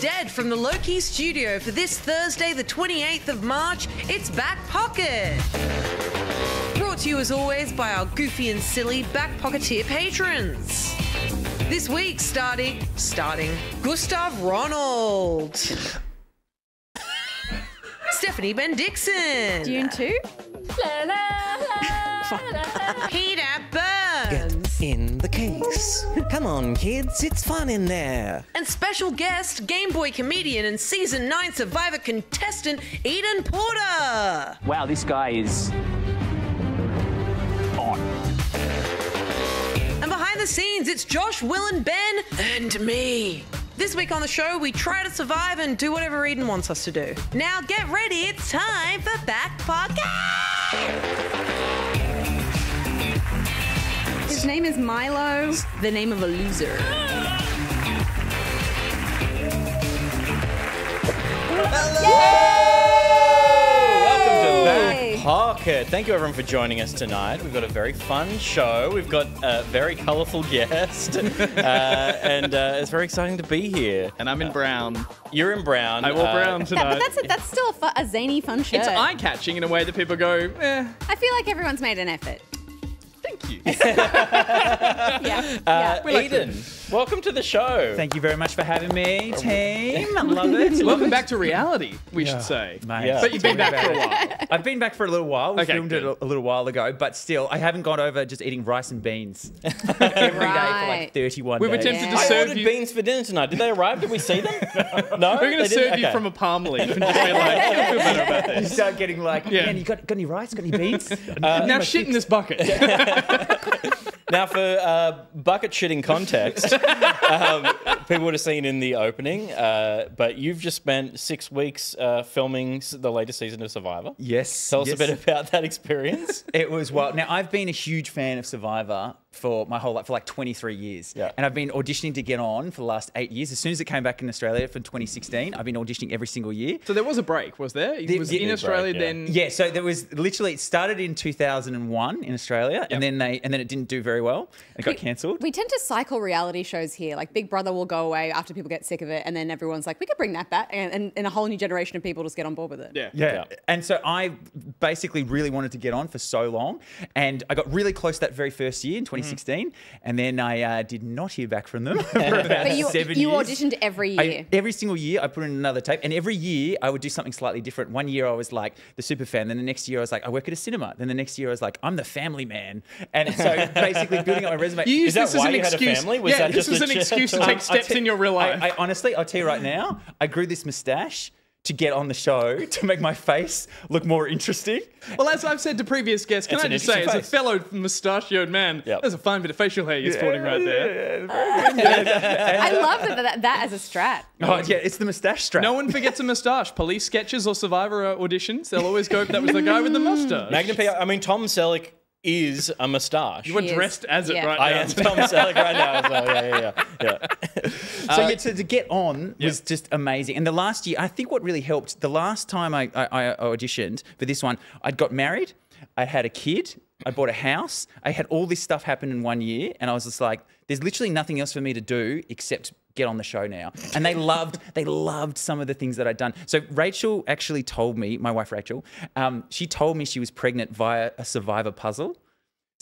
dead from the Lowkii studio for this Thursday, the 28th of March. It's Back Pocket. Brought to you as always by our goofy and silly Back Pocketeer patrons. This week, starting, starting, Gustav Ronald. Stephanie Bendixsen. Dune 2? Peter Come on, kids, it's fun in there. And special guest, Game Boy comedian and season 9 Survivor contestant, Eden Porter. Wow, this guy is on. And behind the scenes, it's Josh, Will, and Ben, and me. This week on the show, we try to survive and do whatever Eden wants us to do. Now get ready, it's time for Back Pocket! His name is Milo. The name of a loser. Welcome to Yay. Back Pocket. Thank you everyone for joining us tonight. We've got a very fun show. We've got a very colourful guest, uh, and uh, it's very exciting to be here. And I'm in brown. You're in brown. I wore uh, brown That, tonight. but that's a, that's still a, fu- a zany, fun shirt. it's eye catching in a way that people go, eh, I feel like everyone's made an effort. Thank you. Yeah. Uh, We like Eden, welcome to the show. Thank you very much for having me, team. I love it. Welcome back to reality, we should say. Mate. Yeah. But you've been back for a while. I've been back for a little while. We Okay, filmed it good. a, a little while ago, but still, I haven't gone over just eating rice and beans every day for like 31 We were days. tempted Yeah. to I serve ordered you. beans for dinner tonight. Did they arrive? Did we see them? No. We're going to didn't? serve you from a palm leaf and just be like, I feel better about You start getting like, Yeah. man, you got, got any rice? Got any beans? now shit in this bucket. Now, for uh, bucket shitting context, um, people would have seen in the opening, uh, but you've just spent six weeks uh, filming the latest season of Survivor. yes. Tell us yes. a bit about that experience. It was well. Now I've been a huge fan of Survivor for my whole life, for like 23 years, Yeah. and I've been auditioning to get on for the last eight years. As soon as it came back in Australia for 2016, I've been auditioning every single year. so there was a break, was there? It The- was in Australia break, yeah. then. Yeah, so there was literally it started in 2001 in Australia, Yep. and then they and then it didn't do very well. It got cancelled. We tend to cycle reality shows here. Like Big Brother will go away after people get sick of it, and then everyone's like, we could bring that back, and, and, and a whole new generation of people just get on board with it. Yeah. Yeah. Yeah. And so I basically really wanted to get on for so long. And I got really close that very first year in 2016. And then I uh, did not hear back from them for about But you, seven you years. auditioned every I- year. every single year, I put in another tape, and every year I would do something slightly different. One year I was like the super fan, then the next year I was like I work at a cinema, then the next year I was like I'm the family man, and so basically building up my resume. You used that this as an you had a excuse. family? Was yeah, that this just was an ch- excuse to take I'll steps in your real life. I, honestly, I'll tell you right now, I grew this mustache to get on the show to make my face look more interesting. Well, as I've said to previous guests, can It's I an just say, as a interesting fellow mustachioed man, Yep. there's a fine bit of facial hair you're sporting right there. I love that, that, that as a strat. Oh yeah, it's the mustache strap. No one forgets a moustache. Police sketches or Survivor uh, auditions, they'll always go, that was the guy with the moustache. Magnum PI, I mean, Tom Selleck is a moustache. You were He is. dressed as it Yeah. right I now. am Tom Selleck right now. So yeah, yeah, yeah. yeah. So yeah, to, to get on was just amazing. And the last year, I think what really helped, the last time I, I, I auditioned for this one, I'd got married, I had a kid, I bought a house, I had all this stuff happen in one year, and I was just like, there's literally nothing else for me to do except get on the show now. And they loved, they loved some of the things that I'd done. So Rachel actually told me, my wife Rachel, um, she told me she was pregnant via a survivor puzzle.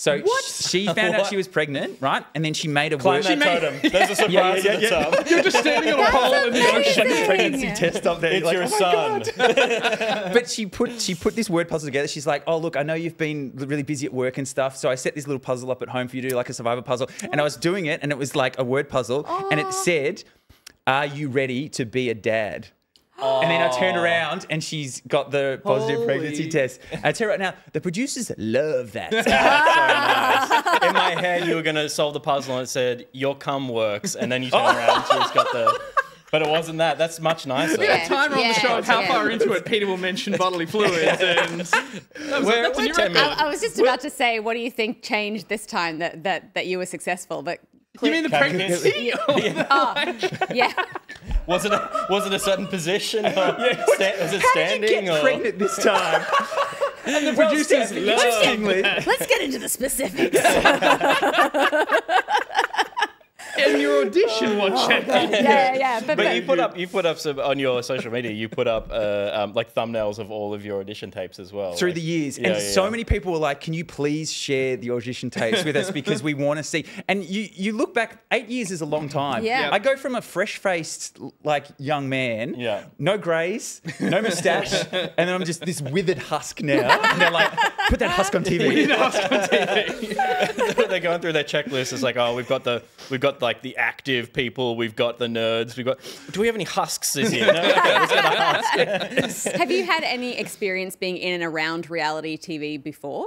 So what? she found out she was pregnant, right? And then she made a Climb word. that totem. There's a surprise yeah, at the top. You're just standing on a pole in the ocean. pregnancy test up there. It's like, your "Oh son. But she put she put this word puzzle together. She's like, "Oh look, I know you've been really busy at work and stuff, so I set this little puzzle up at home for you to do like a survivor puzzle." And I was doing it, and it was like a word puzzle, and it said, "Are you ready to be a dad?" And then I oh. turned around and she's got the positive pregnancy test. I tell you right now, the producers love that. In my head, you were going to solve the puzzle and it said, Your cum works. And then you turn around and she's got the. But it wasn't that. That's much nicer. Yeah. Timer on the show of how yeah. far into it Peter will mention bodily fluids. And that was, We're- that's a we're new 10 I, I was just about to say, what do you think changed this time that, that, that you were successful? But You mean the pregnancy? oh, yeah. Was it a, was it a certain position? Or sta- was it How did standing? you get or? pregnant this time? And the producers love Interestingly, Let's get into the specifics. In your audition watch it. yeah, yeah, yeah. But, But you put up, you put up some on your social media. You put up uh, um, like thumbnails of all of your audition tapes as well. through like- the years. Yeah, and yeah, so yeah. many people were like, "Can you please share the audition tapes with us because we want to see." And you you look back, eight years is a long time. Yeah. I go from a fresh-faced like young man, Yeah. no grays, no mustache, and then I'm just this withered husk now. And they're like, "Put that husk on TV." They're going through their checklist. It's like, oh, we've got the we've got like the active people, we've got the nerds, we've got. Do we have any husks in here? No, okay, let's get a husk. have you had any experience being in and around reality TV before?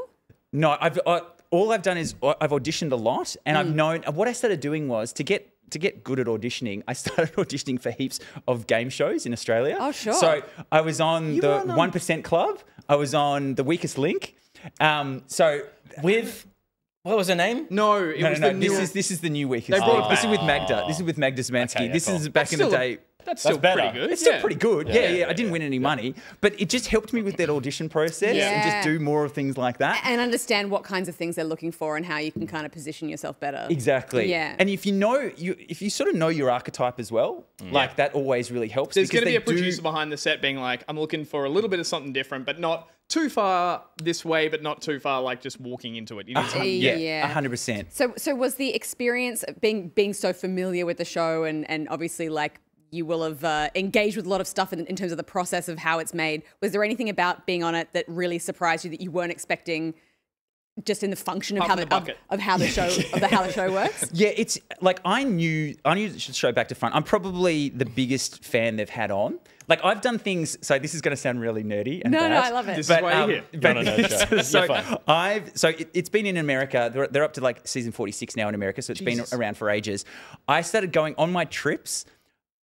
No, I've I, all I've done is uh, I've auditioned a lot, and Mm. I've known what I started doing was to get to get good at auditioning. I started auditioning for heaps of game shows in Australia. Oh, sure. So I was on were the on, um, One Percent Club. I was on The Weakest Link. Um, so With what was her name? No, it no, was no, the no. new. This is this is the new Weakest They brought Link. it This is with Magda. This is with Magda Szubanski. Okay, yeah, this cool. is back in the Still a- day. That's still better. pretty good. It's still yeah. pretty good. Yeah, Yeah, yeah, yeah. yeah, I didn't win any money, but it just helped me with that audition process and just do more of things like that. And understand what kinds of things they're looking for and how you can kind of position yourself better. Exactly. Yeah. And if you know you if you sort of know your archetype as well, mm. like that always really helps. There's going to be they a do- producer behind the set being like, I'm looking for a little bit of something different, but not too far this way, but not too far like just walking into it. You need something. Yeah, Yeah. hundred percent. So, so was the experience being being so familiar with the show, and and obviously like you will have uh, engaged with a lot of stuff in, in terms of the process of how it's made. Was there anything about being on it that really surprised you that you weren't expecting? Just in the function of Apart how the, the of, of how the show of the, how the show works. Yeah, it's like I knew I knew the show back to front. I'm probably the biggest fan they've had on. Like I've done things. So this is going to sound really nerdy. And No, no, bad, I love it. This is why you're here. You're on a nerd so I've so it, it's been in America. They're, they're up to like season 46 now in America. So it's Jesus. been around for ages. I started going on my trips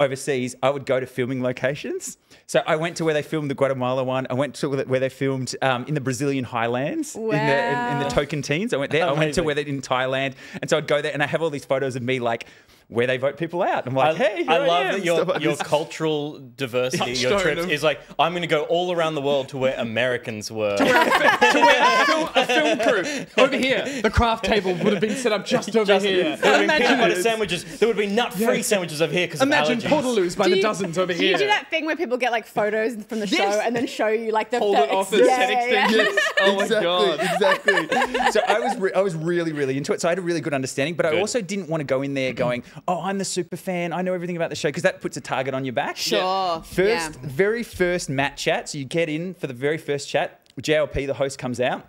overseas. I would go to filming locations. So I went to where they filmed the Guatemala one. I went to where they filmed um, in the Brazilian highlands in the in, in the Wow. Tocantins. I went there. I went to where they in Thailand, and so I'd go there, and I have all these photos of me like where they vote people out. I'm like, I, hey, here I I, love am, that your, stuff your cultural diversity, your Touchstone trips of- is like, I'm going to go all around the world to where Americans were. to where a film, a film crew over here, the craft table would have been set up just over Just, here. there would be peanut Imagine butter this. sandwiches. There would be nut-free sandwiches over here because of Imagine allergies. Portaloos by Do the you- dozens over do here. you do that thing where people get like photos from the show Yes. and then show you like the Hold the it off ex- the yeah, set yeah, yeah. extensions. Oh my god. exactly. so I was re- I was really really into it. So I had a really good understanding, but I also didn't want to go in there going, "Oh, I'm the super fan. I know everything about the show," because that puts a target on your back. Sure. First, yeah. very first mat chat. So you get in for the very first chat. JLP, the host, comes out.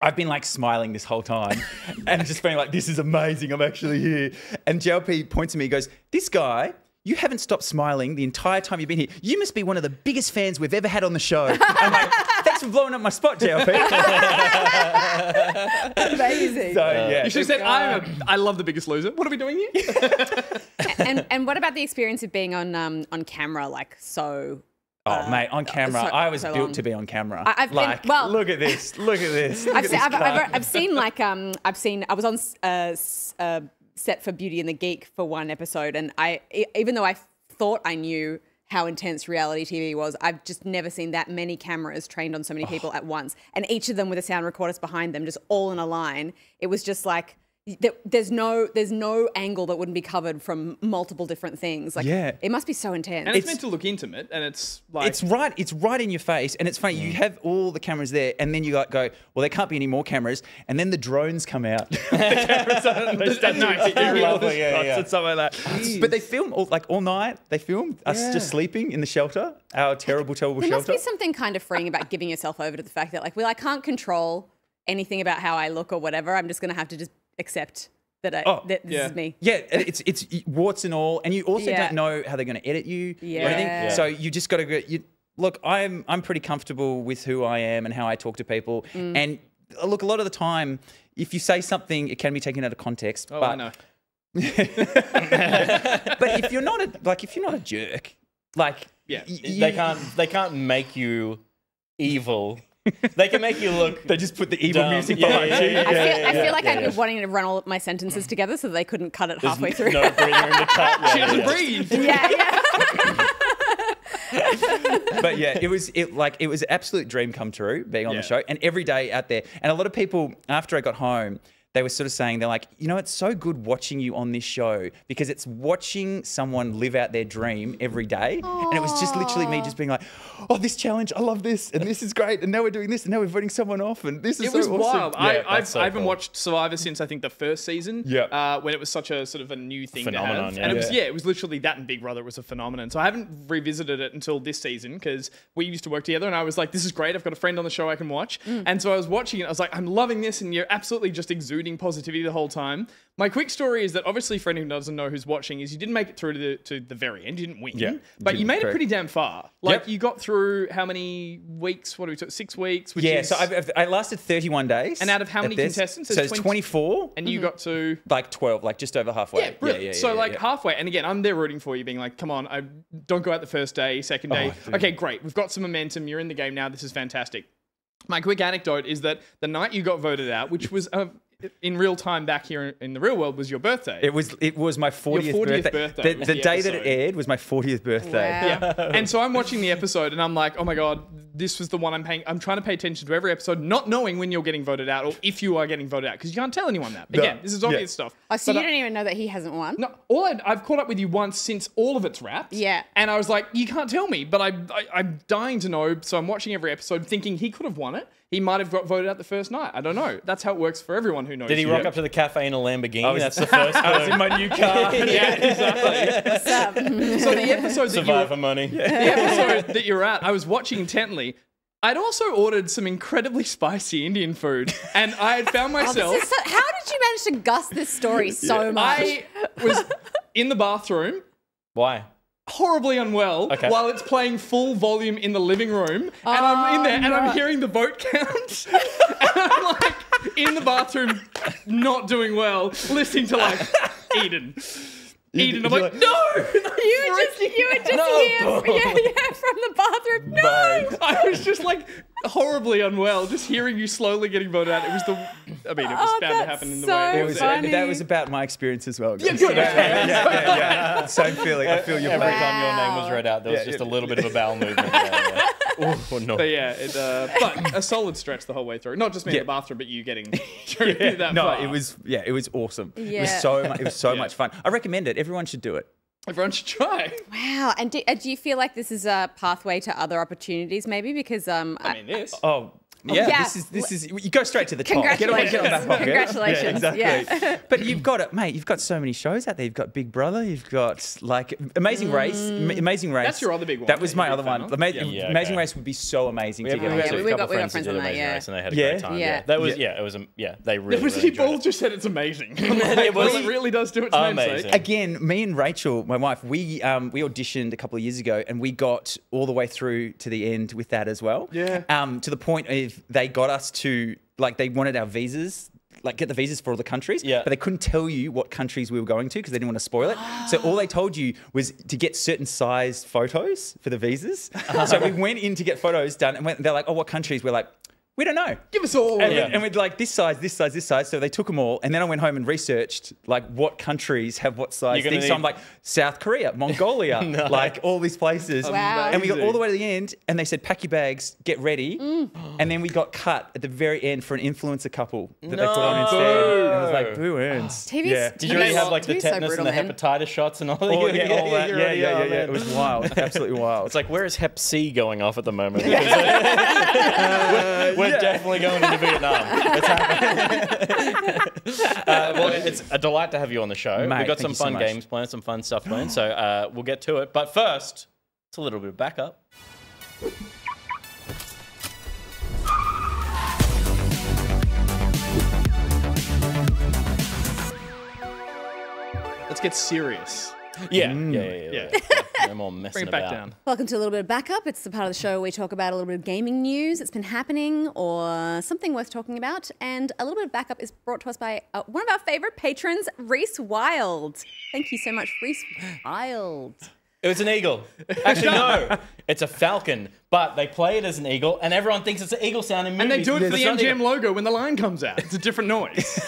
I've been like smiling this whole time and just being like, this is amazing. I'm actually here. And JLP points at me, he goes, This guy, you haven't stopped smiling the entire time you've been here. You must be one of the biggest fans we've ever had on the show. I'm like, Thanks for blowing up my spot, JLP. Amazing. So, yeah. You should have said, I'm a, I love the biggest loser. What are we doing here? and and what about the experience of being on um on camera like so Oh, mate, on camera. so- I was so built long. to be on camera. I- I've been- well- look at this. Look at this. Look I've at seen, this I've. I've, I've seen like um I've seen I was on uh, uh, set for Beauty and the Geek for one episode and I even though I thought I knew how intense reality TV was I've just never seen that many cameras trained on so many people Oh. at once and each of them with a sound recorder behind them just all in a line it was just like there's no there's no angle that wouldn't be covered from multiple different things like Yeah. it must be so intense And it's, It's- meant to look intimate, and it's like it's right. It's right in your face, and it's funny. You have all the cameras there, and then you like go, "Well, there can't be any more cameras." And then the drones come out. the cameras are, they start doing night. Lovely, yeah, yeah. and stuff like that. But they film all, like all night. They film us just sleeping in the shelter, our terrible, terrible There must shelter. be something kind of freeing about giving yourself over to the fact that, like, well, I can't control anything about how I look or whatever. I'm just going to have to just accept that, I, Oh, that this yeah. is me. Yeah, it's it's warts and all, and you also Yeah. don't know how they're going to edit you or anything. Yeah. So you just got to go. You, look, I'm I'm pretty comfortable with who I am and how I talk to people, Mm. and uh, look, a lot of the time, if you say something, it can be taken out of context. Oh, but, I know. but if you're not a like, if you're not a jerk, like Yeah. y- They can't. They can't make you evil. They can make you look. They just put the evil Dumb. music Yeah, behind yeah, you. yeah, I feel, I feel yeah, like yeah, I'd yeah. wanting to run all my sentences together so they couldn't cut it halfway through. No breather in the cut. She yeah, doesn't breathe. yeah, yeah. but yeah, it was it like it was an absolute dream come true being on Yeah. the show, and every day out there. And a lot of people after I got home, they were sort of saying they're like, you know, it's so good watching you on this show because it's watching someone live out their dream every day, and it was just literally me just being like, oh, this challenge, I love this, and this is great, and now we're doing this, and now we're voting someone off, and this is It so was awesome. wild. I, Yeah, I've, that's so I haven't cool. watched Survivor since I think the first season. Yeah. Uh, when it was such a sort of a new thing Phenomenon, to have. yeah. And it was Yeah. yeah, it was literally that and Big Brother was a phenomenon. So I haven't revisited it until this season because we used to work together and I was like, this is great. I've got a friend on the show I can watch. And so I was watching it. I was like, I'm loving this, and you're absolutely just exuding positivity the whole time. My quick story is that obviously for anyone who doesn't know who's watching is you didn't make it through to the to the very end. You didn't win. Yeah, But you didn't, made it pretty damn far. Like Yep. you got through how many weeks? What do we took? Six weeks. Which Yeah, is, so I've, I've- I lasted 31 days. And out of how many this. contestants? So There's it's 20 24, and you got to like 12, like just over halfway. yeah, brilliant. yeah, so yeah, like yeah. halfway, and again, I'm there rooting for you, being like, "Come on, I don't go out the first day, second day. Oh, okay, great, we've got some momentum. You're in the game now. This is fantastic." My quick anecdote is that the night you got voted out, which was uh, in real time back here in the real world, was your birthday. It was it was my 40th, 40th birthday. birthday The, the the day that it aired was my 40th birthday. Wow. yeah. And so I'm watching the episode and I'm like, oh my God, this was the one I'm paying. I'm trying to pay attention to every episode, not knowing when you're getting voted out or if you are getting voted out, because you can't tell anyone that. Again, this is Yeah. obvious stuff. Oh, so But you I- don't even know that he hasn't won? No, all I, I've caught up with you once since all of it's wrapped. Yeah. And I was like, you can't tell me, but I, I, I'm dying to know. So I'm watching every episode thinking he could have won it. He might have got voted out the first night. I don't know. That's how it works for everyone who knows. Did he you. rock up to the cafe in a Lamborghini? was- That's the first I was in my new car. Yeah, exactly. so the episode that you Survivor were, money. the episode that you're at, I was watching intently. I'd also ordered some incredibly spicy Indian food, and I had found Oh, myself. this is so, how did you manage to gus this story so much? I was in the bathroom, Why? Horribly unwell Okay. while it's playing full volume in the living room and I'm in there and I'm oh, hearing the vote count and I'm like in the bathroom not doing well listening to like Eden Eden I'm like, like, no you were just you were just No. here, yeah, yeah, from the bathroom. No. Mate. I was just like horribly unwell just hearing you slowly getting voted out it was the I mean it was Oh, bound to happen in the so way It it was, uh, was funny. that was about my experience as well. guys. good. yeah, yeah, yeah, yeah. Same feeling. I feel your Every pain. time your name was read out, there was Yeah, just yeah. a little bit of a bowel movement. Yeah, yeah. Oh, no. but yeah, it, uh, but a solid stretch the whole way through. Not just me in the bathroom, but you getting through that no, far. it was yeah, it was awesome. It Yeah. was so mu- it was so Yeah. much fun. I recommend it. Everyone should do it. Everyone should try. Wow. And do, uh, do you feel like this is a pathway to other opportunities, maybe? Because um, I mean, this. Oh. Yeah, yeah. this is this is you go straight to the top. Get away, get on that Congratulations. pocket. Congratulations. Yeah, exactly. Yeah. but you've got it, mate. You've got so many shows out there. You've got Big Brother. You've got like Amazing Race. Amazing Race. That's your other big one That was my other one. Ama- Yeah. Yeah, Amazing okay. Race would be so amazing We to have, get we Yeah, have into. we got- we got friends, friends that on that, Amazing yeah. Race and they had a great time. Yeah. Yeah, that was Yeah. yeah, it was yeah, they really, There was really people just said it's amazing. It like, was well, it really does do its amazing. namesake. Again, me and Rachel, my wife, we um, we auditioned a couple of years ago, and we got all the way through to the end with that as well. Yeah. Um, to the point of they got us to like they wanted our visas. Like get the visas for all the countries, Yeah. but they couldn't tell you what countries we were going to because they didn't want to spoil it. so ah. all they told you was to get certain sized photos for the visas. so we went in to get photos done, and went, they're like, "Oh, what countries?" We're like, "We don't know." Give us all. And, Yeah. we, and we'd like this size, this size, this size. So they took them all, and then I went home and researched like what countries have what size You're. So I'm like South Korea, Mongolia, like all these places. Wow. And we got all the way to the end, and they said pack your bags, get ready. Mm. And then we got cut at the very end for an influencer couple that they put on No. instead. And I was like, Boo. boo earns. TV's yeah. Did you already have like the TV's so tetanus brutal, and the man. hepatitis shots and all that? Oh, yeah, all that. you're yeah, yeah, yeah, oh, yeah. It was wild, absolutely wild. It's like, where is Hep C going off at the moment? Because we're Yeah. definitely going into Vietnam. It's happening. uh, well, it's a delight to have you on the show. Mate, We've got some you so fun games planned, some fun stuff planned. So uh, we'll get to it. But first, it's a little bit of backup. Let's get serious. Yeah, yeah, yeah, yeah. Yeah. yeah. No more messing Bring it back about. down. Welcome to a little bit of backup. It's the part of the show where we talk about a little bit of gaming news that's been happening or something worth talking about. And a little bit of backup is brought to us by uh, one of our favorite patrons, Reese Wild. Thank you so much, Reese Wild. It was an eagle. Actually, no, it's a falcon. But they play it as an eagle, and everyone thinks it's an eagle sound in movies. And they do it for the not MGM logo when the line comes out. It's a different noise.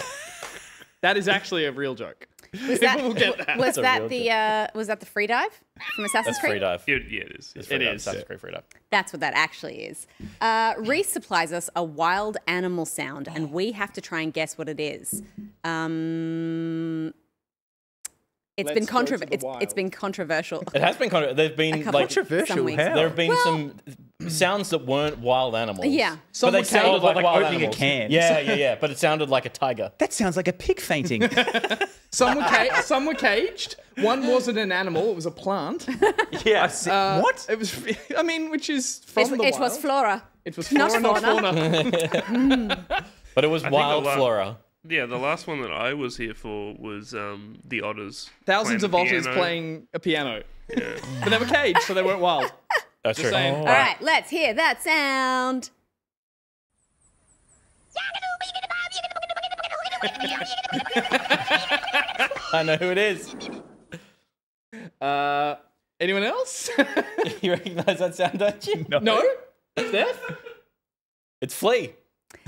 that is actually a real joke. Was that, We'll get that. was that the uh, was that the free dive from Assassin's That's Creed? free dive. It, yeah, it is. It's It free dive. is. Assassin's Creed free dive. That's what that actually is. Uh, Reese supplies us a wild animal sound, and we have to try and guess what it is. Um, it's Let's been go to controver- it's, it's wild. been controversial. It has been kind of. There've been like Controversial. there have been Well- some sounds that weren't wild animals. Yeah. but they were sounded caged, like, like wild opening a can. Yeah, yeah, yeah. But it sounded like a tiger. That sounds like a pig fainting. Some were, ca- some were caged. One wasn't an animal; it was a plant. Yeah. Uh, what? It was. I mean, which is from It, the it wild. was flora. It was flora, not fauna. fauna. but it was think wild the la- flora. Yeah, the last one that I was here for was um, the otters. Thousands of otters piano. playing a piano, Yeah. but they were caged, so they weren't wild. That's true. saying. All right, let's hear that sound. I know who it is. Uh, anyone else? you recognize that sound, don't you? no. Steph? It's Flea.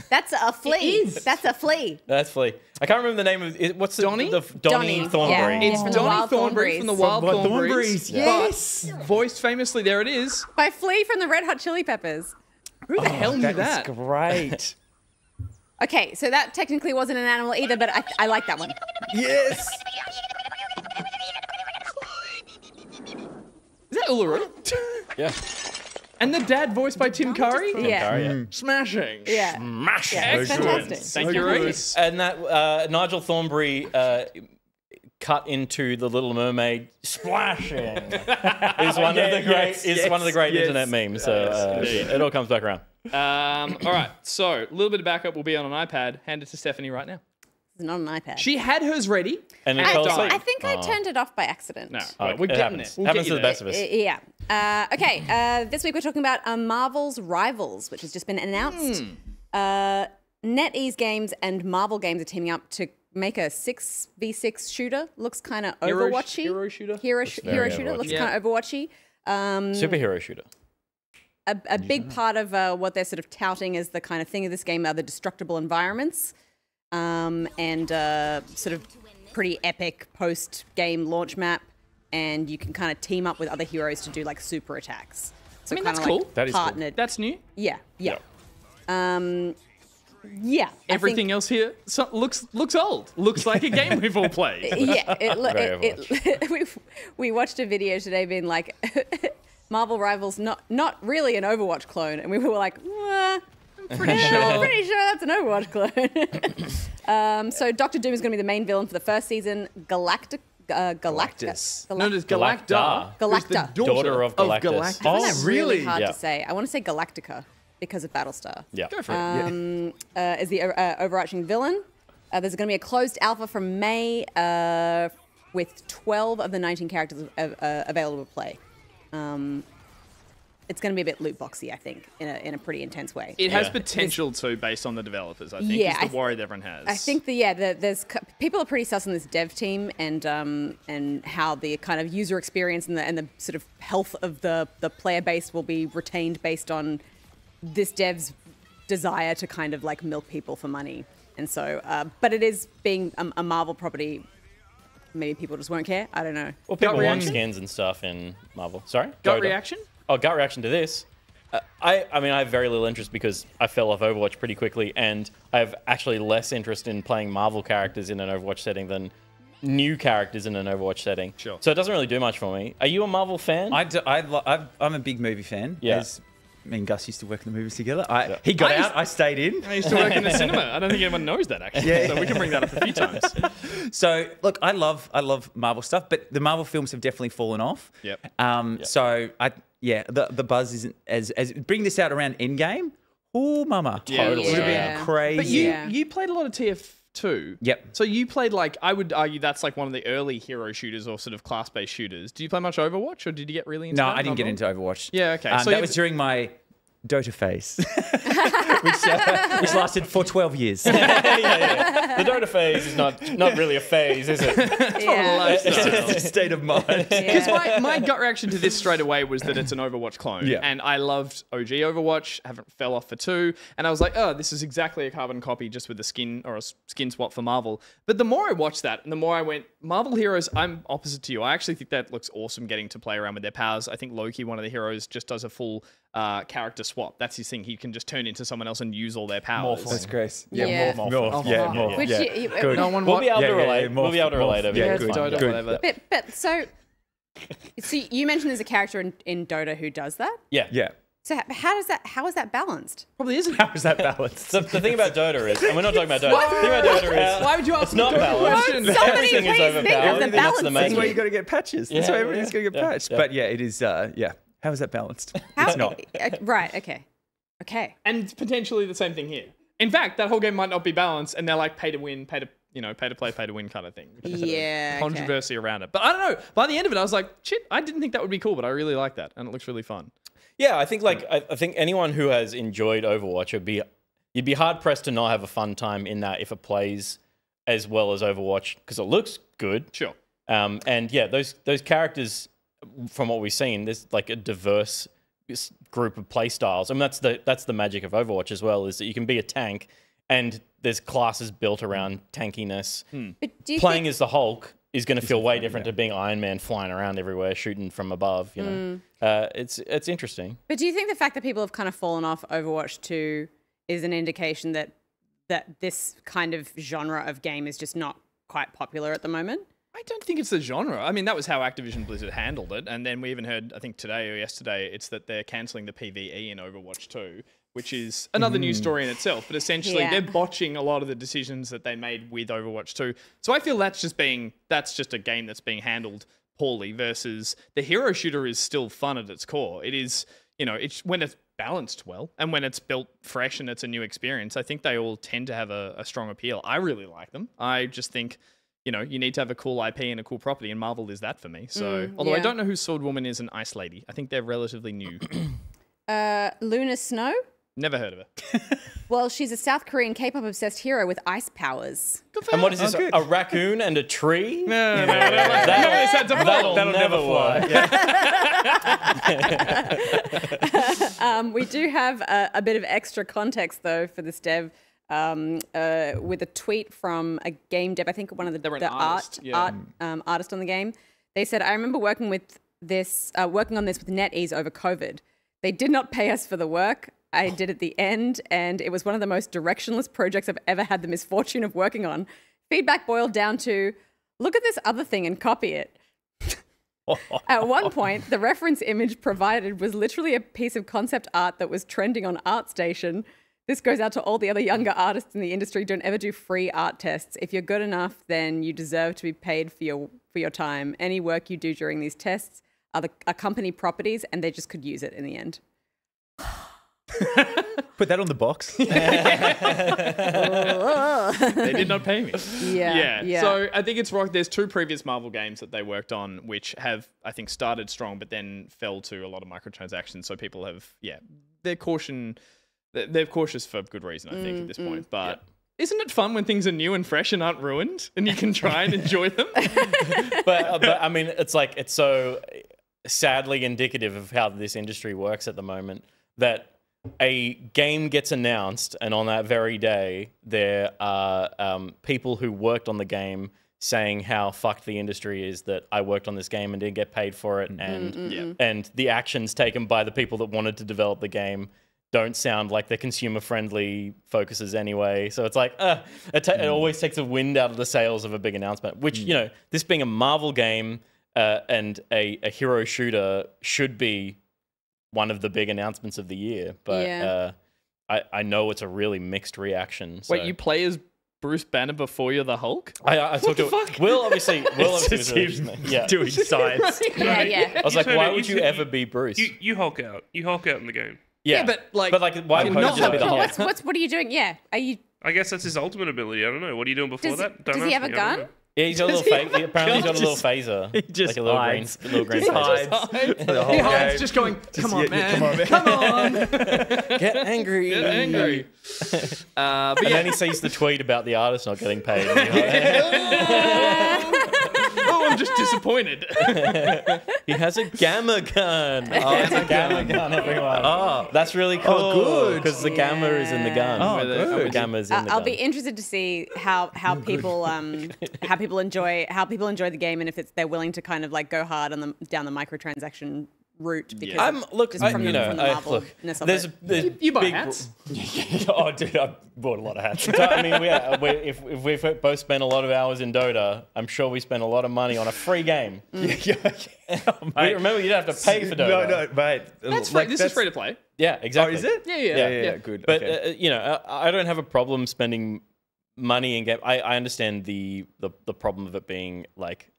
That's a flea. is. That's a flea. That's Flea. I can't remember the name of it. What's the, Donnie? the, Donnie, Donnie, Thornberry? yeah. It's from the Donnie Thornberry from the Wild Wild Thornberries. Thornberries, yes. But voiced famously, there it is. By Flea from the Red Hot Chili Peppers. Who the oh, hell knew that that? was great. Okay, so that technically wasn't an animal either, but I, I like that one. yes. Is that Uluru? Yeah. And the dad voiced by Tim Curry? Yeah. Sorry, yeah. Smashing. Yeah. Mash. Yeah, Excellent. fantastic. Thank you, Reese. And that uh, Nigel Thornberry uh, cut into the Little Mermaid splashing is one of the great yes, is one of the great yes, internet memes. So uh, indeed. it all comes back around. Um, all right, so a little bit of backup will be on an iPad. Hand it to Stephanie right now. It's not an iPad. She had hers ready. And it I- fell I- asleep. I think I turned it off by accident. No, Oh, well, we're it getting happens. there. We'll happens get to you the best of us. Uh, Yeah. Uh, okay. Uh, this week we're talking about uh, Marvel's Rivals, which has just been announced. Uh, NetEase Games and Marvel Games are teaming up to make a six v six shooter. Looks kind of Overwatchy. hero shooter? Hero, sh- hero shooter. Overwatchy. Looks Yeah. kind of Overwatchy. Um, Superhero shooter. a, a big part of uh, what they're sort of touting as the kind of thing of this game are the destructible environments um, and uh, sort of pretty epic post game launch map. And you can kind of team up with other heroes to do like super attacks. So I mean, that's like cool. That is cool. partnered. That's new. Yeah, yeah. Um, yeah. Everything think- else here so, looks looks old. Looks like a game we've all played. Yeah, it, lo- it, it, we we watched a video today being like Marvel Rivals not not really an Overwatch clone, and we were like, "Well, I'm pretty sure, pretty sure that's an Overwatch clone. um, so Doctor Doom is going to be the main villain for the first season. Galactic. Uh, Galactus. Galactus. No, there's Galacta. Galacta. who's the Galacta. Daughter of Galactus. I Galactus. Oh, that really really? hard Yeah. to say. I want to say Galactica because of Battlestar. Yeah. Go for it. um, uh, is the uh, overarching villain. Uh, there's going to be a closed alpha from May uh, with 12 of the 19 characters uh, uh, available to play. Um, it's going to be a bit loot boxy, I think, in a, in a pretty intense way. It has Yeah. potential too, based on the developers. I think Yeah, is I the th- worry that everyone has. I think that yeah, the, there's people are pretty sus on this dev team and um, and how the kind of user experience and the and the sort of health of the the player base will be retained based on this dev's desire to kind of like milk people for money. And so, uh, but it is being a, a Marvel property. Maybe people just won't care. I don't know. Well, people want skins and stuff in Marvel. Sorry? gut Go, reaction. Oh, gut reaction to this. Uh, I, I mean, I have very little interest because I fell off Overwatch pretty quickly, and I have actually less interest in playing Marvel characters in an Overwatch setting than new characters in an Overwatch setting. Sure. So it doesn't really do much for me. Are you a Marvel fan? I, do, I, lo- I've, I'm a big movie fan. Yeah. As me and Gus used to work in the movies together. I, Yeah. He got I used- out, I stayed in. I used to work in the cinema. I don't think anyone knows that actually. Yeah. So we can bring that up a few times. So look, I love I love Marvel stuff, but the Marvel films have definitely fallen off. Yep. Um. So I yeah the the buzz isn't as as bring this out around Endgame. Oh, mama. Totally. Would have Yeah. been crazy. But you Yeah. you played a lot of TF2. Yep. So you played like I would argue that's like one of the early hero shooters or sort of class based shooters. Do you play much Overwatch or did you get really into no, that? I didn't Not get into Overwatch. Yeah, okay. Um, So that was during my Dota phase, which, uh, which lasted for 12 years. yeah, yeah. The Dota phase is not not really a phase, is it? Yeah. it's just a state of mind. Because my, my gut reaction to this straight away was that it's an Overwatch clone. Yeah. And I loved OG Overwatch, I haven't fell off for two. And I was like, oh, this is exactly a carbon copy just with a skin or a skin swap for Marvel. But the more I watched that and the more I went, Marvel heroes, I'm opposite to you. I actually think that looks awesome getting to play around with their powers. I think Loki, one of the heroes, just does a full uh, character swap. That's his thing. He can just turn into someone else and use all their powers. That's great. Yeah. Morph, morph, yeah, Morph, morph. Which yeah. you- you- Good. No one We'll be able Yeah, to yeah, yeah, relate. We'll be able to morph, relate morph. over Yeah, good, Dota, good. whatever. But but so so you mentioned there's a character in, in Dota who does that. Yeah. Yeah. So how does that how is that balanced? Probably isn't. How is that balanced? So the thing about Dota is, and we're not talking about Dota. The thing about Dota is, Why would you ask it's not me a balanced. question? Somebody Everything is please think of overpowered. the I that's the balancing. That's why you thing. got to get patches. That's Yeah, why everything's yeah, going to get yeah, patched. yeah. But yeah, it is. Uh, yeah. How is that balanced? How, It's not. uh, right. Okay. Okay. and potentially the same thing here. In fact, that whole game might not be balanced, and they're like pay to win, pay to you know, pay to play, pay to win kind of thing. Which is a Yeah, okay. controversy around it. But I don't know. By the end of it, I was like, shit, I didn't think that would be cool, but I really like that, and it looks really fun. Yeah, I think like I, I think anyone who has enjoyed Overwatch would be you'd be hard pressed to not have a fun time in that if it plays as well as Overwatch because it looks good. Sure. Um, and yeah, those those characters, from what we've seen, there's like a diverse group of playstyles. I mean, that's the that's the magic of Overwatch as well is that you can be a tank, and there's classes built around tankiness. But do you Playing think, as the Hulk is going to feel way different to being Iron Man flying around everywhere, shooting from above. You know, uh, it's it's interesting. but do you think the fact that people have kind of fallen off Overwatch 2 is an indication that that this kind of genre of game is just not quite popular at the moment? I don't think it's the genre. I mean, that was how Activision Blizzard handled it. And then we even heard, I think today or yesterday, it's that they're cancelling the PvE in Overwatch 2, which is another news mm. story in itself. But essentially, Yeah. they're botching a lot of the decisions that they made with Overwatch 2. So I feel that's just being, that's just a game that's being handled poorly versus the hero shooter is still fun at its core. It is, you know, it's when it's balanced well and when it's built fresh and it's a new experience, I think they all tend to have a, a strong appeal. I really like them. I just think you know, you need to have a cool IP and a cool property, and Marvel is that for me. So, although I don't know who Sword Woman is and Ice Lady, I think they're relatively new. Uh, Luna Snow? Never heard of her. Well, she's a South Korean K-pop obsessed hero with ice powers. And what is this? Oh, a raccoon and a tree? No, no, no, no, no. That'll, no, that'll, that'll never work. Um, we do have a, a bit of extra context though for this dev. Um, uh, with a tweet from a game dev, I think one of the, They were the artist, art yeah. art um, artist on the game. They said, "I remember working with this, uh, working on this with NetEase over COVID. They did not pay us for the work. I did at the end, and it was one of the most directionless projects I've ever had the misfortune of working on. Feedback boiled down to, look at this other thing and copy it." At one point, the reference image provided was literally a piece of concept art that was trending on ArtStation. This goes out to all the other younger artists in the industry. Don't ever do free art tests. If you're good enough, then you deserve to be paid for your for your time. Any work you do during these tests are the are company properties, and they just could use it in the end. Put that on the box. they did not pay me. Yeah, yeah. yeah. So I think it's right. There's two previous Marvel games that they worked on, which have I think started strong, but then fell to a lot of microtransactions. So people have, yeah, they're caution, they're they're cautious for good reason. I think at this mm, point, mm. but. Isn't it fun when things are new and fresh and aren't ruined, and you can try and enjoy them? but uh, but I mean, it's like it's so sadly indicative of how this industry works at the moment that a game gets announced, and on that very day, there are um, people who worked on the game saying how fucked the industry is that I worked on this game and didn't get paid for it, mm-hmm. and mm, Yeah. and the actions taken by the people that wanted to develop the game don't sound like they're consumer friendly focuses anyway. So it's like, uh, it, ta- it always takes a wind out of the sails of a big announcement, which, you know, this being a Marvel game uh, and a, a hero shooter should be one of the big announcements of the year. But Yeah. uh, I, I know it's a really mixed reaction. So. Wait, you play as Bruce Banner before you're the Hulk? I, I talked to Will obviously. Will obviously was really him. Yeah. doing science. Yeah, yeah. I was like, why it- would you you ever be Bruce? You you Hulk out. You Hulk out in the game. Yeah. but, like, but like, why you're would not you just be the Hulk. Hulk? What's what's what are you doing? Yeah, are you? I guess that's his ultimate ability. I don't know. What are you doing before Does, that? Don't does he have a me. I don't gun? Yeah, he's got a little fa- apparently he's got a little phaser. He just like a little hides. green, little green Just phaser. hides. The whole He hides game. just going, come on, yeah, yeah, man. come on, Come on. Get angry. Get angry. Uh, but And yeah, then he sees the tweet about the artist not getting paid. I'm just disappointed. he has a gamma gun. Oh, it's a gamma gun, everyone. Oh, that's really cool. Oh, good. Because the gamma is in the gun. Oh, With it- The good. gamma's in I- the I'll gun. be interested to see how how people um how people enjoy how people enjoy the game and if it's they're willing to kind of like go hard on the down the microtransaction route because I'm of- look, just I, from you the, know, from the I, Marvel look. of There's, it. there's You buy big, hats? oh, dude, I bought a lot of hats. So, I mean, we, uh, we, if, if we've both spent a lot of hours in Dota, I'm sure we spent a lot of money on a free game. yeah, yeah. Oh, mate. remember, you don't have to pay for Dota. No, no, mate. That's free. Like, this is free to play. Yeah, exactly. Oh, is it? Yeah, yeah, Yeah, yeah. yeah, yeah, good. But okay. uh, you know, I, I don't have a problem spending money in game. I, I understand the, the the problem of it being like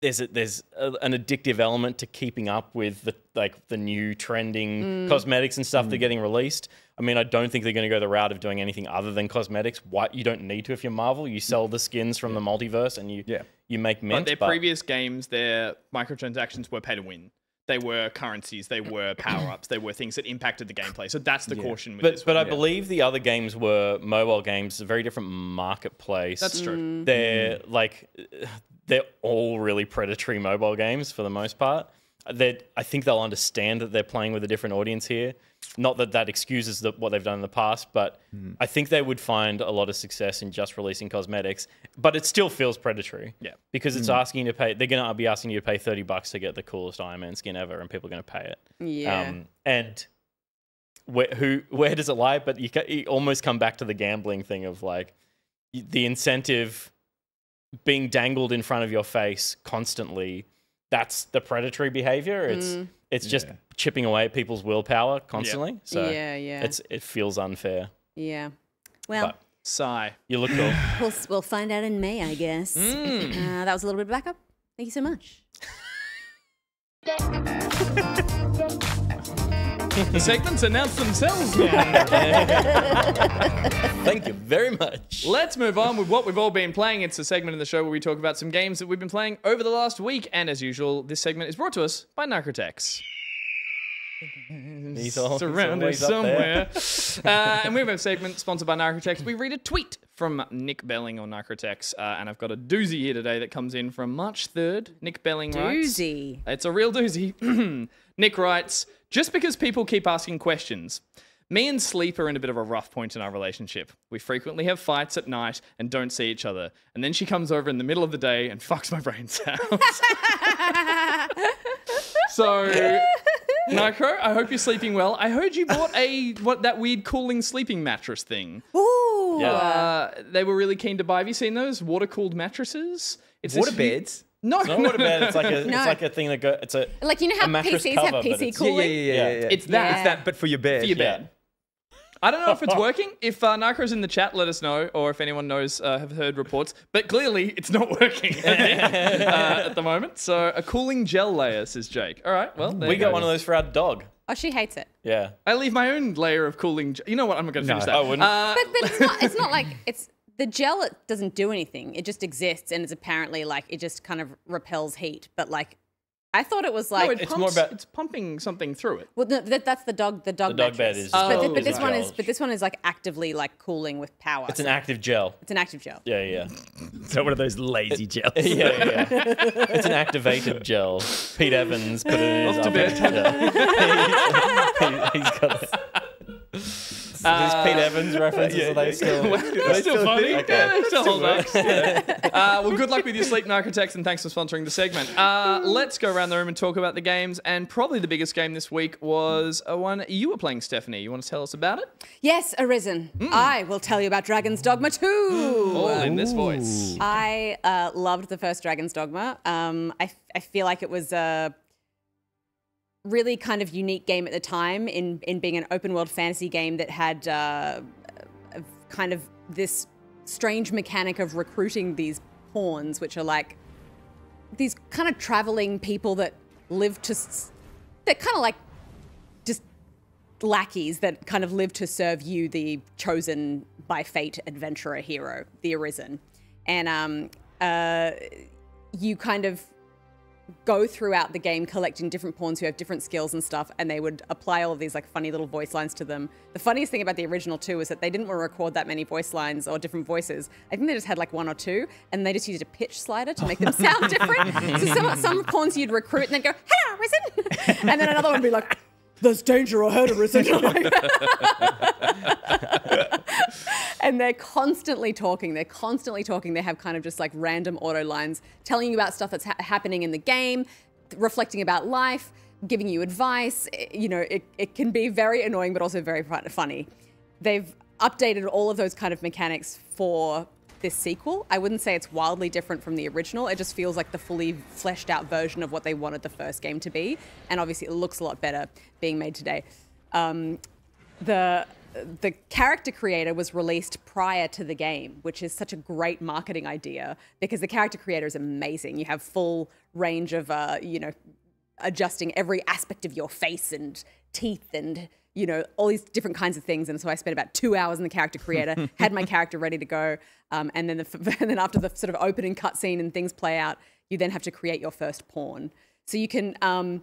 there's a, there's a, an addictive element to keeping up with the like the new trending mm. cosmetics and stuff that are mm. getting released. I mean, I don't think they're going to go the route of doing anything other than cosmetics. What you don't need to if you're Marvel, you sell the skins from the multiverse and you Yeah. you make But their but- previous games, their microtransactions were pay to win. They were currencies, they were power ups, they were things that impacted the gameplay. So that's the caution with but this but I one. believe the other games were mobile games, a very different marketplace. That's true. Mm. They're like they're all really predatory mobile games for the most part. They I think they'll understand that they're playing with a different audience here. Not that that excuses the, what they've done in the past, but I think they would find a lot of success in just releasing cosmetics. But it still feels predatory. Yeah. Because it's asking you to pay. They're going to be asking you to pay thirty bucks to get the coolest Iron Man skin ever, and people are going to pay it. Yeah. Um, and where who where does it lie? But you, you almost come back to the gambling thing of like the incentive being dangled in front of your face constantly. That's the predatory behavior. It's it's just Yeah. chipping away at people's willpower constantly. So Yeah, yeah. it's it feels unfair. yeah. Well, But Sigh. you look cool. we'll we'll find out in May, I guess. Mm. Uh, that was a little bit of backup. Thank you so much. The segments announce themselves now. Thank you very much. Let's move on with what we've all been playing. It's a segment in the show where we talk about some games that we've been playing over the last week. And as usual, this segment is brought to us by Narcotex. He's all- It's he's around here always up there. somewhere. uh, and we have a segment sponsored by Narcotex. We read a tweet from Nick Belling on Narcotex. Uh, and I've got a doozy here today that comes in from March 3rd. Nick Belling writes. Doozy. It's a real doozy. Nick writes, just because people keep asking questions. Me and Sleep are in a bit of a rough point in our relationship. We frequently have fights at night and don't see each other. And then she comes over in the middle of the day and fucks my brains out. so, Nitro, I hope you're sleeping well. I heard you bought a what that weird cooling sleeping mattress thing. Ooh. Uh, they were really keen to buy. Have you seen those water cooled mattresses? It's this Water hu- beds. No, It's not what about It's like a No. it's like a thing that go. It's a Like you know a how mattress PCs cover, have but PC it's- Yeah, yeah, yeah, yeah, Yeah. yeah. It's that. It's that, but for your bed. for your Yeah. bed. I don't know if it's working. If uh, Narco's in the chat, let us know, or if anyone knows, uh, have heard reports. But clearly, it's not working uh, at the moment. So, a cooling gel layer, says Jake. All right, well, there we you got go. one of those for our dog. Oh, she hates it. Yeah. I leave my own layer of cooling. Ge- you know what? I'm not going to finish No. that. I wouldn't. Uh, But but it's not it's not like it's the gel it doesn't do anything. It just exists and it's apparently like it just kind of repels heat. But like I thought it was like no, it It's pumps, more about- it's pumping something through it. well no, that, that's the dog the dog The dog bed mattress. is- but, thi- Oh. but this is one is but this one is like actively like cooling with power. It's an active gel. it's an active gel. Yeah, yeah. It's not one of those lazy gels. yeah, yeah. it's an activated gel. Pete Evans put it in his Off to bed. activated gel. He- he's got it. These Pete Evans references are they still? That's still funny. Okay. Yeah, they still hold up. Uh, well, good luck with your sleep, Narcotex, and thanks for sponsoring the segment. Uh, let's go around the room and talk about the games. And probably the biggest game this week was a one you were playing, Stephanie. You want to tell us about it? Yes, Arisen. I will tell you about Dragon's Dogma 2. All in this voice. I uh, loved the first Dragon's Dogma. Um, I, I feel like it was a really kind of unique game at the time in, in being an open world fantasy game that had uh, kind of this strange mechanic of recruiting these pawns, which are like these kind of traveling people that live to. They're kind of like just lackeys that kind of live to serve you, the chosen by fate adventurer hero, the Arisen. and um, uh, you kind of go throughout the game collecting different pawns who have different skills and stuff and they would apply all of these like funny little voice lines to them. The funniest thing about the original too is that they didn't want to record that many voice lines or different voices. I think they just had like one or two and they just used a pitch slider to make them sound different. So some, some pawns you'd recruit and they'd go hello risen! And then another one would be like there's danger ahead of risen and they're constantly talking. They're constantly talking. They have kind of just like random auto lines telling you about stuff that's ha- happening in the game, reflecting about life, giving you advice. I- You know, it, it can be very annoying, but also very fun- funny. They've updated all of those kind of mechanics for this sequel. I wouldn't say it's wildly different from the original. It just feels like the fully fleshed out version of what they wanted the first game to be. And obviously, it looks a lot better being made today. Um, the the character creator was released prior to the game, which is such a great marketing idea because the character creator is amazing. You have full range of uh, you know adjusting every aspect of your face and teeth and you know all these different kinds of things. And so I spent about two hours in the character creator, had my character ready to go, um, and then the, and then after the sort of opening cutscene and things play out, you then have to create your first pawn. So you can. Um,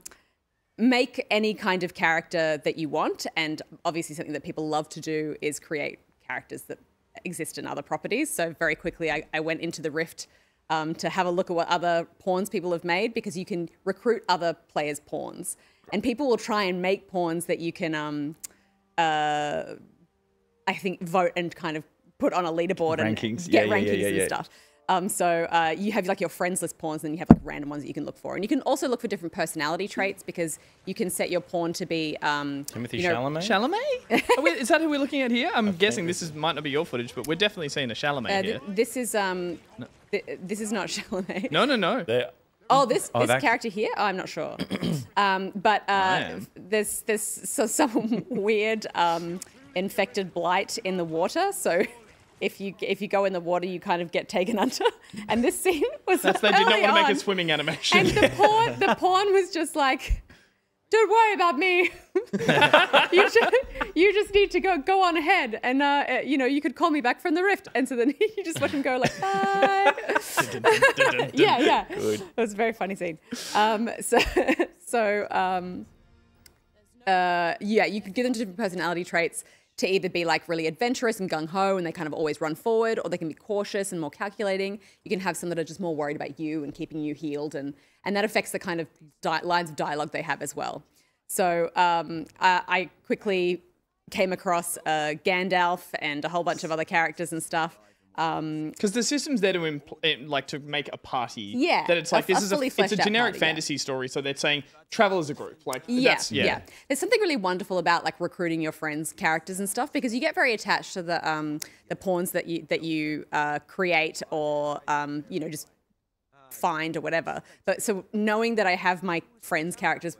make any kind of character that you want. And obviously, something that people love to do is create characters that exist in other properties. So, very quickly, I, I went into the Rift um, to have a look at what other pawns people have made because you can recruit other players' pawns. And people will try and make pawns that you can, um, uh, I think, vote and kind of put on a leaderboard Rankings. and get Yeah, yeah, yeah, rankings yeah, and stuff. Um, so uh, you have like your friends list pawns, and then you have like random ones that you can look for, and you can also look for different personality traits because you can set your pawn to be um, Timothy you know, Chalamet. Chalamet? We- is that who we're looking at here? I'm guessing this is might not be your footage, but we're definitely seeing a Chalamet Uh, here. th- this is um, th- this is not Chalamet. No, no, no. They- Oh, this Oh, this that- character here? Oh, I'm not sure. um, but uh, there's there's so some weird um, infected blight in the water. So if you if you go in the water, you kind of get taken under. And this scene was That's, they did not want to make on. a swimming animation. And the pawn, the pawn was just like, "Don't worry about me. you, just, you just need to go go on ahead, and uh, uh, you know you could call me back from the rift." And so then you just watch him go like, "Bye." yeah, yeah. It was a very funny scene. Um, so, so um, uh, yeah, you could give them different personality traits to either be like really adventurous and gung ho and they kind of always run forward, or they can be cautious and more calculating. You can have some that are just more worried about you and keeping you healed, and and that affects the kind of lines of dialogue they have as well. So um, I, I quickly came across uh, Gandalf and a whole bunch of other characters and stuff. Um, Because the system's there to impl- eh, like to make a party. Yeah, That it's a- like this a is a it's a generic party, yeah. fantasy story. So they're saying travel as a group. Like Yeah, that's yeah. yeah, There's something really wonderful about like recruiting your friends' characters and stuff because you get very attached to the um, the pawns that you that you uh, create or um, you know just find or whatever. But so knowing that I have my friends' characters.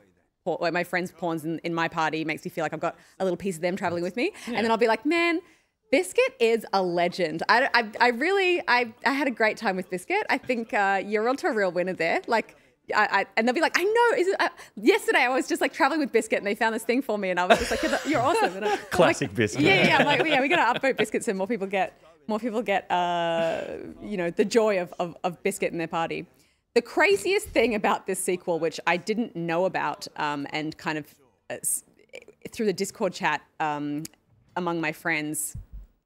Like my friends' pawns in, in my party makes me feel like I've got a little piece of them traveling with me, and then I'll be like, man, Biscuit is a legend. I, I, I really, I, I had a great time with Biscuit. I think uh, you're onto a real winner there. Like, I, I, and they'll be like, I know. Is it, uh, yesterday I was just like traveling with Biscuit, and they found this thing for me, and I was just like, you're, awesome. And I'm like, Classic Biscuit. Yeah, yeah, yeah. I'm like, yeah, we got to upvote Biscuit so more people get, more people get, uh, you know, the joy of, of, of Biscuit in their party. The craziest thing about this sequel, which I didn't know about, um, and kind of uh, through the Discord chat um, among my friends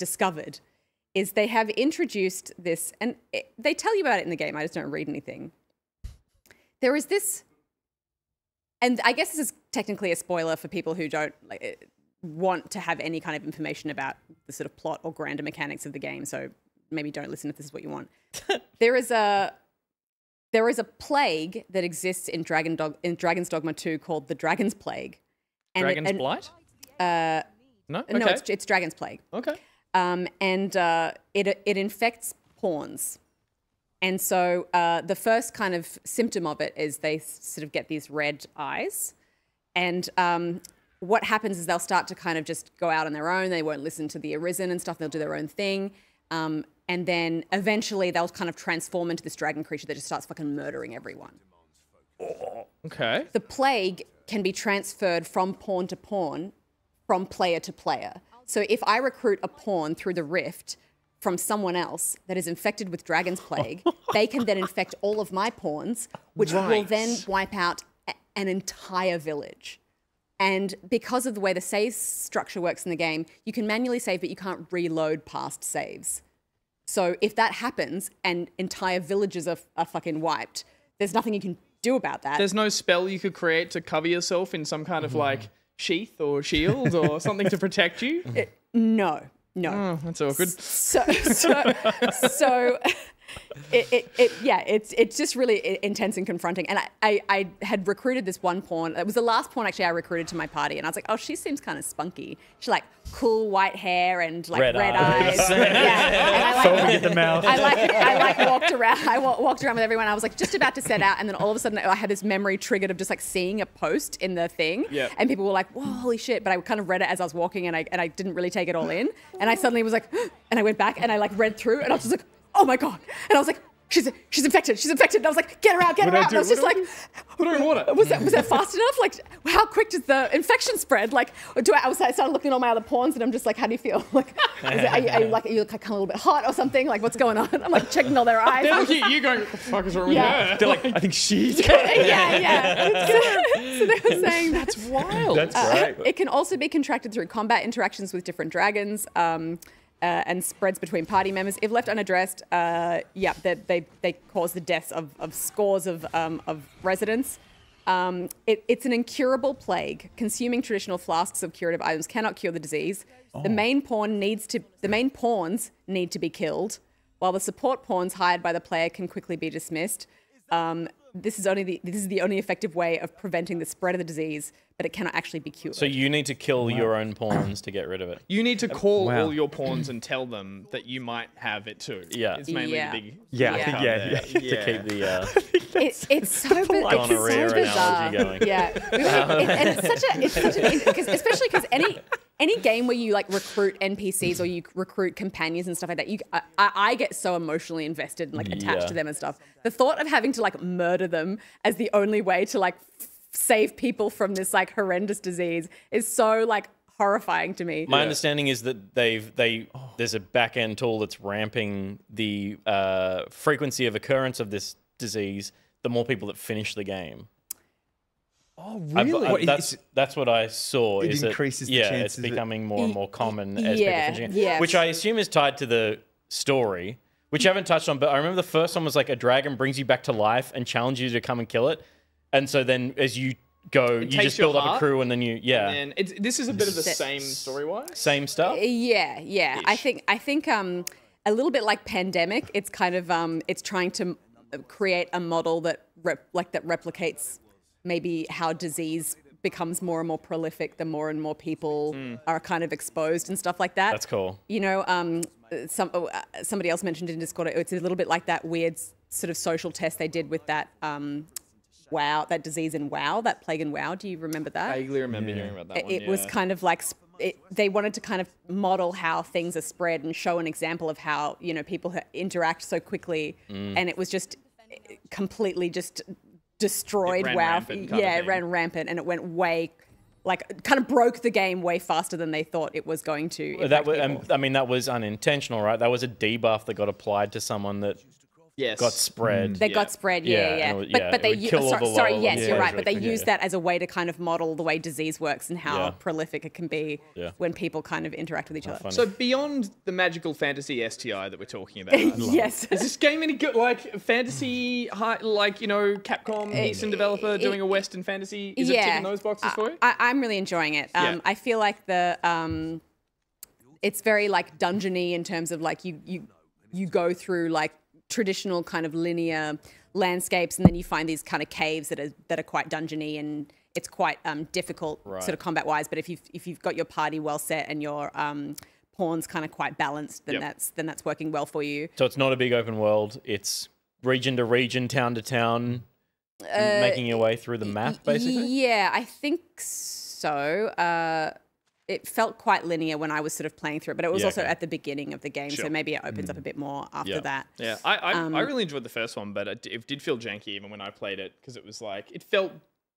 discovered, is they have introduced this, and it, they tell you about it in the game. I just don't read anything. There is this, and I guess this is technically a spoiler for people who don't like eh, want to have any kind of information about the sort of plot or grander mechanics of the game. So maybe don't listen if this is what you want. there is a there is a plague that exists in Dragon Dog in Dragon's Dogma 2 called the Dragon's Plague. And it- Dragon's and- Blight? Uh, No? Okay. No, it's, it's Dragon's Plague. okay. Um, and uh, it, it infects pawns. And so uh, the first kind of symptom of it is they sort of get these red eyes. And um, what happens is they'll start to kind of just go out on their own. They won't listen to the Arisen and stuff. They'll do their own thing. Um, and then eventually they'll kind of transform into this dragon creature that just starts fucking murdering everyone. Okay. The plague can be transferred from pawn to pawn, from player to player. So if I recruit a pawn through the rift from someone else that is infected with Dragon's Plague, they can then infect all of my pawns, which will then wipe out a- an entire village. And because of the way the save structure works in the game, you can manually save, but you can't reload past saves. So if that happens and entire villages are, are fucking wiped, there's nothing you can do about that. There's no spell you could create to cover yourself in some kind of mm-hmm. like sheath or shield or something to protect you. no, no. Oh, that's awkward. So, so, so it, it, it, yeah, it's it's just really intense and confronting. And I, I, I had recruited this one pawn. It was the last pawn actually I recruited to my party, and I was like, oh, she seems kind of spunky. She like cool white hair and like red, Red eyes. eyes. yeah, and I like, Foaming the mouth. I like I like walked around. I wa- walked around with everyone. I was like just about to set out, and then all of a sudden I had this memory triggered of just like seeing a post in the thing, Yep. and people were like, "Whoa, holy shit!" But I kind of read it as I was walking, and I and I didn't really take it all in, and I suddenly was like, and I went back and I like read through, and I was just like, "Oh my god!" And I was like. She's, she's infected. She's infected. And I was like, get her out, get What her out. do? And I was just do I like, Put her in water. was that was that fast enough? Like, how quick does the infection spread? Like, do I, I was I started looking at all my other pawns, and I'm just like, how do you feel? Like, is it, are, you, are you like, are you like kind of a little bit hot or something? Like, what's going on? I'm like checking all their eyes. They're looking at you going, what the fuck is wrong with Yeah. her? They're like, I think she's. yeah, yeah. So, so they were saying that's wild. That's Uh, great. it can also be contracted through combat interactions with different dragons um, uh, and spreads between party members. If left unaddressed, uh, yeah, they, they, they cause the deaths of, of scores of, um, of residents. Um, it, it's an incurable plague. Consuming traditional flasks of curative items cannot cure the disease. The main pawn needs to. The main pawns need to be killed, while the support pawns hired by the player can quickly be dismissed. Um, this is only the this is the only effective way of preventing the spread of the disease, but it cannot actually be cured. So you need to kill your own pawns to get rid of it. You need to call Wow. all your pawns and tell them that you might have it too. Yeah. It's mainly Yeah. the big. Yeah, I Yeah. think, yeah, yeah. To keep the uh, It, it's so, bi- it's gonorrhea so bizarre. analogy going. Yeah, It- it- and it's such a, it's such a, because especially because any any game where you like recruit NPCs or you recruit companions and stuff like that, you I, I I get so emotionally invested and like attached Yeah. to them and stuff. The thought of having to like murder them as the only way to like f- save people from this like horrendous disease is so like horrifying to me. My understanding is that they've they there's a back end tool that's ramping the uh, frequency of occurrence of this disease. The more people that finish the game, Oh, really? I- What, that's that's what I saw. It is that, increases the yeah, chances it's becoming more and more common as Yeah, people finish it, yeah. which I assume is tied to the story, which I haven't touched on. But I remember the first one was like a dragon brings you back to life and challenges you to come and kill it, and so then as you go, you just your build up a crew, and then you yeah, and it's, this is a bit of the same story wise. same stuff. Yeah, yeah. I think I think um, a little bit like pandemic. It's kind of um, it's trying to uh, create a model that rep- like that replicates maybe how disease becomes more and more prolific the more and more people are kind of exposed and stuff like that. That's cool. You know, um, some uh, somebody else mentioned in Discord. It's a little bit like that weird sort of social test they did with that. Um, Wow, that disease in WoW, that plague in WoW. Do you remember that? I vaguely remember hearing about that it, one. it was kind of like sp- it, they wanted to kind of model how things are spread and show an example of how you know people interact so quickly, Mm. and it was just eh, completely just destroyed. It ran WoW, rampant yeah, it ran rampant, and it went way. Like, kind of broke the game way faster than they thought it was going to. that was, um, I mean, that was unintentional, right? That was a debuff that got applied to someone that yes. got spread. They Yeah. got spread, yeah, Yeah, yeah. and it would- but yeah, but they u- sorry, the sorry lower yes, you're right. But they really use that as a way to kind of model the way disease works and how Yeah. prolific it can be Yeah. when people kind of interact with each other. funny. So beyond the magical fantasy STI that we're talking about, yes. is this game any good? Like fantasy, high, like you know, Capcom, decent developer doing a Western fantasy. Is it ticking those boxes for you? I, I'm really enjoying it. Um, Yeah. I feel like the um, it's very like dungeony in terms of like you you you go through like traditional kind of linear landscapes, and then you find these kind of caves that are that are quite dungeony and it's quite um, difficult sort of combat wise. But if you've if you've got your party well set and your um, pawns kind of quite balanced, then Yep. that's then that's working well for you. So it's not a big open world. It's region to region, town to town, Uh, making your way through the map, basically. Yeah, I think so. Uh, it felt quite linear when I was sort of playing through it, but it was Yeah, also okay. at the beginning of the game, so maybe it opens up a bit more after Yeah. that. Yeah, I I, Um, I really enjoyed the first one, but it, it did feel janky even when I played it because it was like it felt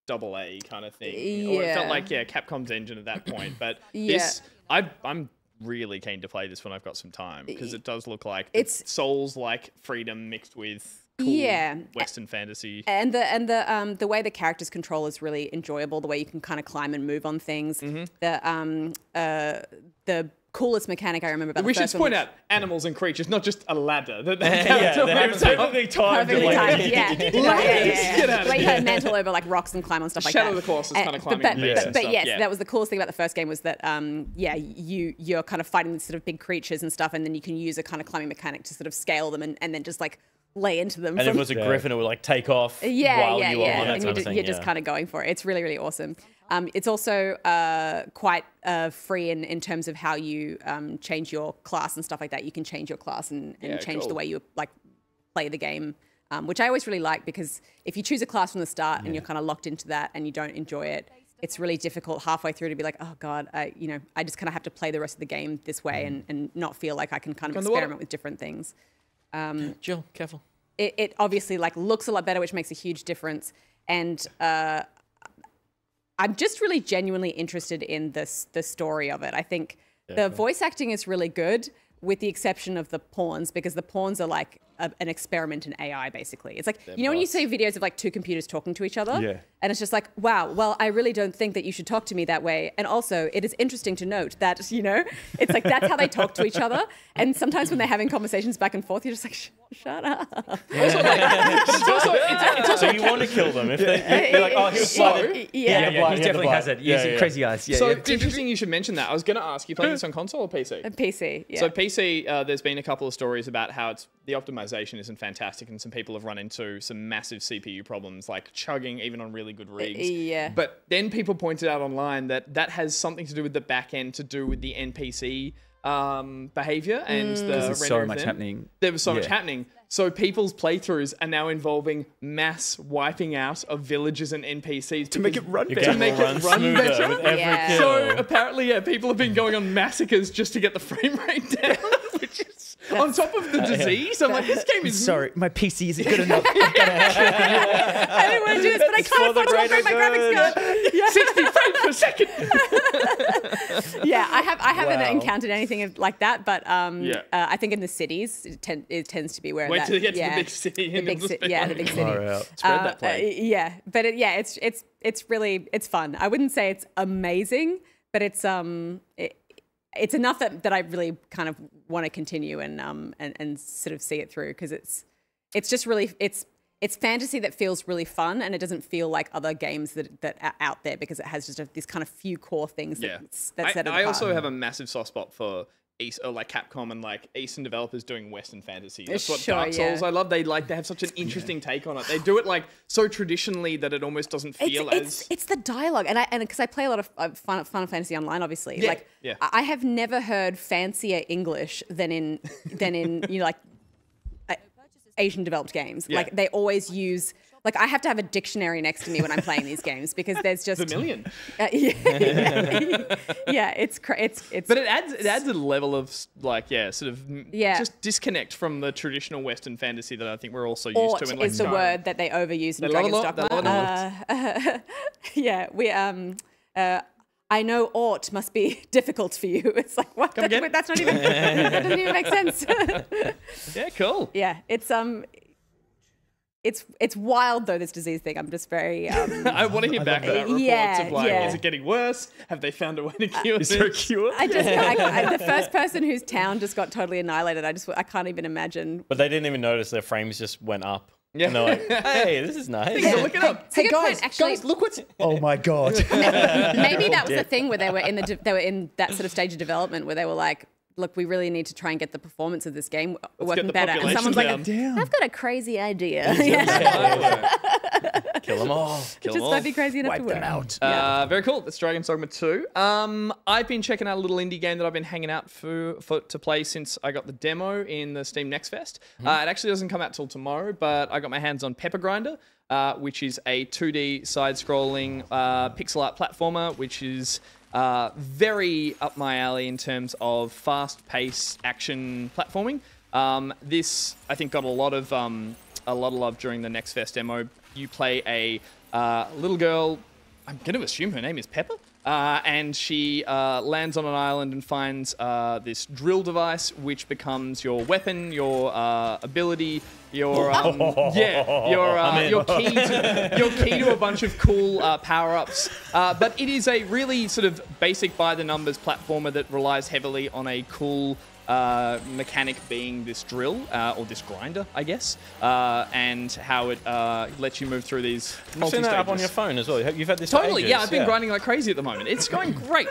double A kind of thing, or it felt like yeah Capcom's engine at that point. But Yeah. this, I I'm really keen to play this when I've got some time because it does look like it's Souls like freedom mixed with cool Yeah. Western fantasy. and the and the um the way the characters control is really enjoyable. The way you can kind of climb and move on things. Mm-hmm. The um uh the coolest mechanic I remember about We the should first one point out animals and creatures, not just a ladder. That the yeah, character they have moves perfectly timed. Perfectly like- timed, yeah. yeah, yeah, yeah, Get yeah. out of Where you here. kind of mantle over like rocks and climb on stuff like Shadow that. of the Colossus And- kinda climbing But, on beams but, but yes, yeah. that was the coolest thing about the first game was that um yeah you you're kind of fighting these sort of big creatures and stuff, and then you can use a kind of climbing mechanic to sort of scale them and, and then just like lay into them. And from- it was a griffin, it would like take off yeah, while yeah, you were yeah. on it. And you're, just, thing, you're just kind of going for it. It's really, really awesome. Um, it's also uh, quite uh, free in, in terms of how you um, change your class and stuff like that. You can change your class and, and Yeah, change the way you like play the game, um, which I always really like because if you choose a class from the start and you're kind of locked into that and you don't enjoy it, it's really difficult halfway through to be like, oh god, I you know I just kind of have to play the rest of the game this way and, and not feel like I can kind of on the water. experiment with different things Jill, careful. it, it obviously like looks a lot better, which makes a huge difference. And uh, I'm just really genuinely interested in this the story of it. I think the voice acting is really good, with the exception of the pawns, because the pawns are like a, an experiment in AI. Basically, it's like you know when you see videos of like two computers talking to each other, Yeah. and it's just like, wow, well, I really don't think that you should talk to me that way. And also, it is interesting to note that you know, it's like that's how they talk to each other. And sometimes when they're having conversations back and forth, you're just like, "Sh- shut up. It's also, it's, it's also So you want to kill them if they, you're like, oh, he was So- slightly. yeah. Yeah, blind, he he definitely has it. Yeah, Yeah, yeah. crazy eyes. Yeah, so yeah. it's interesting you should mention that. I was going to ask, you playing this on console or PC? PC. Yeah. So PC, uh, there's been a couple of stories about how it's the optimization isn't fantastic, and some people have run into some massive CPU problems, like chugging even on really good rigs. yeah. But then people pointed out online that that has something to do with the back end, to do with the NPC um, behavior and the there's so much them. happening. There was so much happening. So people's playthroughs are now involving mass wiping out of villages and NPCs to make it run better. game make it run run better. with every Yeah. kill. So apparently, yeah, people have been going on massacres just to get the frame rate down, which is on top of the disease. I'm like, this game is Sorry, my PC isn't good enough. I don't want to do this, but I can't the afford to upgrade my graphics card. 60 frames per second. Yeah, I have. I haven't Wow. encountered anything like that, but um, Yeah. uh, I think in the cities it, ten- it tends to be where Wait that, till you get to the big city The and big it'll ci- just yeah, the big city. Far out. Spread Uh, that plague. uh, yeah, but it, yeah, it's it's it's really it's fun. I wouldn't say it's amazing, but it's um it, it's enough that, that I really kind of want to continue and um and, and sort of see it through because it's it's just really it's it's fantasy that feels really fun and it doesn't feel like other games that that are out there because it has just a, this kind of few core things Yeah. that, that I, set it I apart. also have a massive soft spot for East, or like Capcom and like Eastern developers doing Western fantasy. That's what Sure, Dark Souls. yeah. I love. They like they have such an interesting take on it. They do it like so traditionally that it almost doesn't feel it's, as. it's, it's the dialogue, and I and because I play a lot of uh, Final, Final Fantasy Online, obviously, Yeah, like yeah. I I have never heard fancier English than in than in you know like uh, Asian developed games. Yeah. Like they always use like I have to have a dictionary next to me when I'm playing these games because there's just Vermilion. Uh, yeah, yeah, it's cra- it's it's. But it adds it adds a level of like yeah, sort of Yeah. just disconnect from the traditional Western fantasy that I think we're also used Ort to. In like is the Skyrim. word that they overuse in it Dragon's lot, Dogma. a Uh, yeah, we um. Uh, I know Ort must be difficult for you. It's like what? That, that's not even. that doesn't even make sense. Yeah, cool. yeah, it's um. It's it's wild though this disease thing. I'm just very um. I want to hear back about reports Yeah, of like, yeah. is it getting worse? Have they found a way to cure Is this? there a cure? I just I, I, the first person whose town just got totally annihilated. I just I can't even imagine. But they didn't even notice their frames just went up. Yeah. And they're like, hey, this is nice. Yeah, look it up. It's a good point, actually. look what's. Oh my god. Maybe that was the thing where they were in the de- they were in that sort of stage of development where they were like, look, we really need to try and get the performance of this game working better. And population someone's like. Damn. I've got a crazy idea. yeah. Kill them all. Kill Just them all. might be crazy enough to Wipe work. them out. Uh, very cool. That's Dragon's Dogma 2. Um, I've been checking out a little indie game that I've been hanging out for, for to play since I got the demo in the Steam Next Fest. Uh, it actually doesn't come out till tomorrow, but I got my hands on Pepper Grinder, uh, which is a 2D side-scrolling uh, pixel art platformer, which is uh, very up my alley in terms of fast-paced action platforming. Um, this I think got a lot of um, a lot of love during the Next Fest demo. You play a uh, little girl I'm going to assume her name is Pepper. Uh, and she uh, lands on an island and finds uh, this drill device, which becomes your weapon, your uh, ability, your um, yeah, your uh, your key to your key to a bunch of cool uh, power ups. Uh, but it is a really sort of basic by the numbers platformer that relies heavily on a cool uh, mechanic being this drill uh, or this grinder, I guess, uh, and how it uh, lets you move through these I've seen that up on your phone as well. You've had this Totally, yeah. I've been grinding like crazy at the moment. It's going great.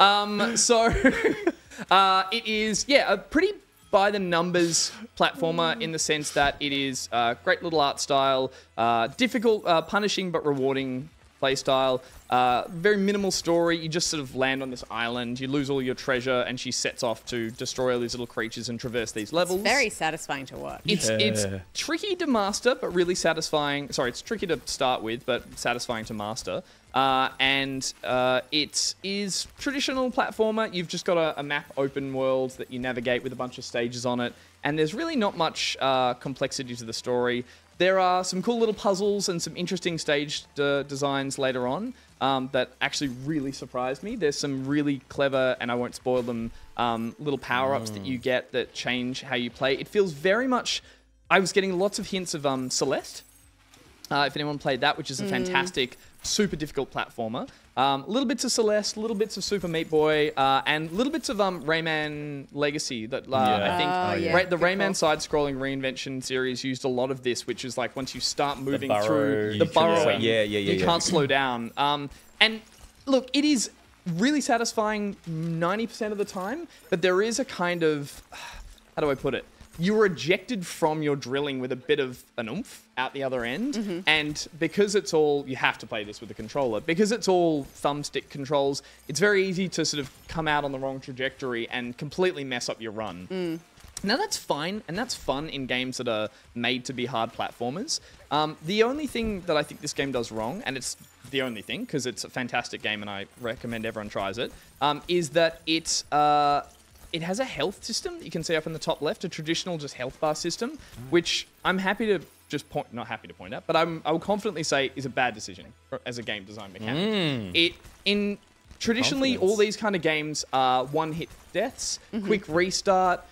Um, so uh, it is, yeah, a pretty by the numbers platformer in the sense that it is uh, great little art style, uh, difficult, uh, punishing but rewarding play style. Uh, very minimal story. You just sort of land on this island. You lose all your treasure, and she sets off to destroy all these little creatures and traverse these levels. Very satisfying to watch. It's it's tricky to master, but really satisfying. Sorry, it's tricky to start with, but satisfying to master. Uh, and uh, it is traditional platformer. You've just got a, a map open world that you navigate with a bunch of stages on it, and there's really not much uh, complexity to the story. There are some cool little puzzles and some interesting stage uh, designs later on um, that actually really surprised me. There's some really clever, and I won't spoil them, um, little power ups that you get that change how you play. It feels very much. I was getting lots of hints of um, Celeste. Uh, if anyone played that, which is a fantastic, super difficult platformer. Um, little bits of Celeste, little bits of Super Meat Boy, uh, and little bits of um, Rayman Legacy. That uh, I think Oh, yeah. Ra- the Good Rayman call. side-scrolling reinvention series used a lot of this, which is like once you start moving burrow, through the can- burrowing, Yeah, yeah, yeah, you yeah. can't slow down. Um, and look, it is really satisfying 90% of the time, but there is a kind of how do I put it? You're ejected from your drilling with a bit of an oomph out the other end. And because it's all, you have to play this with a controller, because it's all thumbstick controls, it's very easy to sort of come out on the wrong trajectory and completely mess up your run. Now that's fine and that's fun in games that are made to be hard platformers. Um, the only thing that I think this game does wrong, and it's the only thing because it's a fantastic game and I recommend everyone tries it, um, is that it's uh, it has a health system that you can see up in the top left, a traditional just health bar system, which I'm happy to just point, not happy to point out, but I'm, I will confidently say is a bad decision for- as a game design mechanic. Mm. It in traditionally all these kind of games are one hit deaths, mm-hmm. quick restart,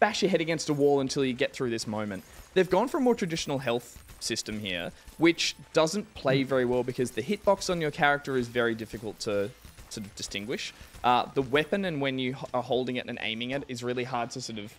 bash your head against a wall until you get through this moment. They've gone for a more traditional health system here, which doesn't play mm. very well because the hitbox on your character is very difficult to sort of distinguish. Uh, the weapon and when you are holding it and aiming it is really hard to sort of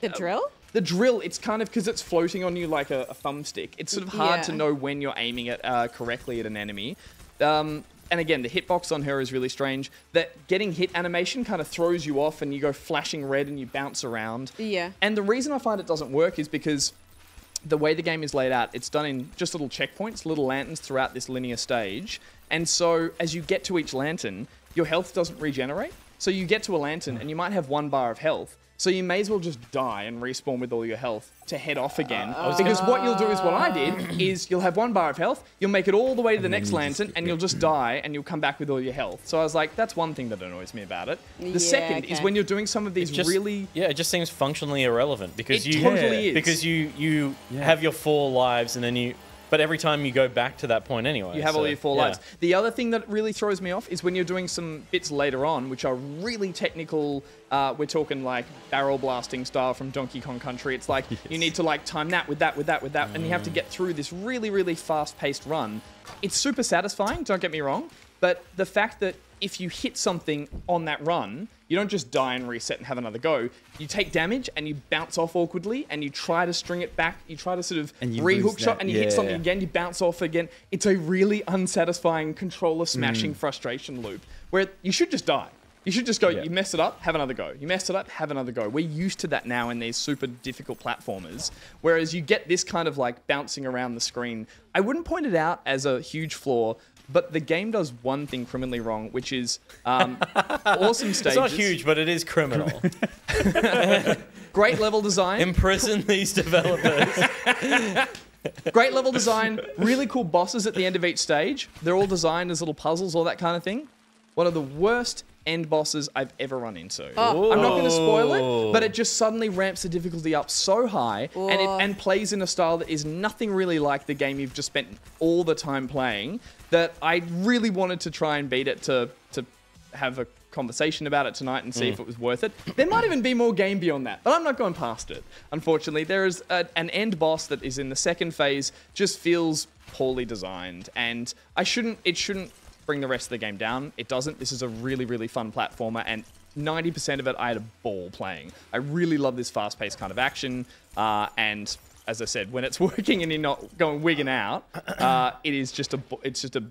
The drill? the drill, it's kind of because it's floating on you like a, a thumbstick. It's sort of hard Yeah. to know when you're aiming it uh, correctly at an enemy. Um, and again, the hitbox on her is really strange. That getting hit animation kind of throws you off, and you go flashing red and you bounce around. Yeah. And the reason I find it doesn't work is because the way the game is laid out, it's done in just little checkpoints, little lanterns throughout this linear stage. And so as you get to each lantern, your health doesn't regenerate. So you get to a lantern and you might have one bar of health. So you may as well just die and respawn with all your health to head off again. because what you'll do is what I did is you'll have one bar of health, you'll make it all the way to the next lantern, and you'll just die and you'll come back with all your health. So I was like, that's one thing that annoys me about it. The Yeah, second is when you're doing some of these just really yeah it just seems functionally irrelevant because It you totally is. because you you have your four lives and then you but every time you go back to that point anyway You have all your four yeah. lives. The other thing that really throws me off is when you're doing some bits later on, which are really technical. Uh, we're talking like barrel blasting style from Donkey Kong Country. It's like you need to like time that with that, with that, with that, and you have to get through this really, really fast-paced run. It's super satisfying. Don't get me wrong, but the fact that if you hit something on that run, you don't just die and reset and have another go. You take damage and you bounce off awkwardly, and you try to string it back. You try to sort of re-hook shot, and you hit yeah. something again, you bounce off again. It's a really unsatisfying controller Mm. smashing frustration loop where you should just die. You should just go, you mess it up, have another go. You mess it up, have another go. We're used to that now in these super difficult platformers. Whereas you get this kind of like bouncing around the screen. I wouldn't point it out as a huge flaw, but the game does one thing criminally wrong, which is um, awesome stages. it's not huge but it is criminal Great level design. imprison these developers Great level design, really cool bosses at the end of each stage. They're all designed as little puzzles, all that kind of thing. One of the worst end bosses I've ever run into. I'm not going to spoil it, but it just suddenly ramps the difficulty up so high and it and plays in a style that is nothing really like the game you've just spent all the time playing. That I really wanted to try and beat it to to have a conversation about it tonight and see if it was worth it. There might even be more game beyond that, but I'm not going past it. Unfortunately, there is a, an end boss that is in the second phase, just feels poorly designed, and I shouldn't. It shouldn't bring the rest of the game down. It doesn't. This is a really, really fun platformer, and 90% of it I had a ball playing. I really love this fast-paced kind of action, uh, and as I said, when it's working and you're not going wigging out, uh, it is just a. It's just a.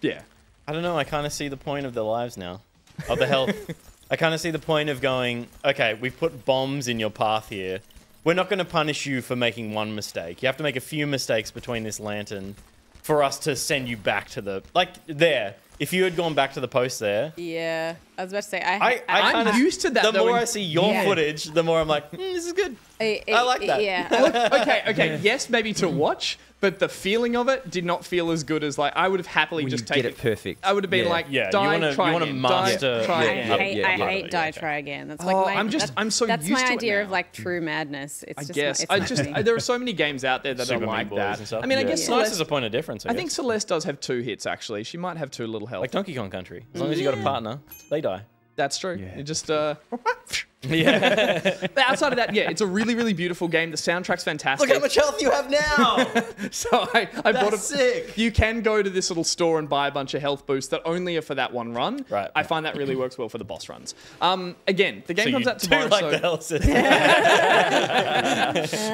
Yeah. I don't know. I kind of see the point of their lives now, of the health. I kind of see the point of going. Okay, we've put bombs in your path here. We're not going to punish you for making one mistake. You have to make a few mistakes between this lantern for us to send you back to the like there. If you had gone back to the post there, Yeah, I was about to say I. I, I I'm kinda- used to that, The though, more I see your Yeah. footage, the more I'm like, "Hmm, this is good. I, I like that. Yeah. okay, okay, yes, maybe to watch, but the feeling of it did not feel as good as like I would have happily When just you taken get it perfect. I would have been Yeah. like, Yeah, you die, wanna- try you wanna again, master- die, try I Yeah, again. yeah, hate, yeah, I hate yeah, die try again. That's Oh, like my, I'm just- that's- I'm so That's used my to it idea of like true madness. It's I just guess Not, I just not me. there are so many games out there that Super are like that. and stuff. I mean, I guess it's Celeste, as a point of difference. I, I think. Celeste does have two hits actually. She might have two little health. like Donkey Kong Country. As long as you got a partner, they die. That's true. Yeah. It just uh, Yeah. but outside of that, yeah, it's a really really beautiful game. The soundtrack's fantastic. Look how much health you have now. So I, I bought a sick. You can go to this little store and buy a bunch of health boosts that only are for that one run. Right. I find that really works well for the boss runs. Um, again, the game so comes you out do tomorrow. like so the health system.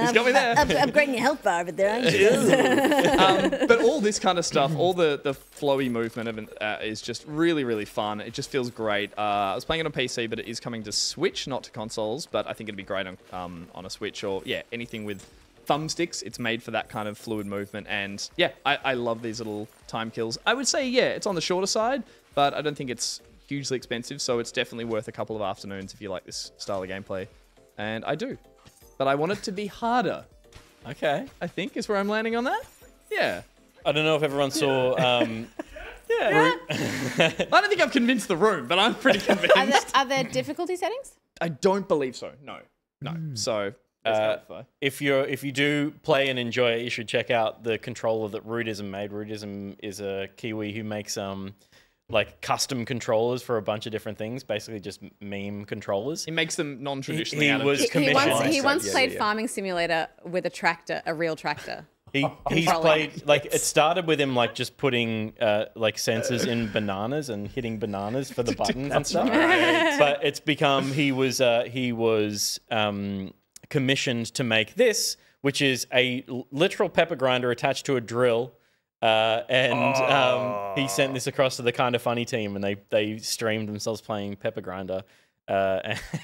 He's got me there. Up, upgrading your health bar over there, aren't you? um, but all this kind of stuff, all the the flowy movement of it, uh, is just really really fun. It just feels great. Uh, I was playing it on PC, but it is coming to Switch, not to consoles. But I think it'd be great on um, on a Switch or yeah anything with thumbsticks. It's made for that kind of fluid movement, and yeah, I, I love these little time kills. I would say yeah, it's on the shorter side, but I don't think it's hugely expensive, so it's definitely worth a couple of afternoons if you like this style of gameplay, and I do. But I want it to be harder. okay. I think is where I'm landing on that. Yeah. I don't know if everyone saw. Um, Yeah. I don't think I've convinced the room, but I'm pretty Are there, convinced. are there difficulty settings? I don't believe so. No. No. So, Uh, if you're if you do play and enjoy it, you should check out the controller that Rudeism made. Rudeism is a Kiwi who makes um like custom controllers for a bunch of different things, basically just meme controllers. he makes them non-traditionally. He- he out of was He, he once, he once yeah, played yeah. Farming Simulator with a tractor, a real tractor. He he's played like it started with him like just putting uh, like sensors in bananas and hitting bananas for the buttons and stuff. But it's become he was uh, he was um, commissioned to make this, which is a literal pepper grinder attached to a drill. Uh, and um, he sent this across to the Kinda Funny team, and they they streamed themselves playing pepper grinder. Uh,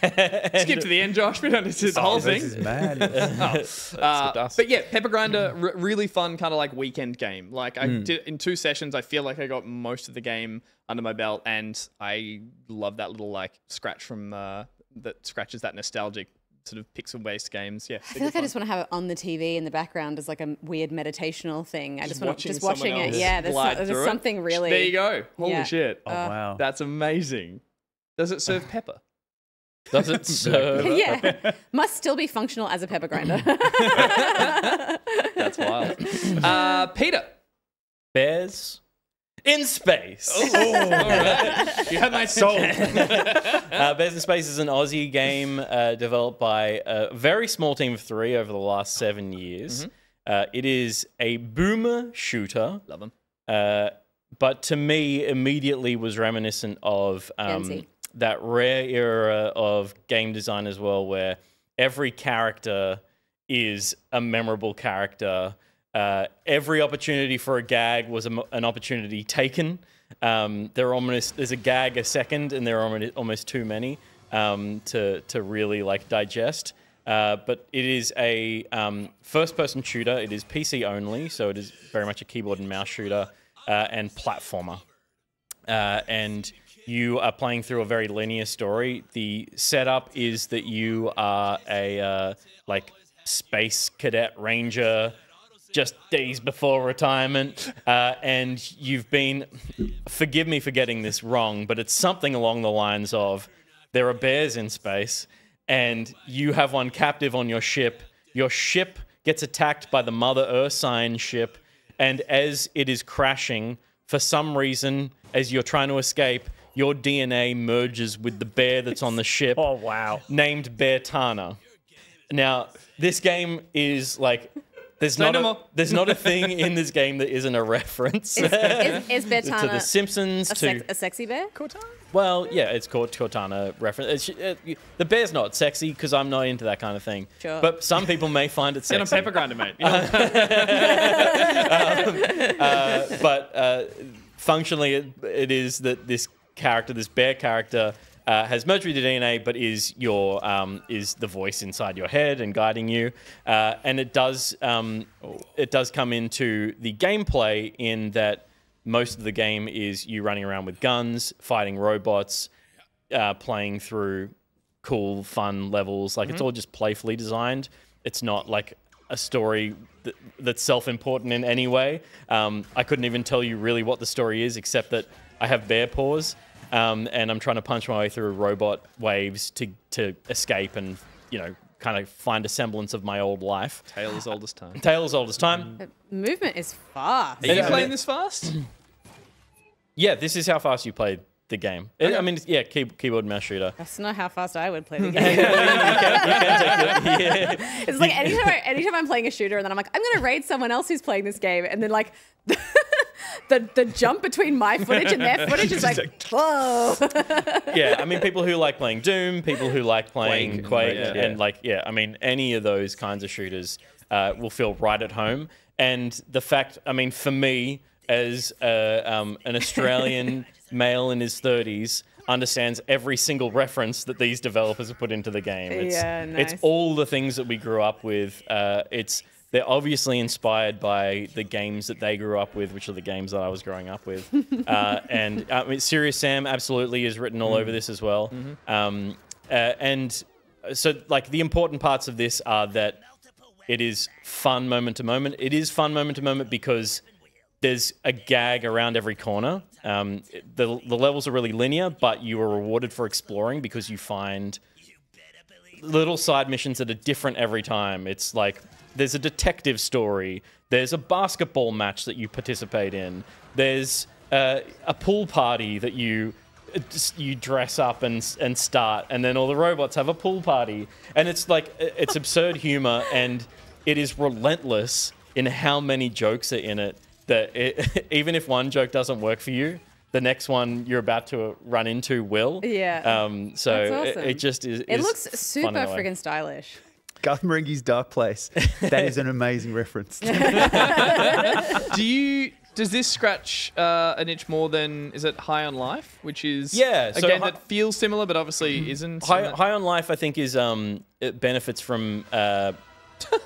Skip to the end, Josh. We don't need to do the whole thing. This is mad. Uh, but yeah, Pepper Grinder, r- really fun kind of like weekend game. Like I did in two sessions, I feel like I got most of the game under my belt, and I love that little like scratch from uh, that scratches that nostalgic sort of pixel-based games. Yeah, I feel like I just want to have it on the TV in the background as like a weird meditational thing. I just, want watching just watching it. Yeah, there's, glide so- through there's it. something really. There you go. Holy Yeah. shit. Oh, wow. That's amazing. Does it serve pepper? Does it serve? yeah, must still be functional as a pepper grinder. That's wild. uh, Peter. Bears in space. All right. You have my soul. Uh, Bears in Space is an Aussie game uh, developed by a very small team of three over the last seven years. Uh, it is a boomer shooter, Love them. uh, but to me, immediately was reminiscent of Gen um, Z. that rare era of game design as well, where every character is a memorable character. Uh, every opportunity for a gag was a an opportunity taken. Um, there are almost there's a gag a second, and there are almost too many um, to to really like digest. Uh, but it is a um, first-person shooter. It is PC only, so it is very much a keyboard and mouse shooter uh, and platformer uh, and you are playing through a very linear story. The setup is that you are a uh, like space cadet ranger just days before retirement, uh, and you've been. Forgive me for getting this wrong, but it's something along the lines of there are bears in space, and you have one captive on your ship. Your ship gets attacked by the Mother Ursine ship, and as it is crashing, for some reason, as you're trying to escape, your DNA merges with the bear that's on the ship. Oh, wow. Named Bear Tana. Now, this game is like. There's Say not, no a, more. there's not a thing in this game that isn't a reference Is, is, is to The Simpsons, a, to sex, a sexy bear? Cortana? well, yeah, it's called Cortana reference. It's, uh, it, the bear's not sexy because I'm not into that kind of thing. Sure. But some people may find it Get on sexy. Pepper Grinder, mate. You know? Um, uh, but uh, functionally, it, it is that this character, this bear character, uh, has merged with your DNA, but is your um, is the voice inside your head and guiding you. Uh, and it does um, it does come into the gameplay in that most of the game is you running around with guns, fighting robots, uh, playing through cool, fun levels. Like it's all just playfully designed. It's not like a story that, that's self-important in any way. Um, I couldn't even tell you really what the story is, except that I have bear paws, um, and I'm trying to punch my way through robot waves to to escape and you know kind of find a semblance of my old life. Tale as old as time. Tale as old as time. Movement is fast. Are you Yeah. playing this fast? Yeah, this is how fast you play the game. I- I mean, yeah, key, keyboard mouse shooter. That's not how fast I would play the game. yeah. It's like anytime, I, anytime I'm playing a shooter and then I'm like, I'm gonna raid someone else who's playing this game, and then like the the jump between my footage and their footage is like, whoa. yeah, I mean, people who like playing Doom, people who like playing Quake, Quake, yeah. and like, yeah, I mean, any of those kinds of shooters uh, will feel right at home. And the fact, I mean, for me, as a, um, an Australian male in his 30s, understands every single reference that these developers have put into the game. It's, Yeah, it's all the things that we grew up with. Uh, it's they're obviously inspired by the games that they grew up with, which are the games that I was growing up with. uh, and I mean, Serious Sam absolutely is written all over this as well. Um, uh, and so, like, the important parts of this are that it is fun moment to moment. It is fun moment to moment because there's a gag around every corner. Um, the, the levels are really linear, but you are rewarded for exploring because you find little side missions that are different every time. It's like there's a detective story, there's a basketball match that you participate in, there's uh, a pool party that you uh, you dress up and and start, and then all the robots have a pool party, and it's like it's absurd humor, and it is relentless in how many jokes are in it. That it, even if one joke doesn't work for you. The next one you're about to run into will. Yeah. Um, so That's it, it just is. It is looks super in a way. friggin' stylish. Garth Marenghi's Dark Place. That is an amazing reference. Do you? Does this scratch uh, an itch more than is it High on Life, which is Yeah, a so game Hi- that feels similar but obviously isn't? High, High on Life, I think, is um, it benefits from uh,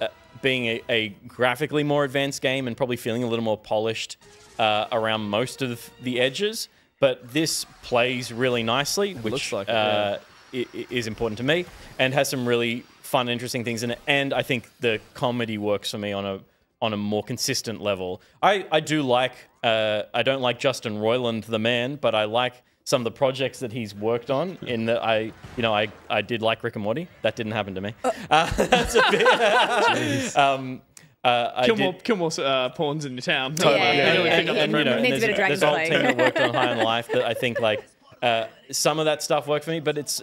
uh, being a, a graphically more advanced game and probably feeling a little more polished uh, around most of the edges. But this plays really nicely, which looks like uh, i- i- is important to me, and has some really fun, interesting things in it. And I think the comedy works for me on a on a more consistent level. I, I do like uh, I don't like Justin Roiland the man, but I like some of the projects that he's worked on. In that I you know I, I did like Rick and Morty. That didn't happen to me. Uh, that's a bit. um, uh, I kill did- more, kill more uh, pawns in your town. Totally. Yeah, yeah, yeah, pick yeah. and, you know, and Needs a there's, bit of Dragon there's a whole team that worked on High on Life that I think like uh, some of that stuff worked for me, but it's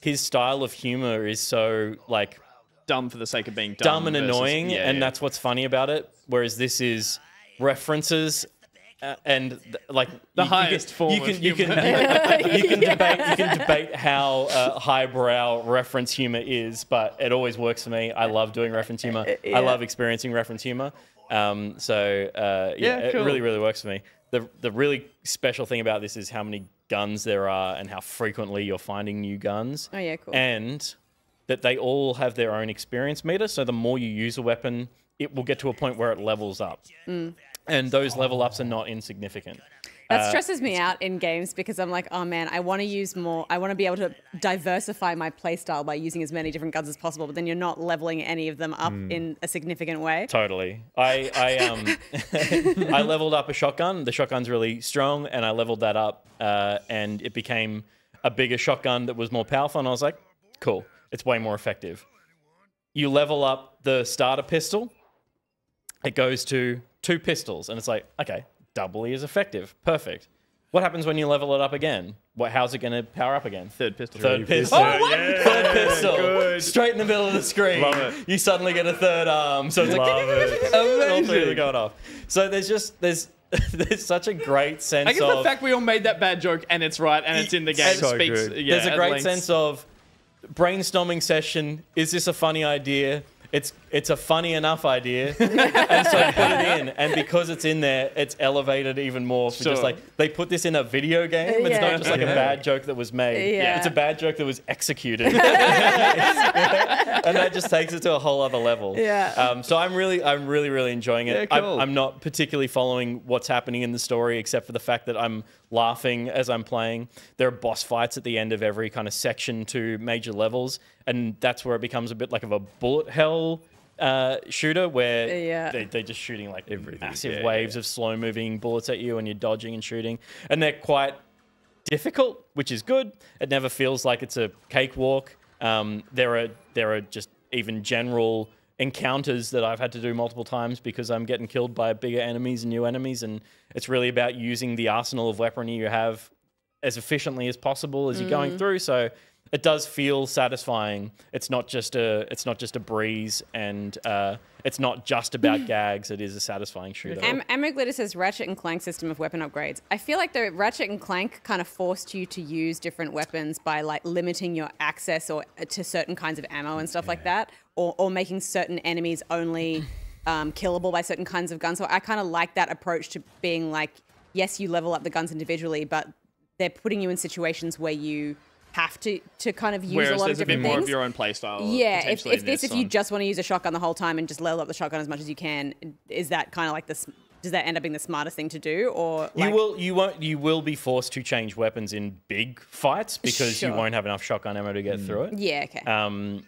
his style of humor is so like dumb for the sake of being dumb, dumb and versus- annoying, yeah, and yeah. that's what's funny about it. Whereas this is references. Uh, and th- like The you- you highest can, form you of can you humour. can you can debate you can debate how uh, highbrow reference humor is, but it always works for me. I love doing reference humor. I love experiencing reference humor. Um, so uh, yeah, Yeah, it really really works for me. The the really special thing about this is how many guns there are and how frequently you're finding new guns. Oh, yeah, cool. And that they all have their own experience meter. So the more you use a weapon, it will get to a point where it levels up. Mm. And those level ups are not insignificant. That Uh, stresses me out in games because I'm like, oh man, I want to use more. I want to be able to diversify my playstyle by using as many different guns as possible. But then you're not leveling any of them up Mm. in a significant way. Totally. I I um I leveled up a shotgun. The shotgun's really strong, and I leveled that up, uh, and it became a bigger shotgun that was more powerful. And I was like, cool, it's way more effective. You level up the starter pistol, it goes to two pistols, and it's like, okay, doubly as effective. Perfect. What happens when you level it up again? What? How's it going to power up again? Third pistol. Third pistol. Oh, what? Yeah, Third pistol. good. Straight in the middle of the screen. Love it. You suddenly get a third arm. So it's like Love it. all going off. So there's just there's there's such a great sense I guess of the fact we all made that bad joke and it's right and it's in the game So speaks. good. Yeah, there's a great sense of brainstorming session. Is this a funny idea? It's it's a funny enough idea, and so put it in. And because it's in there, it's elevated even more. For just like they put this in a video game. It's not just like a bad joke that was made. Yeah. It's a bad joke that was executed, and that just takes it to a whole other level. Yeah. Um, so I'm really I'm really really enjoying it. Yeah, I'm- cool. I'm not particularly following what's happening in the story, except for the fact that I'm laughing as I'm playing. There are boss fights at the end of every kind of section to major levels, and that's where it becomes a bit like of a bullet hell uh, shooter, where Yeah. they, they're just shooting like massive yeah, waves of slow moving bullets at you, and you're dodging and shooting, and they're quite difficult, which is good. It never feels like it's a cakewalk. Um, there are there are just even general encounters that I've had to do multiple times because I'm getting killed by bigger enemies and new enemies, and it's really about using the arsenal of weaponry you have as efficiently as possible as you're going through. So it does feel satisfying. It's not just a it's not just a breeze, and uh, it's not just about gags. It is a satisfying shooter. Am- Amygdala says Ratchet and Clank system of weapon upgrades. I feel like the Ratchet and Clank kind of forced you to use different weapons by like limiting your access or uh, to certain kinds of ammo and stuff like that, or, or making certain enemies only um, killable by certain kinds of guns. So I kind of like that approach to being like, yes, you level up the guns individually, but they're putting you in situations where you have to to kind of use Whereas a lot of there's a bit different more things. of your own playstyle. Yeah, if, if this, if you just want to use a shotgun the whole time and just level up the shotgun as much as you can, is that kind of like this? Does that end up being the smartest thing to do, or You will you won't you will be forced to change weapons in big fights because you won't have enough shotgun ammo to get through it. Yeah, okay. Um,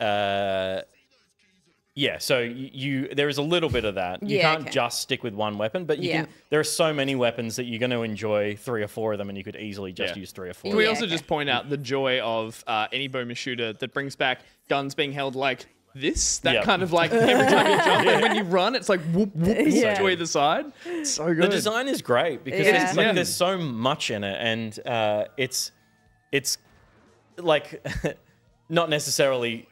uh, yeah. So you there is a little bit of that. You Yeah, can't okay. just stick with one weapon, but you Yeah. can. There are so many weapons that you're going to enjoy three or four of them, and you could easily just Yeah. use three or four. Can we Yeah, also okay. just point out the joy of uh, any boomer shooter that brings back guns being held like this? That Yep. kind of like every time you jump and when you run, it's like whoop whoop whoop Yeah. to either side. It's so the design is great because Yeah. it's like, Yeah. there's so much in it, and uh, it's it's like not necessarily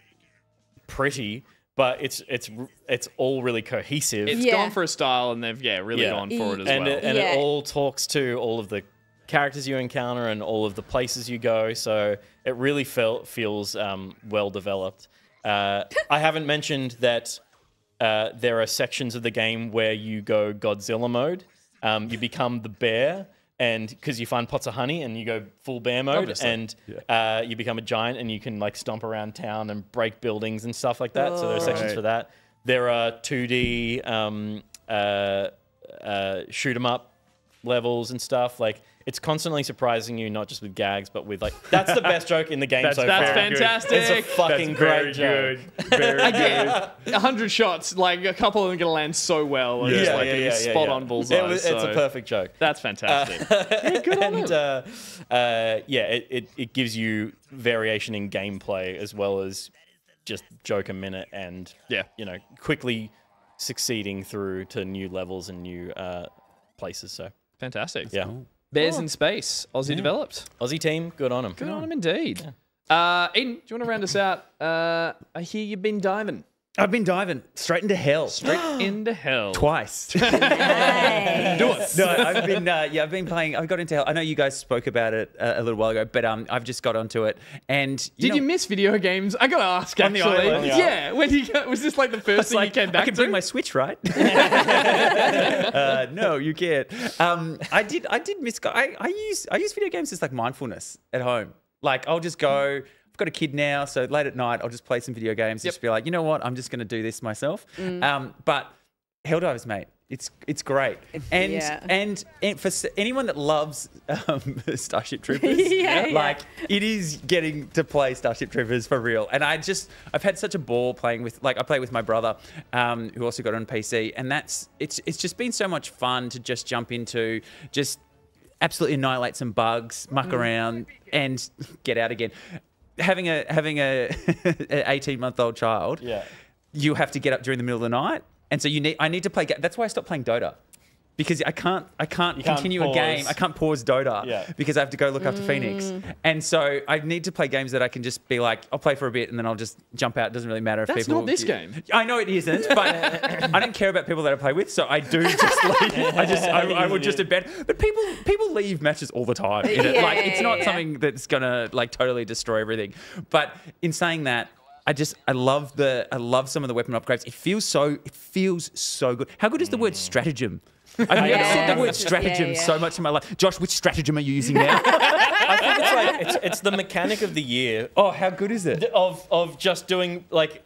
pretty, but it's it's it's all really cohesive. It's Yeah. gone for a style, and they've yeah really Yeah. gone for it as and well. it, and Yeah. it all talks to all of the characters you encounter and all of the places you go. So it really felt feels um, well developed. Uh, I haven't mentioned that uh, there are sections of the game where you go Godzilla mode. Um, you become the bear. And because you find pots of honey and you go full bear mode, Obviously. and uh, you become a giant and you can like stomp around town and break buildings and stuff like that. So there are sections Right. for that. There are 2D um, uh, uh, shoot 'em up levels and stuff. Like it's constantly surprising you, not just with gags, but with like that's the best joke in the game That's- so that's far. fantastic. It's a fucking That's great very joke. good. Very good. a hundred shots, like a couple of them gonna land so well. and just like a spot on bullseye. It was, it's a perfect joke. That's fantastic. Yeah, and uh, uh, yeah, it, it, it gives you variation in gameplay as well as just joke a minute and Yeah. you know quickly succeeding through to new levels and new uh, places. So fantastic. yeah, Bears in Space, Aussie developed. Aussie team, good on them. Good on him indeed. Uh, Eden, do you want to round us out? Uh, I hear you've been diving I've been diving straight into hell. straight into hell. Twice. Nice. Do it. no, I've been uh, yeah, I've been playing. I got into hell. I know you guys spoke about it uh, a little while ago, but um, I've just got onto it. And Did know, you miss video games? I gotta ask. On the actually, island? yeah. When you got, was this like the first thing like you came back I can to? bring my Switch, right? uh, no, you can't. Um, I did. I did miss. I, I use. I use video games as like mindfulness at home. Like I'll just go. I've got a kid now, so late at night I'll just play some video games. Just be like, you know what? I'm just going to do this myself. Um, but Helldivers, mate. It's it's great, and yeah. and and for anyone that loves um, Starship Troopers, Yeah, yeah. like it is getting to play Starship Troopers for real. And I just I've had such a ball playing with like I play with my brother, um, who also got it on PC, and that's it's it's just been so much fun to just jump into just absolutely annihilate some bugs, muck Mm. around, and get out again. Having a having a eighteen month old child, Yeah. you have to get up during the middle of the night, and so you need I need to play. That's why I stopped playing Dota. Because I can't, I can't can't continue a game. I can't pause Dota Yeah. because I have to go look after Phoenix. Mm. And so I need to play games that I can just be like, I'll play for a bit and then I'll just jump out. It doesn't really matter if That's people. not this game. I know it isn't, but I don't care about people that I play with, so I do just leave. I just, I, I would just embed. But people, people leave matches all the time. in it. Yeah, like it's not yeah. something that's gonna like totally destroy everything. But in saying that. I just I love the I love some of the weapon upgrades. It feels so it feels so good. How good is the word mm. stratagem? I've never Yeah. said the word stratagem yeah. so much in my life. Josh, which stratagem are you using now? I think it's like it's, it's the mechanic of the year oh, how good is it? of of just doing like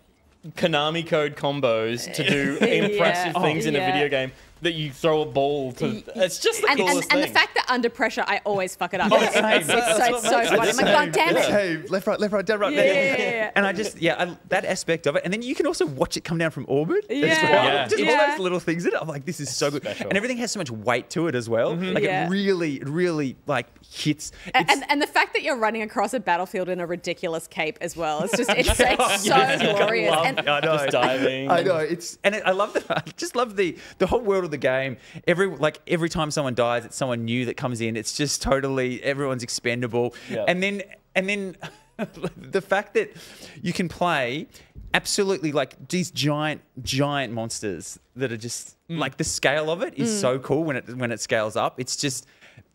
Konami code combos to do impressive Yeah. things in a video game that you throw a ball to. It's just the and, and, coolest and the fact that under pressure I always fuck it up. Oh, it's, same. it's, it's That's so, it's so funny. I'm like. God damn it. Hey, left, right, left, right, down, right. Yeah, there. yeah, yeah, yeah. And I just, yeah, I, that aspect of it. And then you can also watch it come down from orbit Yeah. well. Yeah. Just all those little things in it. I'm like, this is so good. special. And everything has so much weight to it as well. Mm-hmm. Like Yeah. it really, really like hits. And, and, and the fact that you're running across a battlefield in a ridiculous cape as well, it's just it's, it's so glorious. And, I know. just diving. I know it's and I love the I just love the the whole world of the game. Every like every time someone dies, it's someone new that comes in. It's just totally everyone's expendable. Yeah. And then and then the fact that you can play absolutely like these giant giant monsters that are just mm. like the scale of it is mm. so cool when it when it scales up. It's just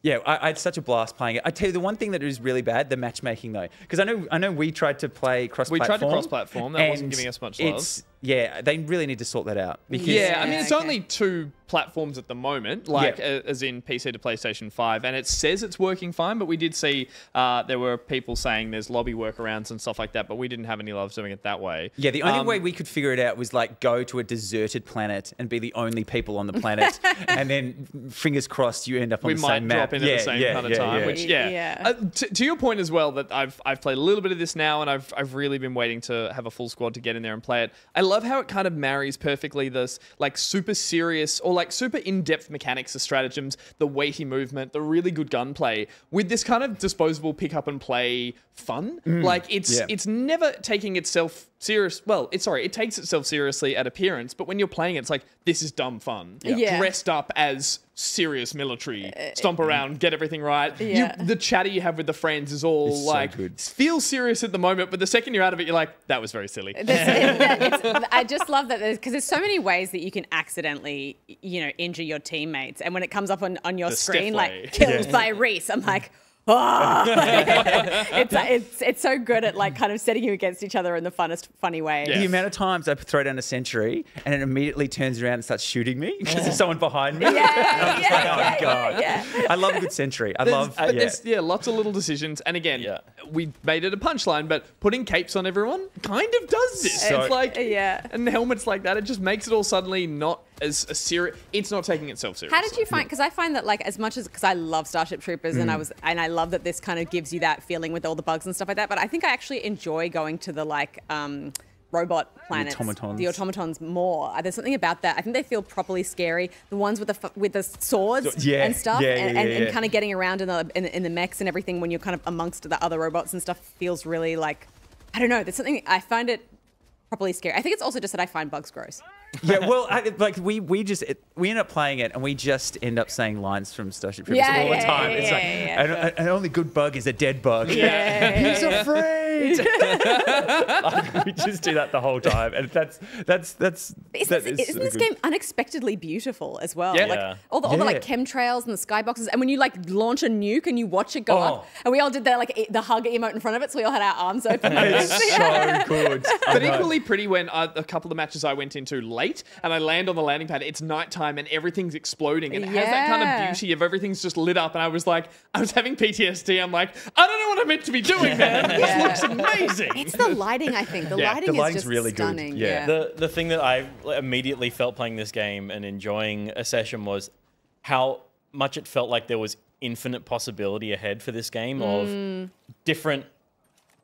yeah, I, I had such a blast playing it. I tell you, the one thing that is really bad, the matchmaking though, because I know I know we tried to play cross. We tried to cross-platform. That wasn't giving us much love. It's yeah, they really need to sort that out because Yeah, I mean, Yeah, it's okay. only two platforms at the moment, like Yeah. a- as in PC to PlayStation 5, and it says it's working fine, but we did see uh, there were people saying there's lobby workarounds and stuff like that, but we didn't have any love doing it that way. Yeah, the only Um, way we could figure it out was like go to a deserted planet and be the only people on the planet, and then fingers crossed you end up on we the might same map. drop in at Yeah, the same yeah, kind of yeah, time. yeah. Which, yeah, Yeah. Uh, t- to your point as well, that I've I've played a little bit of this now, and I've I've really been waiting to have a full squad to get in there and play it. I love how it kind of marries perfectly this like super serious or like super in depth mechanics of stratagems, the weighty movement, the really good gunplay with this kind of disposable pick up and play fun. Mm. Like it's Yeah. it's never taking itself serious. Well, it's sorry, it takes itself seriously at appearance, but when you're playing, it, it's like this is dumb fun. Yeah. Dressed up as serious military, uh, stomp around, get everything right. You- Yeah. the chatter you have with the friends is all It's so like good. feels serious at the moment, but the second you're out of it, you're like, that was very silly. There's- it- it's- I just love that because there's so many ways that you can accidentally, you know, injure your teammates, and when it comes up on, on your The screen, stiff like way. killed by Reese, I'm like. Oh. it's, it's it's so good at like kind of setting you against each other in the funnest funny way. Yeah. The amount of times I throw down a sentry and it immediately turns around and starts shooting me because there's someone behind me. Yeah, yeah, yeah, oh god! yeah, I love a good sentry. I There's- love. Uh, but yeah. yeah, lots of little decisions. And again, Yeah. we made it a punchline, but putting capes on everyone kind of does this. So- it's like Yeah. and helmets like that, it just makes it all suddenly not as a serious. It's not taking itself seriously. How did you find? Because I find that like as much as because I love Starship Troopers and I Mm. was and I love that this kind of gives you that feeling with all the bugs and stuff like that. But I think I actually enjoy going to the like um, robot planets, automatons. the automatons more. Uh, There's something about that. I think they feel properly scary. The ones with the with the swords So- yeah, and stuff, yeah, and, yeah, and, yeah, and kind of getting around in the in, in the mechs and everything when you're kind of amongst the other robots and stuff feels really like I don't know. There's something I find it properly scary. I think it's also just that I find bugs gross. Yeah, well, I, like we we just it, we end up playing it and we just end up saying lines from Starship Troopers Yeah, all the time. yeah, it's yeah, like yeah, an, an- only good bug is a dead bug. Yeah. He's afraid. Like, we just do that the whole time, and that's that's that's. Isn't, that this, is isn't so this game unexpectedly beautiful as well? Yeah. Like Yeah. all the all the like Yeah. chemtrails and the skyboxes, and when you like launch a nuke and you watch it go Oh. up, and we all did that like e- the hug emote in front of it, so we all had our arms open. It's so good. But equally pretty when uh, a couple of matches I went into late and I land on the landing pad, it's nighttime and everything's exploding and it has that kind of beauty of everything's just lit up. And I was like, I was having PTSD. I'm like, I don't know what I'm meant to be doing, man. Yeah. This looks amazing. It's the lighting, I think. The Yeah, lighting the is just really good. stunning. Yeah. Yeah. The the thing that I immediately felt playing this game and enjoying a session was how much it felt like there was infinite possibility ahead for this game of different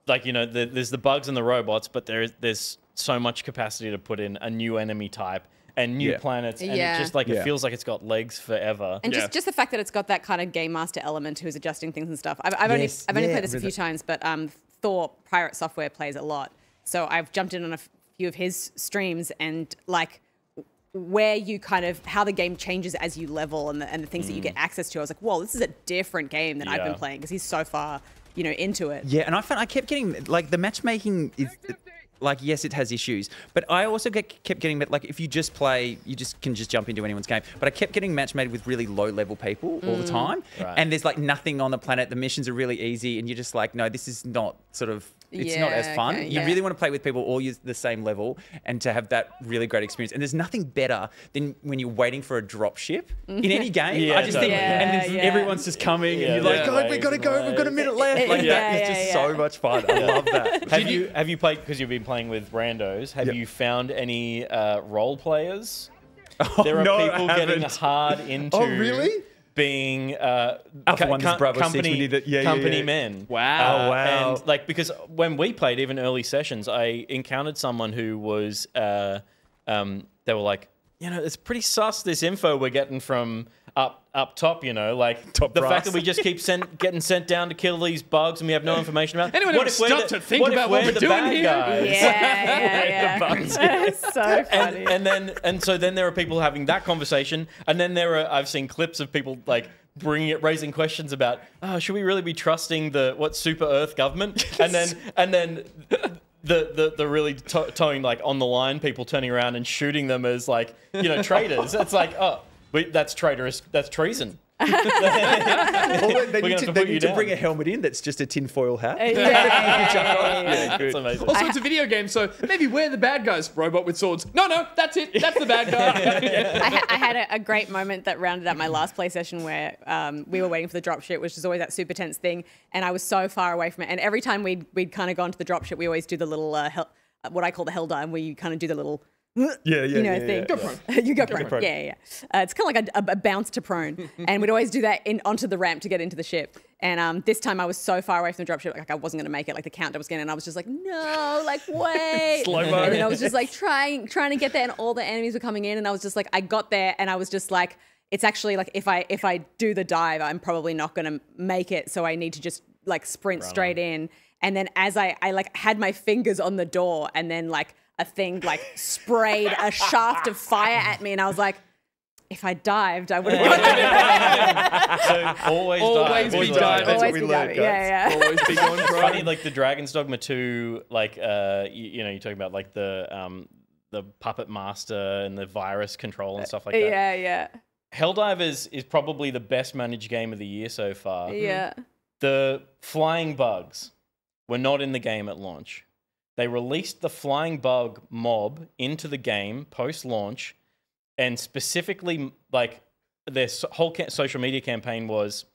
like you know the, there's the bugs and the robots but there's there's so much capacity to put in a new enemy type and new Yeah. planets and Yeah. it just like Yeah. it feels like it's got legs forever And Yeah. just, just the fact that it's got that kind of game master element who's adjusting things and stuff. I've, I've only I've only yeah, played this a few times, but um, Thor Pirate Software plays a lot, so I've jumped in on a few of his streams and like where you kind of how the game changes as you level and the, and the things that you get mm. access to. I was like, whoa, this is a different game than I've been playing because he's so far you know into it. Yeah, and I found I kept getting like the matchmaking is like yes, it has issues, but I also get, kept getting like if you just play, you just can just jump into anyone's game. But I kept getting match made with really low level people all the mm. time, Right. and there's like nothing on the planet. The missions are really easy, and you're just like, no, this is not sort of. It's not as fun. okay, you yeah. really want to play with people all use the same level and to have that really great experience. And there's nothing better than when you're waiting for a drop ship in any game. Yeah, I just think, totally. and then Yeah, yeah. everyone's just coming, Yeah, and you're like, yeah. God, we gotta go. We've got a minute left. Like Yeah, that is yeah, just yeah. so much fun. I love that. have you have you played because you've been playing with randos have Yep. you found any uh, role players Oh, there are no, people getting hard into Oh, really? Being uh, Alpha co- One, this co- Bravo six, we company, need to- yeah, yeah, company yeah. men. Wow. Oh, wow. And like because when we played even early sessions, I encountered someone who was uh, um, they were like, you know, it's pretty sus this info we're getting from up up top. You know, like Top the brass. fact that we just keep sent, getting sent down to kill these bugs and we have no information about. Anyone what ever if we're stopped the- to think what about what we're we're the doing bad here? guys? Yeah, yeah, yeah. so funny. and, and then and so then there are people having that conversation, and then there are I've seen clips of people like bringing it, raising questions about, oh, should we really be trusting the what super Earth government? And then and then. The, the, the really to- towing like on the line people turning around and shooting them as like you know traitors it's like oh we, that's traitorous that's treason Or they, We're gonna need to, to they need to bring a helmet in that's just a tinfoil hat. yeah, yeah, yeah, yeah, yeah, that's amazing Also, it's a video game, so maybe we're the bad guys. Robot with swords. No, no, that's it. That's the bad guy. I, ha- I had a, a great moment that rounded out my last play session where um, we were waiting for the drop ship, which is always that super tense thing, and I was so far away from it. And every time we'd we'd kind of gone to the drop ship, we always do the little uh, hel- uh, what I call the hell dive, where you kind of do the little. Yeah, yeah, you know, yeah, thing. yeah, prone. you go prone. prone. Yeah, yeah. yeah. Uh, it's kind of like a, a, a bounce to prone, and we'd always do that in onto the ramp to get into the ship. And um, this time I was so far away from the dropship, like I wasn't going to make it. Like the countdown was getting, and I was just like, no, like wait. Slow-mo. And then I was just like trying, trying to get there, and all the enemies were coming in, and I was just like, I got there, and I was just like, it's actually like if I if I do the dive, I'm probably not going to make it, so I need to just like sprint straight in. And then as I I like had my fingers on the door, and then like a thing like sprayed a shaft of fire at me, and I was like. If I dived, I would have got so always Always dive, be dive. diving. That's what Always we learned. Yeah, yeah. Always be going prone. funny like the Dragon's Dogma 2 like uh you, you know you're talking about like the um the puppet master and the virus control and stuff like that. Yeah, yeah, Helldivers is probably the best managed game of the year so far. yeah. The flying bugs were not in the game at launch. They released the flying bug mob into the game post launch and specifically like their whole social media campaign was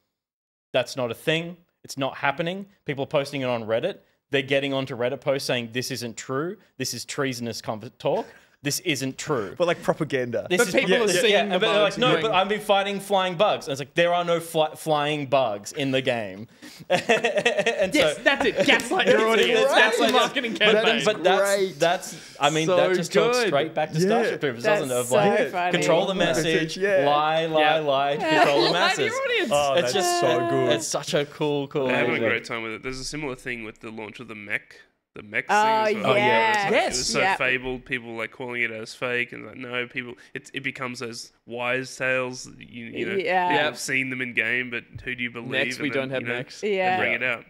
that's not a thing. It's not happening. People posting it on Reddit. They're getting onto Reddit posts saying this isn't true. This is treasonous talk. This isn't true. But like propaganda. This But is, people are seeing and the but bugs like, no, going- but I've been fighting flying bugs. And it's like there are no fly- flying bugs in the game. and Yes, so, that's it. Gaslight your audience. That's the Right. marketing but, campaign. but that's Great. that's I mean So that just talks good. straight back to Yeah. Starship Troopers, That's doesn't it? Of so like funny. control the Message, message, yeah. lie, lie, Yeah. lie, control the Lie to masses. Oh, it's just so good. It's such a cool, cool. They're having a great time with it. There's a similar thing with the launch of the mech. The mech Oh, thing as well. yeah. It was, like, Yes. it was so Yep. fabled. People like calling it as fake, and like no, people. It it becomes those wise tales. You, you know, Yeah. people Yep. have seen them in game, but who do you believe? Next, we then, don't have you know, next. Yeah. Bring it out.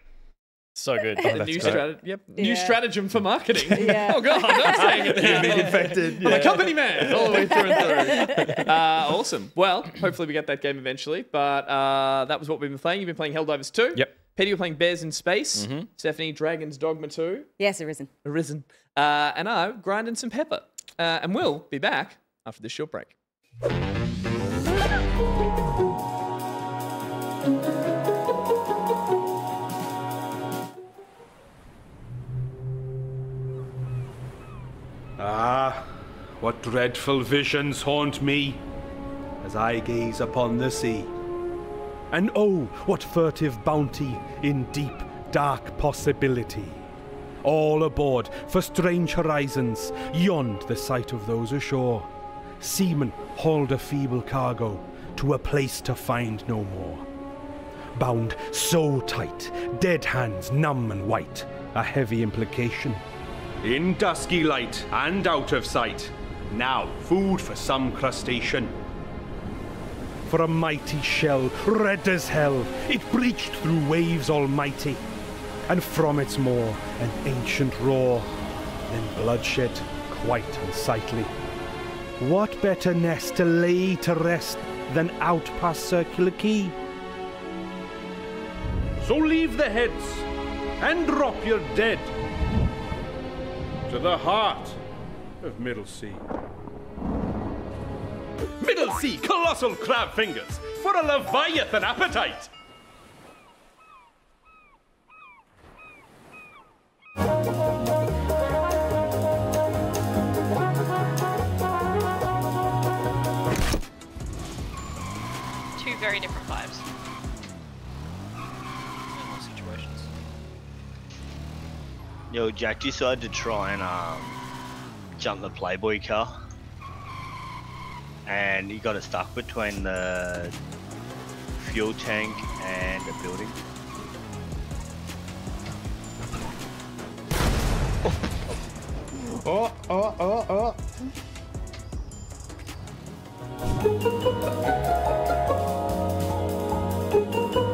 So good. The that's new great. stratagem. Yep. New stratagem for marketing. Yeah. Oh god, I'm saying it now. being infected. I'm a company man all the way through and through. Uh, awesome. Well, hopefully we get that game eventually. But uh, that was what we've been playing. You've been playing Helldivers 2. Yep. Petty were playing Bears in Space. Mm-hmm. Stephanie, Dragons Dogma 2. Yes, Arisen. Arisen. Uh, and I, Grinding Some Pepper. Uh, and we'll be back after this short break. Ah, what dreadful visions haunt me as I gaze upon the sea. And oh, what furtive bounty in deep, dark possibility. All aboard for strange horizons, yond the sight of those ashore. Seamen hauled a feeble cargo to a place to find no more. Bound so tight, dead hands numb and white, a heavy implication. In dusky light and out of sight, now food for some crustacean. For a mighty shell, red as hell, it breached through waves almighty, and from its maw an ancient roar, then bloodshed quite unsightly. What better nest to lay to rest than out past Circular Quay? So leave the heads and drop your dead to the heart of Middle Sea. Middle Sea colossal crab fingers for a leviathan appetite. Two very different vibes. situations. Yo, Jack decided to try and um, jump the Playboy car. And he got stuck between the fuel tank and a building. Oh, oh, oh, oh. Everyone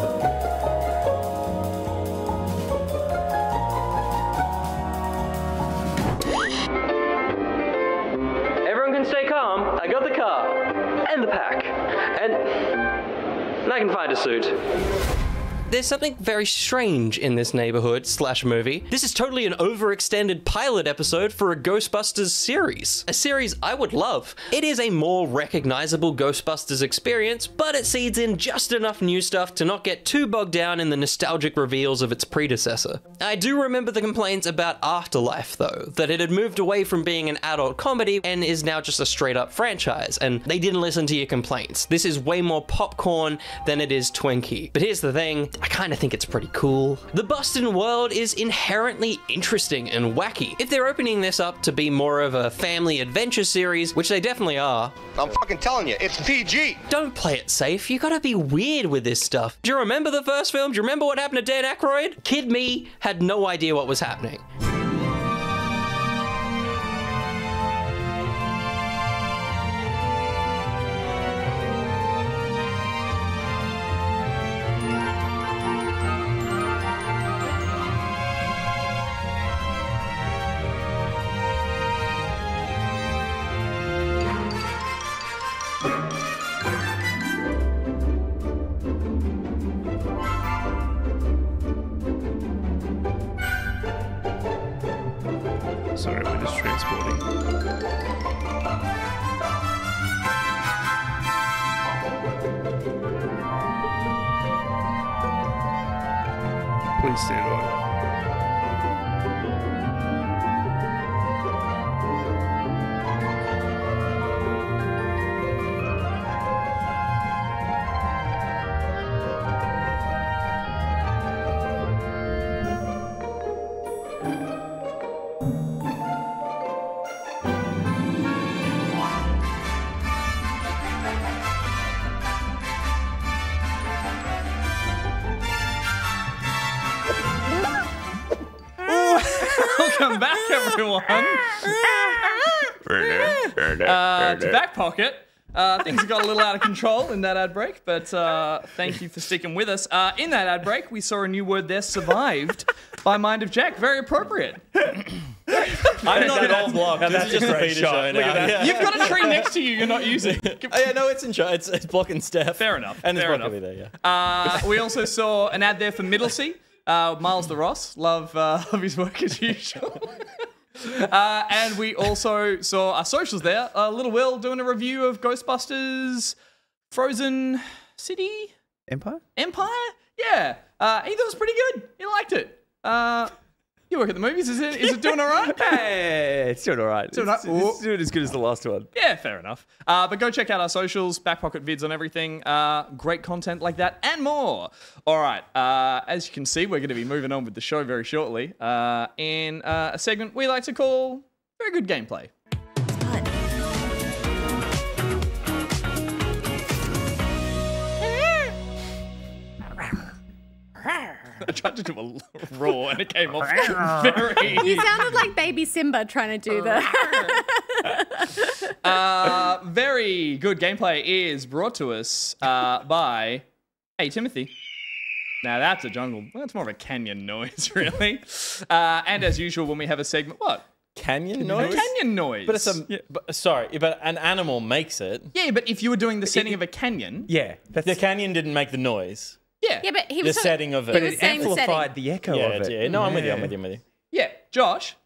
and the pack, and, and I can find a suit. There's something very strange in this neighborhood slash movie. This is totally an overextended pilot episode for a Ghostbusters series. A series I would love. It is a more recognizable Ghostbusters experience, but it seeds in just enough new stuff to not get too bogged down in the nostalgic reveals of its predecessor. I do remember the complaints about Afterlife, though, that it had moved away from being an adult comedy and is now just a straight up franchise, and they didn't listen to your complaints. This is way more popcorn than it is Twinkie. But here's the thing I kind of think it's pretty cool. The Boston world is inherently interesting and wacky. If they're opening this up to be more of a family adventure series, which they definitely are, I'm fucking telling you, it's PG. don't play it safe. You gotta be weird with this stuff. Do you remember the first film? Do you remember what happened to Dan Aykroyd? Kid me had no idea what was happening. Welcome back, everyone. Uh, to Back Pocket. Uh, things got a little out of control in that ad break, but uh, thank you for sticking with us. Uh, in that ad break, we saw a new word there, survived, by Mind of Jack. Very appropriate. I'm not at all blocked. This that's is just a a great Peter shot. show Look at now. that. Yeah. You've got a tree next to you you're not using. Oh, yeah, no, it's in show. It's, it's blocking Steph. Fair enough. And it's fair blocking enough. me there, yeah. Uh, we also saw an ad there for Middlesea. Uh, Miles the Ross, love, uh, love his work as usual. uh, and we also saw our socials there. Uh, Little Will doing a review of Ghostbusters Frozen City Empire? Empire. Yeah, uh, he thought it was pretty good. He liked it. You work at the movies. Is it is it doing all right? Hey, it's doing all right. Doing all It's, right. it's doing as good as the last one. Yeah, fair enough. Uh, but go check out our socials, back pocket vids on everything. Uh, great content like that and more. All right. Uh, as you can see, we're going to be moving on with the show very shortly uh, in uh, a segment we like to call very good gameplay. I tried to do a roar and it came off very. You sounded like baby Simba trying to do the. uh, very good gameplay is brought to us uh, by Hey Timothy. Now that's a jungle. Well, that's more of a canyon noise, really. Uh, and as usual, when we have a segment, what? Canyon noise? Canyon noise. But it's a. But, sorry, but an animal makes it. yeah, but if you were doing the setting of a canyon, Yeah, The canyon didn't make the noise. Yeah, Yeah, but he The was talking- setting of it. But was it saying the amplified setting. the echo yeah, of it. yeah. No, I'm with you. I'm with you. I'm with you. yeah. Josh,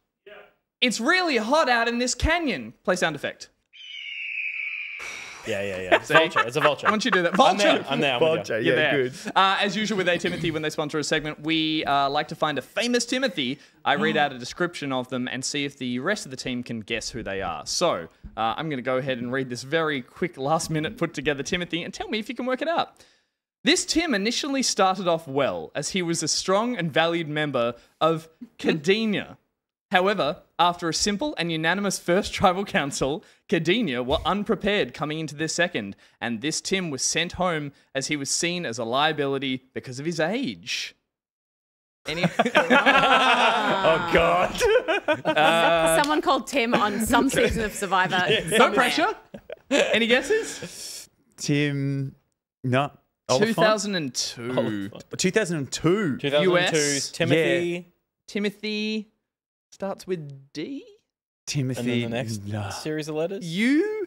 it's really hot out in this canyon. Play sound effect. Yeah, yeah, yeah. It's See? a vulture. It's a vulture. Why don't you do that, I'm vulture. there. I'm there. I'm with you. Vulture, You're yeah, there. good. Uh, as usual with A Timothy, when they sponsor a segment, we uh, like to find a famous Timothy. I read out a description of them and see if the rest of the team can guess who they are. So uh, I'm going to go ahead and read this very quick, last minute put together Timothy and tell me if you can work it out. This Tim initially started off well, as he was a strong and valued member of Cadenia. However, after a simple and unanimous first tribal council, Cadenia were unprepared coming into this second, and this Tim was sent home as he was seen as a liability because of his age. Any- Oh God. Uh, someone called Tim on some season of Survivor. no pressure. Any guesses? Tim. No. Oliphant? 2002. 2002. 2002's US. Timothy. Timothy starts with D. Timothy. And then the next No. series of letters. U.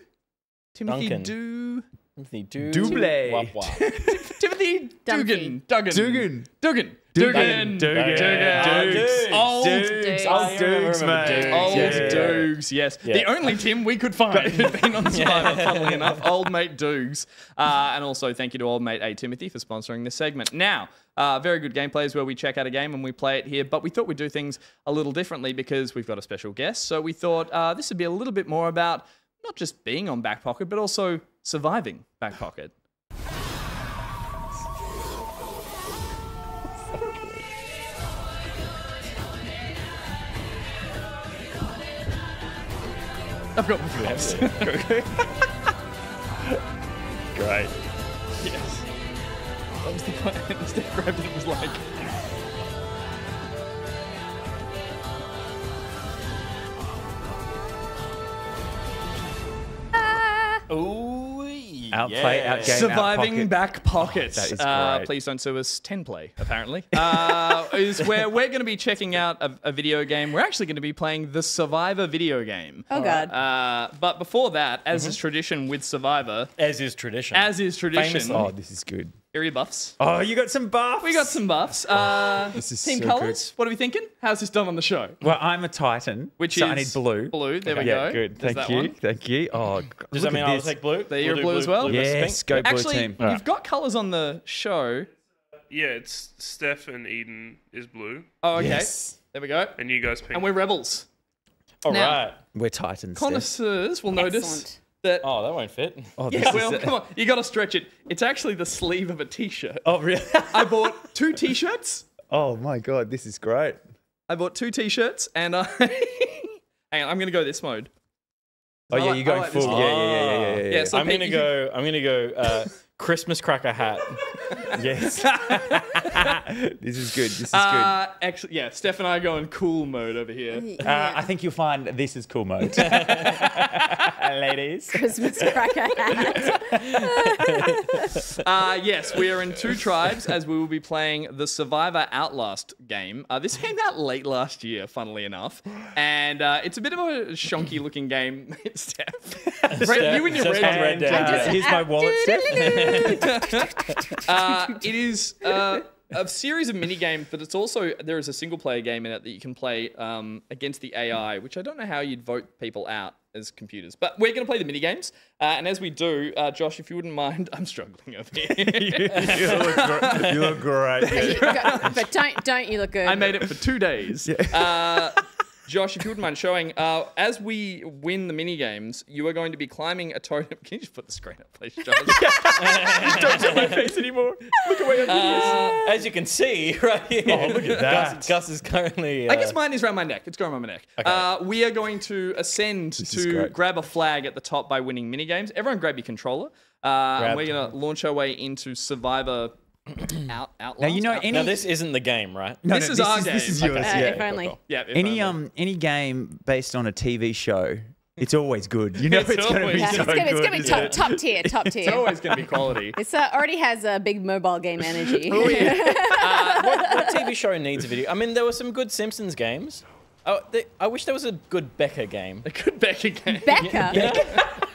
Timothy Duncan. Do. Timothy Do. Double. Wap, wap. Timothy Dugan. Dumpy. Dugan. Dugan. Dugan. Dugan. Dugan. Dugan. Dugan. Dukes. Old Dukes. Dukes. Old I Dukes, Dukes. mate. Old Yeah, yeah. Yes. Yeah. The only Tim we could find who'd been on Survivor, funnily enough. Old mate Doogs. Uh, and also thank you to old mate A Timothy for sponsoring this segment. Now, uh, very good gameplay is where we check out a game and we play it here, but we thought we'd do things a little differently because we've got a special guest. So we thought uh, this would be a little bit more about not just being on Back Pocket, but also surviving Back Pocket. I've got my flaps. Great. yes. That was the plan. Steph grabbed it and was like, ah. Ooh, Outplay, yeah. outgame, surviving outpocket. back pocket. that is uh, please don't sue us. 10 play, apparently. uh, is where we're going to be checking out a, a video game. We're actually going to be playing the Survivor video game. Oh, God. Uh, but before that, as is tradition with Survivor, As is tradition. as is tradition, Famously. Oh, this is good. Area buffs. Oh, you got some buffs. We got some buffs. Uh, This is team so colors. What are we thinking? How's this done on the show? Well, I'm a Titan, Which so is I need blue. Blue. There we yeah, go. good. There's Thank you. one. Thank you. Oh, Does that mean at I'll take blue? There, you're We'll do blue as well? versus Yes, go blue Actually, team. you've got colors on the show. Yeah, it's Steph and Eden is blue, Oh, okay. Yes. There we go. and you guys pink. And we're rebels. All Now- right. We're Titans. Steph. Connoisseurs will notice Excellent. That. Oh, that won't fit. Oh, this yeah, is well, a- come on. You got to stretch it. It's actually the sleeve of a t-shirt. Oh, really? I bought two t-shirts. oh my god, this is great. I bought two t-shirts, and I. Hang on, I'm gonna go this mode. Oh I yeah, like- you're going like full. one. Yeah, yeah, yeah, yeah, yeah. Yeah, so I'm Pete, gonna go. I'm gonna go. Uh, Christmas cracker hat. yes. this is good. This is good. Uh, actually, yeah, Steph and I are going cool mode over here. Uh, I think you'll find this is cool mode. Ladies. Christmas cracker hat. Uh, yes, we are in two tribes as we will be playing the Survivor Outlast game. Uh, this came out late last year, funnily enough, and uh, it's a bit of a shonky looking game. Steph, Red- you and your Steph's red, got red And, down. uh, here's my wallet, Steph. uh, it is uh, a series of mini games, but it's also there is a single player game in it that you can play um, against the AI, which I don't know how you'd vote people out as computers. But we're going to play the mini games, uh, and as we do, uh, Josh, if you wouldn't mind, I'm struggling over here. you, look great. you look great. but don't don't you look good? I made it for two days. Uh, Josh, if you wouldn't mind showing, uh, as we win the mini games, you are going to be climbing a totem. Can you just put the screen up, please, Josh? Don't show my face anymore. Look away on Uh, As you can see, right here. Oh, look at that. Gus, Gus is currently. I uh, guess mine is around my neck. It's going around my neck. Uh, we are going to ascend is to grab a flag at the top by winning mini games. Everyone, grab your controller, uh, and we're going to launch our way into Survivor Out Outlaws. Now you know Out- any. Now this isn't the game, right? no, this no, is this our is, This game. is yours. Uh, yeah. if only. yeah. if Any only. um any game based on a TV show, it's always good. You know It's it's, going to always be Yeah, so it's gonna, it's gonna be top, top tier, top tier. it's always going to be quality. It uh, already has a big mobile game energy. Oh, what, what TV show needs a video? I mean, there were some good Simpsons games. Oh, they, I wish there was a good Becker game. A good Becca game. Becca.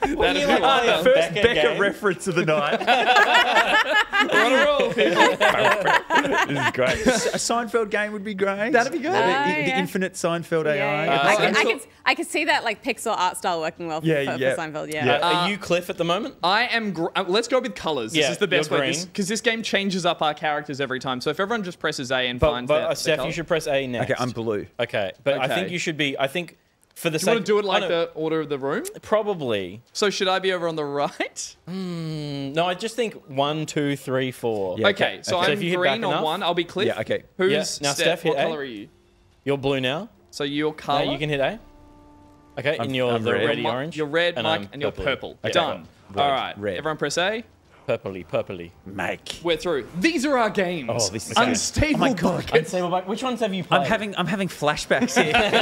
That'd be like wild. that? First Becca Becca, reference of the night. We're on a roll, people. this is great. A Seinfeld game would be great. That'd be good. The, Oh, the yeah. infinite Seinfeld Yeah, AI. yeah. Uh, I, can, I, can, I can see that like pixel art style working well for, Yeah, for, yeah. for Seinfeld. Yeah. Yeah. Uh, are you Cliff at the moment? I am. Gr- uh, let's go with colors. Yeah, this is the best way because this game changes up our characters every time. So if everyone just presses A and But, finds but their, uh, their Steph, colour- you should press A next. Okay, I'm blue. Okay, but I think you should be. I think for the Do you sake. want to do it like the order of the room? Probably. So should I be over on the right? Hmm, no, I just think one, two, three, four. Yeah, okay, okay, so okay. I'm So if you green on enough- one. I'll be Cliff. Yeah, okay. Who's Yeah. Now, Steph? Steph, what color are you? You're blue now. So your color. Now you can hit A. Okay, I'm- and you're I'm the red. ready You're orange. You're red, and Mike, I'm and you're purple. Okay. Done. Red, All right. red. Everyone press A. Purpley, purplely. Make. We're through. These are our games. Oh, this is unstable Oh my God. bucket. Unstable back. Which ones have you played? I'm having I'm having flashbacks here. yeah,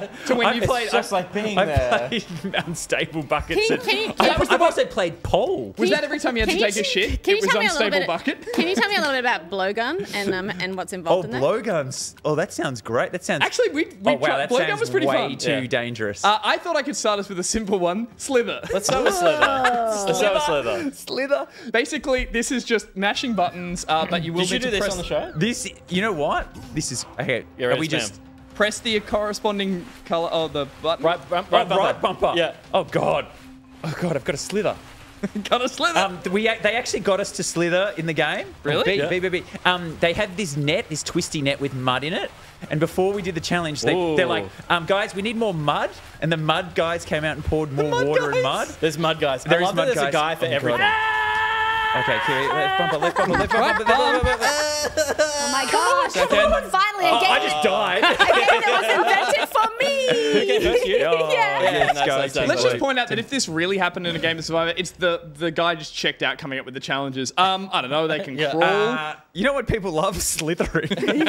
yeah. To when you I've- played. it's just like being I there. played unstable buckets. Can you- and- can I- I've also played pole. was that every time you had to Can you take a t- shit? Can it was tell me a little unstable bit? bucket. Can you tell me a little bit about blowgun and um, and what's Oh, involved in that? Oh, blowguns. Oh, that sounds great. That sounds. Actually, we, we oh wow, tried, that blowgun sounds was pretty way fun. too Yeah. dangerous. Uh, I thought I could start us with a simple one, Slither. Let's start with Slither. Let's start with Slither. Slither. Basically, this is just mashing buttons, uh, but you will Did you do to this press on the show? this, you know what? This is okay. You're are right, we spam. just press the corresponding color of the button. Right, bump, oh, right, bumper. right bumper? Yeah. Oh god. Oh god, I've got a slither. Got a Slither. Um, we they actually got us to slither in the game. Really? B, Yeah. B, B, B. Um, they had this net, this twisty net with mud in it. And before we did the challenge, they, they're like, um, guys, we need more mud. And the mud guys came out and poured more water and mud. There's mud guys. There I is love that mud there's guys. a guy for Oh, God. everything. Okay, Kiri, left bumper, left bumper, left bumper, left bumper, left bumper. Oh my gosh! Second. Finally, a Oh, game, I just died. a game that was invented for me. Okay, first you. Oh, Yeah. Yeah, nice, nice, nice. Let's just point out that if this really happened in a game of Survivor, it's the the guy just checked out coming up with the challenges. Um, I don't know. They can Yeah. crawl. Uh, you know what people love? Slithering. yeah, yeah,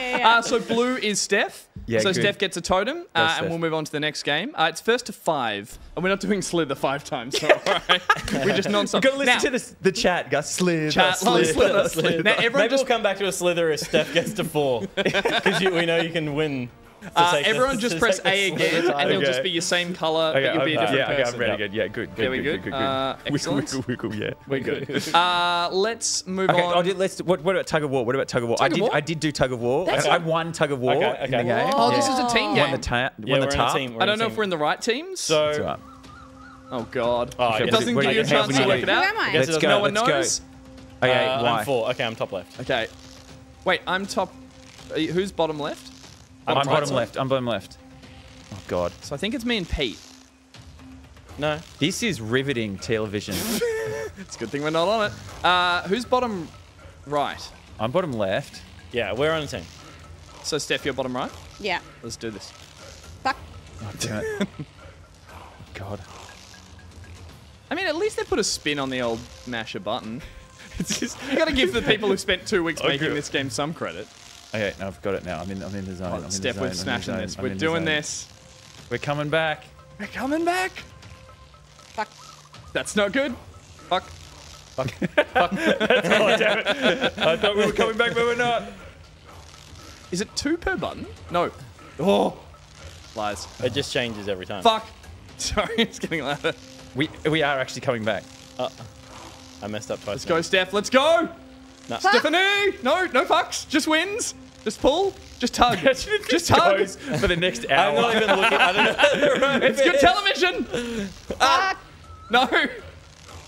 yeah, yeah. Uh, so blue is Steph. Yeah, so good. Steph gets a totem, uh, and we'll move on to the next game. Uh, it's first to five, and we're not doing Slither five times. So, all right. We're just non-stop. You've got to listen Now, to the, the chat, guys. Slither, Chat, long slither, slither. slither. Now everyone Maybe just we'll come back to a Slither if Steph gets to four. Because we know you can win. to uh, take the- everyone just to press take the A Slither again, title. and you'll Okay. just be your same color, Okay, but you'll be a I'm- different yeah, okay, person. I'm ready. Good. Yeah, good. good There we good, go. good, good, Uh, good. Wiggle, excellent. wiggle, wiggle, yeah. We're good. Uh, let's move Okay, on. oh, did- let's. What, what about tug of war? What about tug of war? I Tug of did. war? I did do tug of war. That's I, I right. won tug of war Okay, in the game. oh, yeah. this is a team Won game. the ta- Yeah, won we're the in a top. team. I don't know if we're in the right teams. So, That's right. Oh god, Oh, Okay, it doesn't give you a do you- how chance to work it out. Who am I? I guess Let's go. No one let's knows. go. Okay, uh, why? I'm four. Okay, I'm top left. Okay. Wait, I'm top. you- Who's bottom left? I'm, right bottom side. left. I'm bottom left. Oh God, So I think it's me and Pete. No. this is riveting television. It's a good thing we're not on it. Uh, who's bottom right? I'm bottom left. Yeah, we're on a team. So Steph, you're bottom right. yeah. Let's do this. Fuck. Oh, damn it. God. I mean, at least they put a spin on the old masher button. It's just, you got to give the people who spent two weeks making this game some credit. Okay, no, I've got it now. I'm in. I'm in the zone. Oh, I'm in Steph, we're I'm in the smashing this. I'm We're doing this. We're coming back. We're coming back. Fuck. That's not good. Fuck. oh, damn it. I thought we were coming back, but we're not. Is it two per button? No. Oh. Lies. It just changes every time. Fuck. Sorry, it's getting louder. We we are actually coming back. I messed up twice. Let's go, Steph. Let's go. No. Stephanie. No, no fucks. Just wins. Just pull. Just tug. just tug. for the next hour. I'm not even looking. I don't know. It's good television. Ah. No.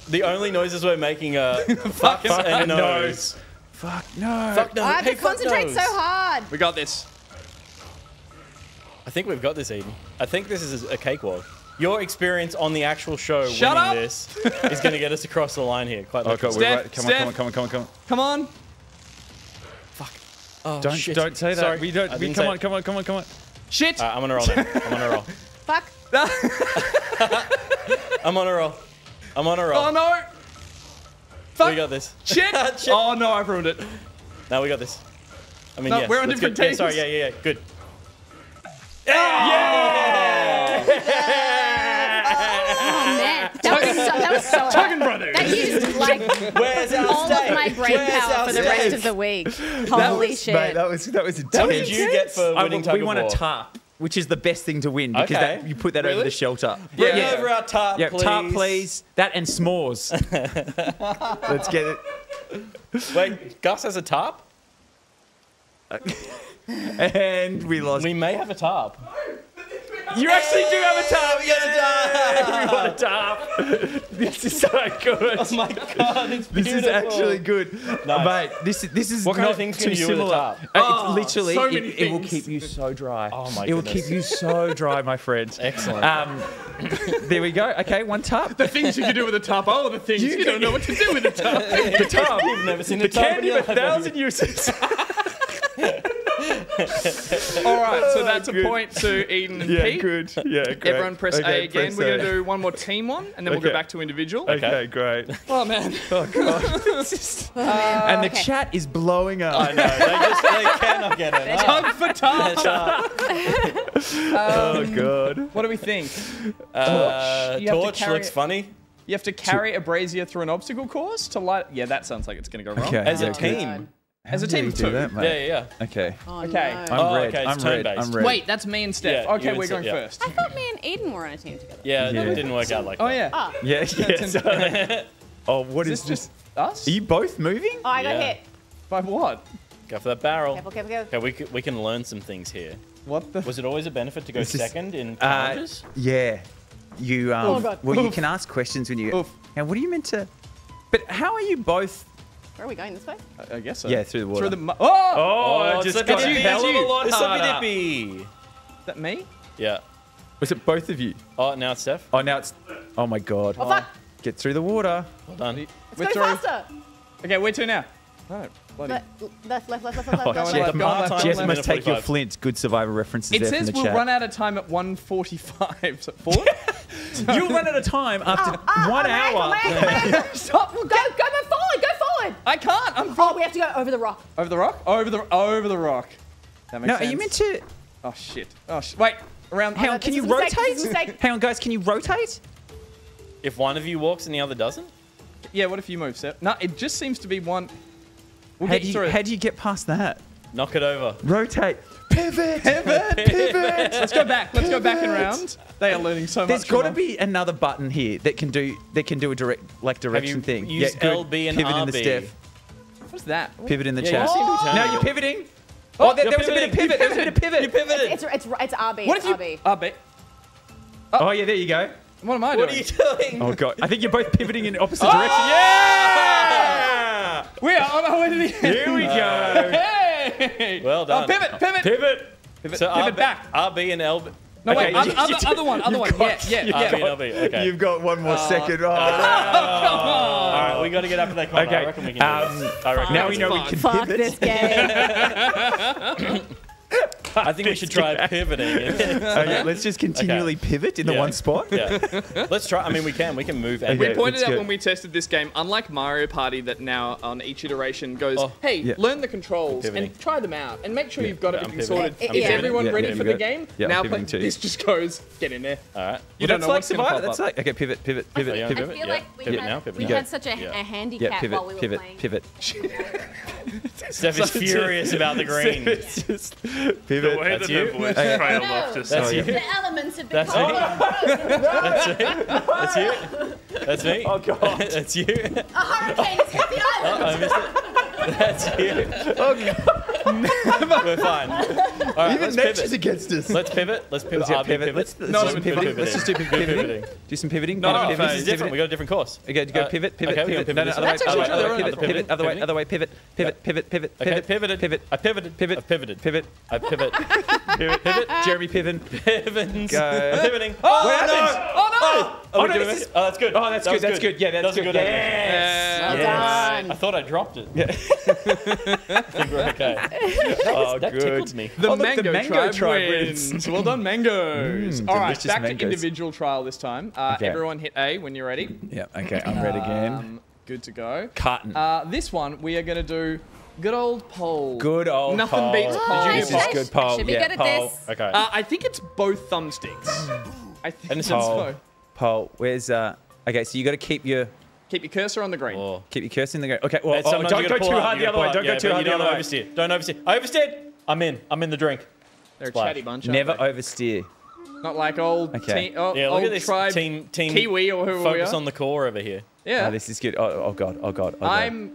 The only noises we're making are fucks and nose. Fuck no. Fuck no. I have Hey, to concentrate nose. so hard. We got this. I think we've got this, Eden. I think this is a cakewalk. Your experience on the actual show Shut winning up. this is going to get us across the line here. Quite Oh, God, Steph, right. Come Steph. on, come on, come on, come on, Come on. Oh, come on. Don't, shit. don't say that. Sorry. We don't. We, come on, it. come on, come on, come on. Shit. All right, I'm on a roll now. I'm on a roll. Fuck. I'm on a roll. I'm on a roll. oh no. We got this. Shit. Shit. Oh no, I've ruined it. No, we got this. I mean, No, yeah. we're on let's different go. Yeah, sorry, yeah, yeah, yeah. Good. Oh man, that was so, that was Tugging brothers. That used like Where's our all steak? of my brain Where's power for the rest of the week. That Holy was, shit! Mate, that was that was intense. What did you get for I- winning tug we of won a war? tarp, which is the best thing to win because Okay. that, you put that over the shelter. Bring Yeah. over our tarp, Yeah, please. tarp, please. That and s'mores. Let's get it. Wait, Gus has a tarp? And we lost. We may have a tarp. You actually do have a tarp. You got a tarp. we want a tarp. This is so good. Oh my god, it's This is actually good, Nice. mate. This is this is What kind not of things too can you do with a similar. Uh, Oh, it's literally, so it, it will keep you so dry. Oh my It will goodness. keep you so dry, my friends. Excellent. Um, there we go. Okay, one tarp. The things you can do with a top. Oh, the things you, don't know what to do with a top. the tarp. You've never seen The a tarp in candy your of a thousand uses. All right, so that's a point to Eden and yeah, Pete. good. Yeah, great. Everyone press Okay, A again. press We're going to do one more team one, and then we'll go back to individual. Okay, great. Oh, man. Oh god. and the okay. chat is blowing up. I know. They just they cannot get it. Tug for tug. Oh god. What do we think? Uh, You have to torch looks it. funny. You have to carry a brazier through an obstacle course to light. Yeah, that sounds like it's going to go wrong. Okay. As a Yeah, good. team. As a How do team of two. that, Yeah, yeah, yeah. Okay. Oh, Okay. no. I'm Oh, red. okay, it's I'm red. turn-based. I'm red. Wait, that's me and Steph. Yeah, okay, and we're Steph, going yeah. first. I thought me and Eden were on a team together. Yeah, Yeah. it didn't work out like Oh, that. yeah. Oh, Yeah, yeah. Ten- oh, what Is is this just us? Are you both moving? oh I got Yeah. hit. By what? Go for that barrel. Careful, careful, careful. Okay, we can, we can learn some things here. What the? Was it always a benefit to go This is- second in Uh, challenges? yeah. You um. Oh, God. well, you can ask questions when you. Oof. Now, what are you meant to? But how are you both? Where are we going this way? I guess so. Yeah, through the water. Through the. Mu- oh! Oh, I oh, it's just slippy got a dippy, hell of a it's lot It's harder. dippy. Is that me? Yeah. Was it both of you? Oh, now it's Steph. Oh, now it's. Oh my god. Oh, fuck. Get through the water. Well done. Let's We're go through. faster. Okay, where to now? Oh, bloody. Left, left, left, left, left, left, Oh, left, Going Jeff, left, going left, Jeff left. must take your 45. flint. Good survivor references It there says from the we'll chat. run out of time at 1:45. So four? You'll run out of time after Ah, one oh, my ankle, hour. my ankle, my ankle. Stop. Go, go, go forward, go forward. I can't. I'm Oh, we have to go over the rock. over the rock. Over the over the rock. That makes No, sense. are you meant to? Oh shit. Oh sh- wait. Around. Hang no, on, can you is a mistake, this is a rotate? Hang on, guys, can you rotate? If one of you walks and the other doesn't? Yeah. What if you move, Seth? No, it just seems to be one. We'll How get do, you, how do you get past that? Knock it over. Rotate. Pivot. Pivot. Pivot. Let's go back. Let's go back and round. They are learning so There's much. There's got to be another button here that can do that can do a direct like direction thing. used good. LB and pivot in the RB? step. What's that? Pivot in the Yeah, chat. you seem to be turning now you're pivoting. Oh, there, there was a bit of pivoting. pivot. There was a bit of pivot. You pivoted. It's, it's, it's RB. What it's if you? RB. Ah, bet. Oh yeah, there you go. What am I doing? What are you doing? Oh god, I think you're both pivoting in opposite Oh! direction. Yeah. We are on our way to the end. Here we go. Hey! Well done. Oh, pivot, pivot, Pivot. pivot, So pivot RB, back. RB and LB. No, Okay, wait, other, you- other, you- other one, other one. got- yeah, yeah, yeah. and LB. Okay. You've got one more second. Oh. All right, we got to get up to that corner. Okay, I reckon we can do um, this. I reckon now we we know do we can Fuck pivot. this game. I think we should try pivoting. Okay, let's just continually pivot in the Yeah. one spot. yeah. Let's try. I mean, we can. We can move. and Okay. We pointed let's out go. when we tested this game, unlike Mario Party, that now on each iteration goes, Oh. hey, Yeah. learn the controls and try them out, and make sure you've got I'm everything sorted. I'm Is everyone Yeah, ready yeah, for the game? Yeah, now pivoting play- this just goes, get in there. All right. You Well, don't know like what's gonna survival. pop That's up. like okay. Pivot. Pivot. Pivot. Yeah. Pivot. Pivot, I feel like we had, now, pivot we now. had such a, Yeah. handicap Yeah. Pivot. while we were playing. Pivot. playing. Pivot. Steph is furious about the green. It's just The pivot. way that That's her you? voice Okay. trailed No. off just That's now. you. The elements have That's become. That's it. That's you. That's me. Oh god. That's you. a hurricane is hit the Oh, island. I missed it. That's you. Oh, God. We're fine. All right, Even let's nature's against us. Let's pivot. Let's pivot. Let's get Ah, pivot. Let's, let's Not do some pivoting. pivoting. Let's just do Big pivoting. pivoting. Do some pivoting. No, Pivot, no, pivot, this is different. pivot. We got a different course. Okay, go pivot, pivot, okay, we pivot. can No, no, pivot other way, this other way, way. other way, Other pivot, way. pivot, other way, other way, pivot, pivot, pivot, pivot, Okay, pivot, pivoted. pivot. I pivoted. Pivot. I pivoted. Pivot. I pivot. pivot. Pivot. Jeremy Piven. Pivens. Go. I'm pivoting. Oh, What no. happened? Oh, no. Oh, Oh, no, this it. is- Oh, that's good. Oh, that's That good, that's good. Yeah, that's That was a good. good. idea. Yes. Well Yes. done. I thought I dropped it. Yeah. I think we're okay. Oh, that good. tickled me. The Oh, look, mango, the mango tribe, tribe wins. wins. well done, mangoes. Mm, All right, back mangoes. to individual trial this time. Uh, Okay. Everyone hit A when you're ready. Yeah, okay, I'm ready again. Um, good to go. Carton. Uh, this one we are going to do good old pole. Good old Nothing poll. beats Oh, poll. Did you This do is good pole. Should be yeah, good at poll. this. Okay. Uh, I think it's both thumbsticks. I think And it's it's Poll. both. Poll. Where's uh? Okay, so you got to keep your Keep your cursor on the green. Oh. keep your cursor in the green. Okay, well, oh, don't go too hard the gotta other way. Don't go too hard the other way. oversteer. Don't oversteer. I oversteered. I'm in. I'm in the drink. They're a chatty bunch. Never they? oversteer. Not like old, Okay. teen, oh, Yeah, look at this tribe team. Team Kiwi or whoever we Focus on the core over here. yeah. Oh, this is good. Oh, oh god. Oh god. Oh god. I'm.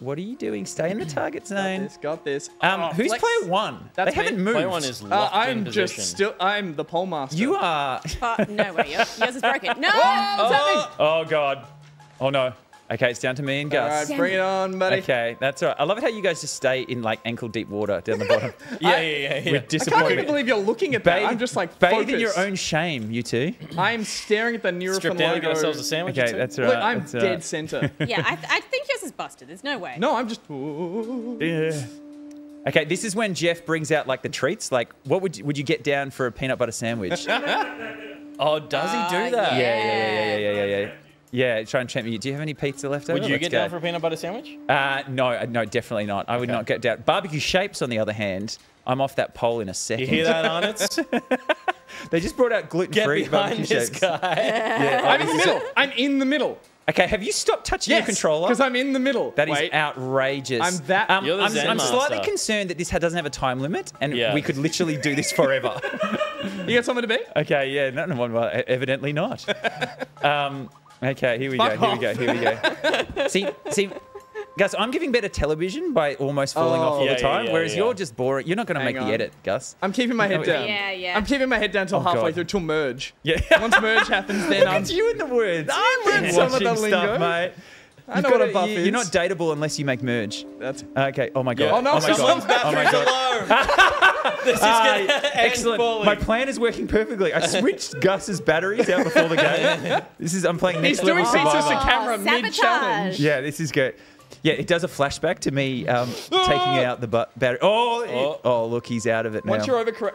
What are you doing? Stay in the target Got zone. this. Got this. Um, Oh, who's flex. player one? That's they me. haven't moved. Player one is Uh, locked in I'm position. just still. I'm the pole master. You are. Oh, no way. Yours, yours is broken. No! Oh, Oh god. Oh no. Okay, it's down to me and Gus. right, bring it on, buddy. Okay, that's all right. I love it how you guys just stay in like ankle deep water down the bottom. Yeah, I- yeah, yeah, yeah. With I can't even believe you're looking at that. I'm just like bathe focused. in your own shame, you two. I'm staring at the Nurofen Strip down, logo. get ourselves a sandwich. Okay, that's all Look. I'm that's dead right. center. Yeah, I, I think yours is busted. There's no way. no, I'm just. Yeah. Okay, this is when Jeff brings out like the treats. Like, what would you, would you get down for a peanut butter sandwich? Oh, does he do Uh, that? yeah. yeah, yeah, yeah, yeah, yeah, yeah. Yeah, try and tempt me. Do you have any pizza left over? Would you Let's get go. down for a peanut butter sandwich? Uh, no, uh, no, definitely not. I would Okay. not get down. Barbecue shapes, on the other hand, I'm off that pole in a second. You hear that, Arnott? They just brought out gluten-free behind barbecue this shapes. guy. Yeah, I'm in the middle. I'm in the middle. Okay, have you stopped touching Yes, your controller? because I'm in the middle. That is Wait. outrageous. I'm that- Um, You're the I'm, Zen I'm slightly concerned that this doesn't have a time limit, and Yeah. we could literally do this forever. You got something to be? okay, yeah, no, no, well, well, evidently not. um, okay, here we Fuck go. Here we go. Here we go. see, see. Gus, I'm giving better television by almost falling off oh. all Oh. the time, yeah, whereas yeah. you're just boring. You're not going to make on. the edit, Gus. I'm keeping my head Oh, down. Yeah, yeah. I'm keeping my head down till Oh, halfway God. through till merge. Yeah. Once merge happens, then Look I'm. at you in the words. I'm You've in been some of the watching lingo. stuff, mate. I You've know what gotta- a buff you- is. You're not dateable unless you make merge. That's Okay. Oh my god. Yeah. Oh, no, Oh my someone's god. Oh my god. this is gonna end excellent. poorly. My plan is working perfectly. I switched Gus's batteries out before the game. This is I'm playing next He's doing level pieces to camera Oh, mid challenge. sabotage. Yeah, this is good. Yeah, it does a flashback to me um, taking out the bu- battery. Oh, Oh. oh, look, he's out of it now. Once you're overcorrect,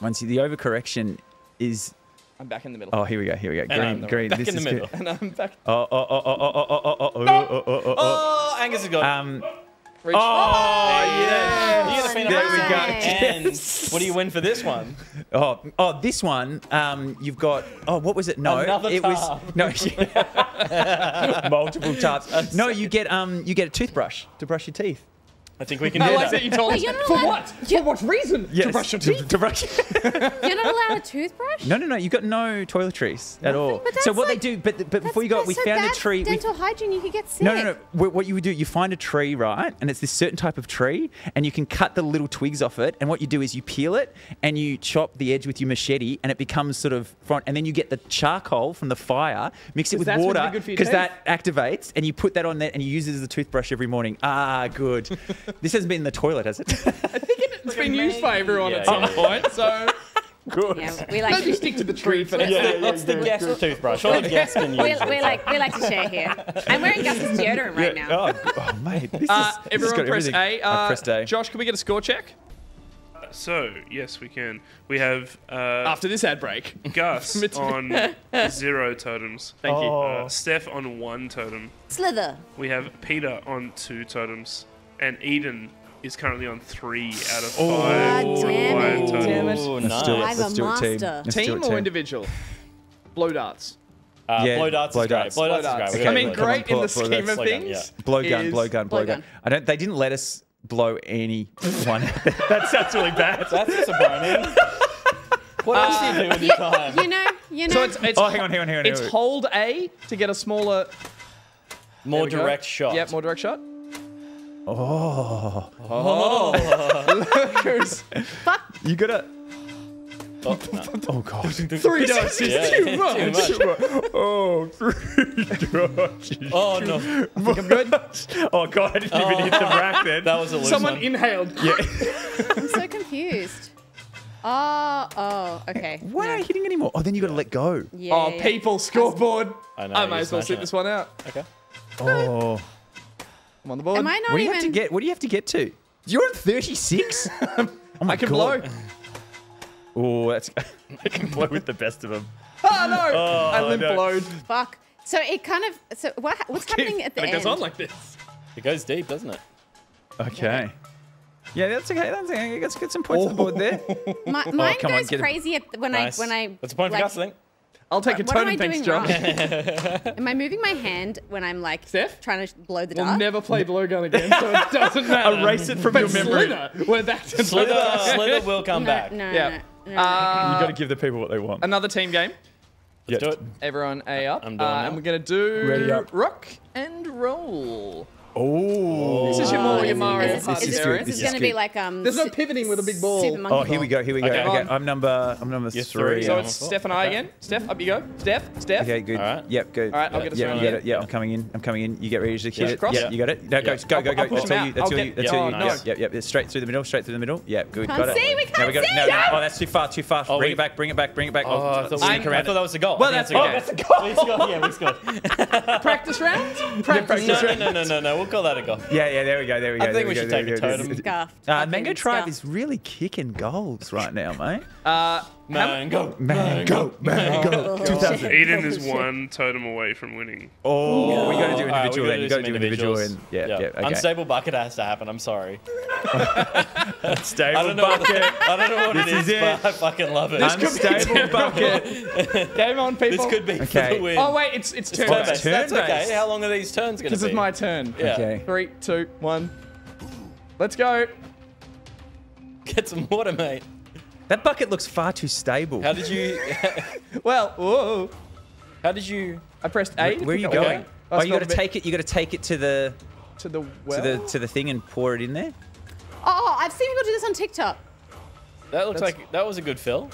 Once you- the overcorrection is. I'm back in the middle. Oh, here we go. Here we go. Green, green. back this in the is middle. good. And I'm back. Oh, oh, oh, oh, oh, oh, oh, oh, oh, oh, oh, oh, oh. Oh, Angus has got it. Um, Reach. oh, yeah. You get peanut There we go. And what do you win for this one? Oh, oh, this one, um, you've got. Oh, what was it? No, Another it was tub. no multiple tubs. No, you get um, you get a toothbrush to brush your teeth. I think we can I do like that. that you told Wait, us. you're not For allowed- what? For what reason? To brush your teeth? To, brush. You're not allowed a toothbrush? no, no, no. You've got no toiletries at all. But So that's what like- they do, but but before you go, we so found bad a tree. we- Dental hygiene, you could get sick. No, no, no. What what you would do, you find a tree, right? And it's this certain type of tree, and you can cut the little twigs off it. And what you do is you peel it and you chop the edge with your machete, and it becomes sort of front. And then you get the charcoal from the fire, mix it with that's water good for your because teeth. that activates, and you put that on there, and you use it as a toothbrush every morning. Ah, good. this hasn't been in the toilet, has it? I think It's been used by everyone Yeah, at some yeah. point, so good. Yeah, we like maybe to, stick to the tree for What's now. the, what's the guest toothbrush? All the guests can use we, it. we like we like to share here. I'm wearing Gus's deodorant right now. Oh, oh, mate. This is, Uh, this has everyone got press everything. A. I Uh, pressed A. Josh, can we get a score check? So, yes, we can. We have uh, After this ad break. Gus on zero totems. Thank you. Uh, Steph on one totem. Slither. We have Peter on two totems. And Eden is currently on three out of Oh. five God damn it. totems. Damn it. Ooh, Let's do it. nice. I'm Let's a do it, team. master. Let's do Team or individual? Blow darts. Uh, Yeah, blow darts blow is great. darts. Blow darts Blow is darts. great. I We're mean, gonna- on, great in the it, pull it scheme of Blow gun, things. Blow gun, blow gun, blow, Blow gun. gun. I don't. They didn't let us blow any one. that sounds really bad. That's disappointing. what else do you do with your time? You know, you know. So it's, it's Oh, hang on, hang on, hang on, It's hold A to get a smaller. More There we go. direct shot. Yep, more direct shot. Oh, Look who's you gotta. Oh, no. Oh god. three dots Yeah, too too much. much. Oh, three dodges. Oh no, I think I'm good. Oh god, I didn't even hit the rack oh. then. that was a loose Someone one. inhaled. I'm so confused. Oh, oh, okay. Why No. aren't you hitting anymore? Oh, then you gotta let go. Yeah, Oh, yeah. people scoreboard. I know. I you're might as well smashing sit it. this one out. Okay. Oh. I'm on the board. Am I not What do you even? have to get? What do you have to get to? You're on 36. oh my I can god. blow. Oh, that's. I can blow with the best of them. Oh no! Oh, I limp no. blowed. Fuck. So it kind of. So what? What's happening at the And it end? goes on like this. It goes deep, doesn't it? Okay. Yeah, that's okay. That's okay. Let's get some points on the board there. My, oh, mine come on, goes get it. crazy at, when Nice. I when I. That's a point for like, Gus, I think. I'll take a What am turn, thanks, John. Am I moving my hand when I'm like Steph? trying to blow the We'll never play blowgun again, so it doesn't matter. Erase it from but your memory. Slither, we're back to Slither, Slither will come no, back. no, Yeah. no, no, no. you Uh, got to give the people what they want. another team game. Let's do it. Everyone A up. I'm doing uh, and we're gonna do Ready up. rock and roll. Oh. This is your more Oh, your is- Mario is, Party is, this, this is This is going to be like um. There's no pivoting with a big ball. Super Monkey Oh, here we go. Here we go. Okay. Okay, I'm number. I'm number three. three. So Yeah. it's Steph and I Okay. again. Steph, up you go. Steph, Steph. Okay, good. All right. Yep, good. All right, I'll get us yeah, around you got it. Yeah, I'm coming in. I'm coming in. You get ready to hit it. Cross? Yeah, you got it. No, go, go, go, go. I'll That's all you. That's all you. get- That's all Oh, you. Yep, yep, yep. Straight through the middle. Straight through the middle. Yeah, good. Got it. see, we Now can't we got see. No, no. Oh, that's too far. Too far. Oh, bring it back. Bring it back. Bring it back. Oh, I thought, we, I'm- I thought that was a goal. Well, I think that's a goal. Yeah, we scored. Practice round. Practice round. no, no, no, no, no. We'll call that a goal. Yeah, yeah. There we go. There we go. I think we go, should there take a we go, there totem. we. Scuffed. Uh, Mango Tribe scuffed. is really kicking goals right now, mate. Uh, Mango. Mango, mango. 2000. Eden is one totem away from winning. Oh, we got to do All right, individual we then. You got to do individual. And yeah, yeah. Okay. Unstable bucket has to happen. I'm sorry. Unstable I don't know. What bucket. the, I don't know what This it is, is it. but I fucking love it. Unstable bucket. game on, people. This could be for the win. Oh wait, it's it's turn Turn-based. based. That's okay. How long are these turns going to be? This is my turn. Yeah. Okay. Three, two, one. Let's go. Get some water, mate. That bucket looks far too stable. How did you? Well, whoa. How did you? I pressed A. Where, where are you going? water. I Oh, you got to bit- take it. You got to take it to the to the well. to the to the thing and pour it in there. Oh, I've seen people do this on TikTok. That looks That's- like that was a good fill.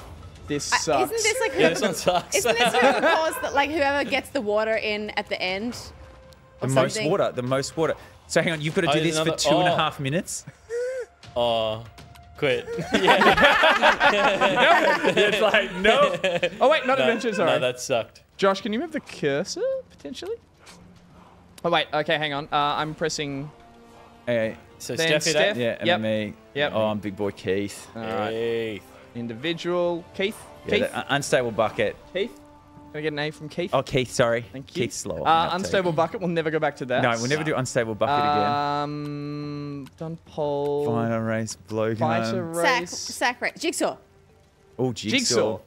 This I- sucks. Isn't this like Yeah, this one sucks. Isn't this whoever calls that like whoever gets the water in at the end? The or most water. The most water. So hang on, you've got to Oh, do there's this another- for two and a oh. half minutes. Oh, quit. it's like no. Oh wait, not no, adventure. Sorry. no, that sucked. Josh, can you move the cursor potentially? Oh wait. Okay, hang on. Uh, I'm pressing. Hey, So Then Steph hit Steph. yeah, and Yep. me. Yep. Oh, I'm big boy Keith. All right. Hey. Individual. Keith. Yeah, Keith. unstable bucket. Keith. Can I get an A from Keith? Oh, Keith, sorry. Thank you. Keith's slow. Uh, unstable bucket. We'll never go back to that. No, we'll never do unstable bucket again. Um, done poll. Final race, blow Fighter gun. Sack, race. sack race. Jigsaw. Oh, jigsaw. Jigsaw.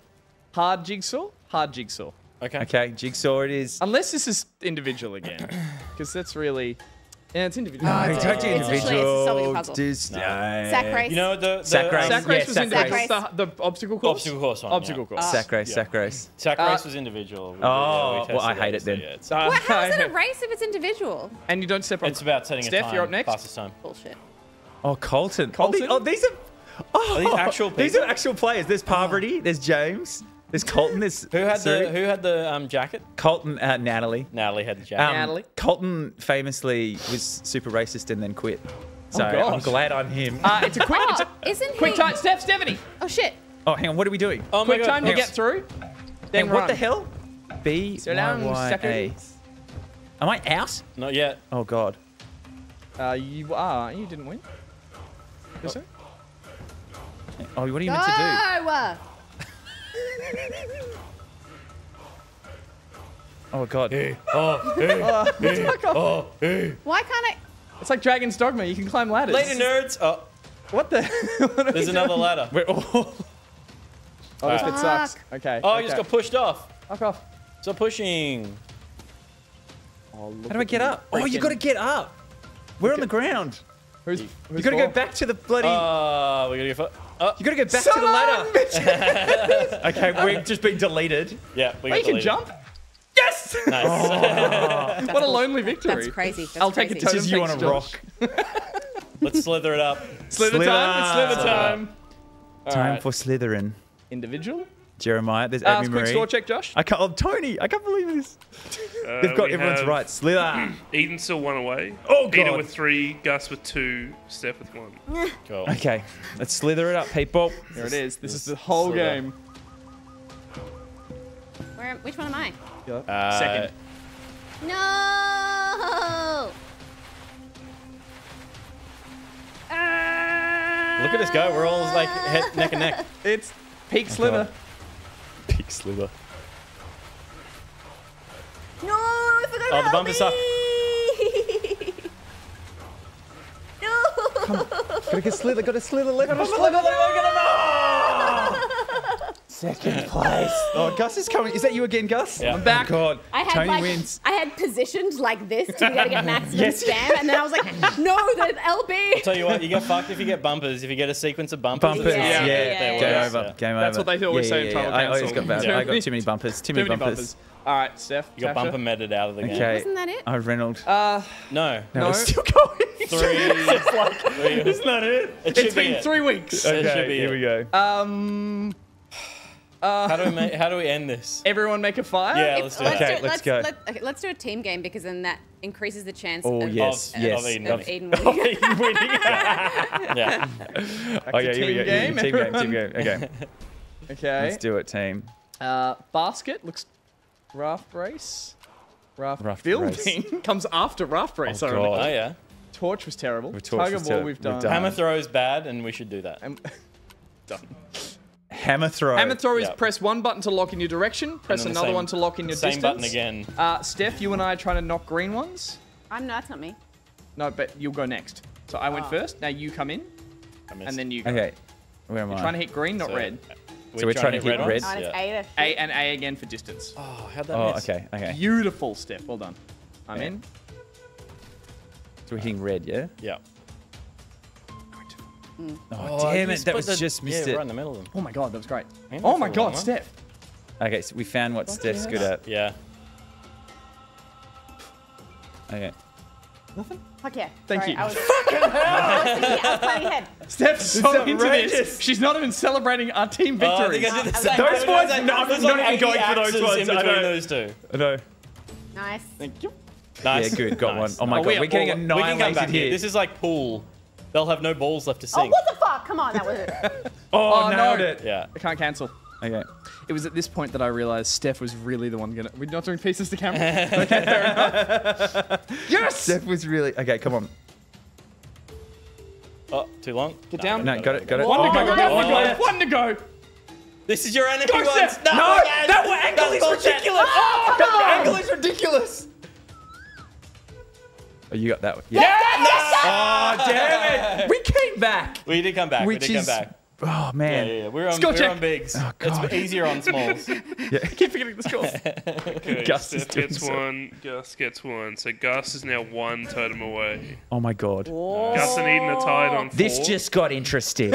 Hard jigsaw. Hard jigsaw. Okay. Okay, jigsaw it is. Unless this is individual again, because that's really. Yeah, it's individual. No, it's- don't do it's literally- it's individual. solving a puzzle. Just, no. Sack race. You know the, the Sack race. Sack race Yeah, was sack individual. race. The, the obstacle course. obstacle course one. Obstacle yeah. course. Sack race, Yeah. sack race. Sack Uh, race was individual. We- Oh, yeah, we well, I hate that, it so then. yeah, it's, Uh, Well, how is it a race if it's individual? And you don't step on. it's about setting Steph, a time. Steph, you're up next. Fastest time. Bullshit. Oh, Colton. Colton? Oh, these, oh, these are. Oh, Are these actual These are actual players. There's Parvati. There's James. There's Colton. There's Who had Suri. the Who had the um, jacket? Colton, uh, Natalie. Natalie had the jacket. Um, Natalie. Colton famously was super racist and then quit. So I'm glad I'm him. Uh, it's a quick. it's a Oh, isn't quick he? time. Steph, Stephanie. Oh shit. oh, hang on. What are we doing? oh my Quick god. time to get through. Then Hang, what the hell? B So Y long, Y A. Am I out? Not yet. Oh God. Uh, you are. You didn't win. Is it? Oh, what are you meant to do? No! Oh God. Oh, hey, oh, hey. Why can't I? It's like Dragon's Dogma. You can climb ladders. Later, nerds. Oh, What the? what there's another doing? ladder. We're all. Oh, this bit sucks. Okay. Oh, okay. you just got pushed off. Fuck off. So pushing. Oh, How do I get up? Oh, you got to get up. We're on the ground. Who's, You got to go back to the bloody. Oh, we gotta go. For, oh, you got to go back to the ladder. okay, we've just been deleted. yeah, we Oh, got you can jump? Yes! Nice. what a lonely victory. That's crazy. That's I'll take a crazy. totem. This is you on a rock. Let's slither it up. Slither, Slither. time. It's slither time. All Time for Slytherin. individual. Jeremiah, there's Uh, Abby quick Marie. score check, Josh. I can't. Oh, Tony, I can't believe this. Uh, They've got we everyone's have right. Slither. Eden still one away. Oh, Eden with three, Gus with two, Steph with one. Cool. Okay, let's slither it up, people. There it is. This is the whole Slither. game. Where, which one am I? Uh, Second. No! Look at us go. We're all like head, neck and neck. It's peak slither. Big slither. No, I forgot Oh, the about bumper suck. me. no! Gotta get slither. Gotta slither. Let gotta slither. Second place. Oh, Gus is coming. Is that you again, Gus? Yeah. I'm back. God, I had Tony like wins. I had positioned like this to be able to get maximum Yes. spam, and then I was like, no, the LB. Tell you what, you get fucked if you get bumpers. If you get a sequence of bumpers, Bumpers. it's Yeah, yeah, there yeah, worse, Game yeah. over. Game over. That's what they always say in tribal I always got bad. Too I got many- too many bumpers. Too Too many many bumpers. bumpers. All right, Steph. You got Tasha. bumper meted out of the game. Okay. Isn't that it? Oh, Reynolds. Uh, No. no, no. it's still going. Three. three. Isn't that it? It should it's be been it. three weeks. It should Okay, be here it. we go. Um, How do we make, how do we end this? everyone make a fire. Yeah, If- let's do let's that. Okay, do, let's go. Let, okay, let's do a team game because then that increases the chance Oh, of, yes, of, yes. of, Eden of winning. Eden winning. Yeah. Okay, here we team go. game, Team game. Team game. Okay, Okay. let's do it, team. Uh, basket looks raft race. Raft, Raft building comes after raft race. Oh, ironically. God. Oh yeah. Torch was terrible. Torch Tug was of war ter- we've we've done. done. Hammer throw is bad, and we should do that. Ham- done. Hammer throw. Hammer throw is Yeah. press one button to lock in your direction. Press another same- one to lock in your Same distance. button again. Uh, Steph, you and I are trying to knock green ones. I'm no, that's not me. No, but you'll go next. So I went Oh. first. Now you come in, and then you go. Okay. Where am You're I? trying to hit green, not red. So- red. we're trying to hit red? Oh, and it's Yeah. Ada. A and A again for distance. Oh, how'd that Oh, miss? okay. Okay. Beautiful, Steph. Well done. I'm Okay. in. So we're hitting red, yeah? Yeah. Mm. Oh, oh, damn it. That was the- just missed yeah, it. right in the middle of them. Oh my god, that was great. Oh my god, one. Steph. Okay, so we found what Steph's good at. Yeah. Okay. Nothing? Fuck yeah. Thank Sorry, you. I was, I was I was planning. Steph's so into outrageous. this. She's not even celebrating our team Oh, I think I did the Those same. ones, There was no, I'm there's not even going for those axes ones, In I between know. those two. No. Nice. Thank you. Nice. Yeah, good. Got Nice. one. Oh my Oh, god, we are- we're getting well, We can come annihilated back here. here. This is like pool. They'll have no balls left to Oh, sink. what the fuck? Come on, that was it. oh, Oh, nailed no. it. Yeah. I can't cancel. Okay. It was at this point that I realized Steph was really the one gonna. We're not doing pieces to camera. okay, fair enough. yes. Steph was really. Okay, come on. Oh, too long. Get down. No, got it, got it. One Oh to my go. One to Oh. go. One to go. This is your enemy Go. Steph. No, No, that angle is ridiculous. Oh, That angle is ridiculous. Oh, you got that one. Yeah. Oh, damn it. We came back. We did come back. Which we did is- come back. Oh, man. yeah, yeah. We're on, Score we're check. on bigs. Oh, God. it's easier on smalls. yeah, I Keep forgetting the scores. Okay, Gus is Steph doing gets so- one, Gus gets one. So Gus is now one totem away. Oh, my God. Gus and Eden are tied on four. This just got interesting.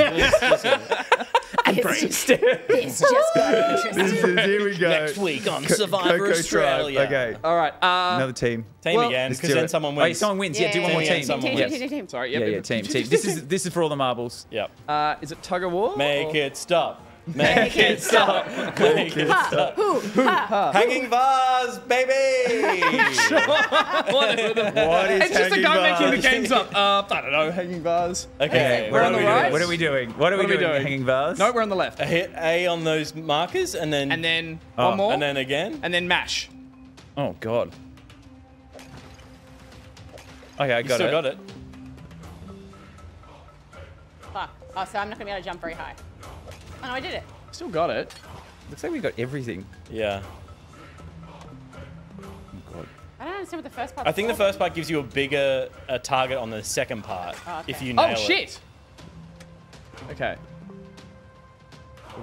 It's just got interesting. This is, here we go. Next week on Co- Survivor Coco Australia. Tribe. Okay. All right. Uh, Another team. Team Well, again, because then it. someone Wait, wins. someone wins. Yeah, do one more yeah, yeah, team. someone Team, wins. team, team, team. sorry. Yeah, Yep, yeah, yep. team, team. This is this is for all the marbles. Yep. Uh, is it tug of war? Make or- it stop. Make it stop. Make it stop. Who? Ha. Hanging vase, baby. Whatever the- What is It's just a hanging guy making the bars? games up. Uh, I don't know. Hanging bars. Okay, We're what on are the we right. doing? What are we doing? What are What we are we doing? doing? Hanging bars? No, we're on the left. I Hit A on those markers, and then And then Oh, one more. and then again. and then mash. Oh God. Okay, I You got still it. got it. Fuck. Oh, so I'm not gonna be able to jump very high. Oh, no, I did it. Still got it. Looks like we got everything. Yeah. Oh, God. I don't understand what the first part I think the first part gives you a bigger a target on the second part oh, okay. if you nail it. Oh, shit! It. Okay.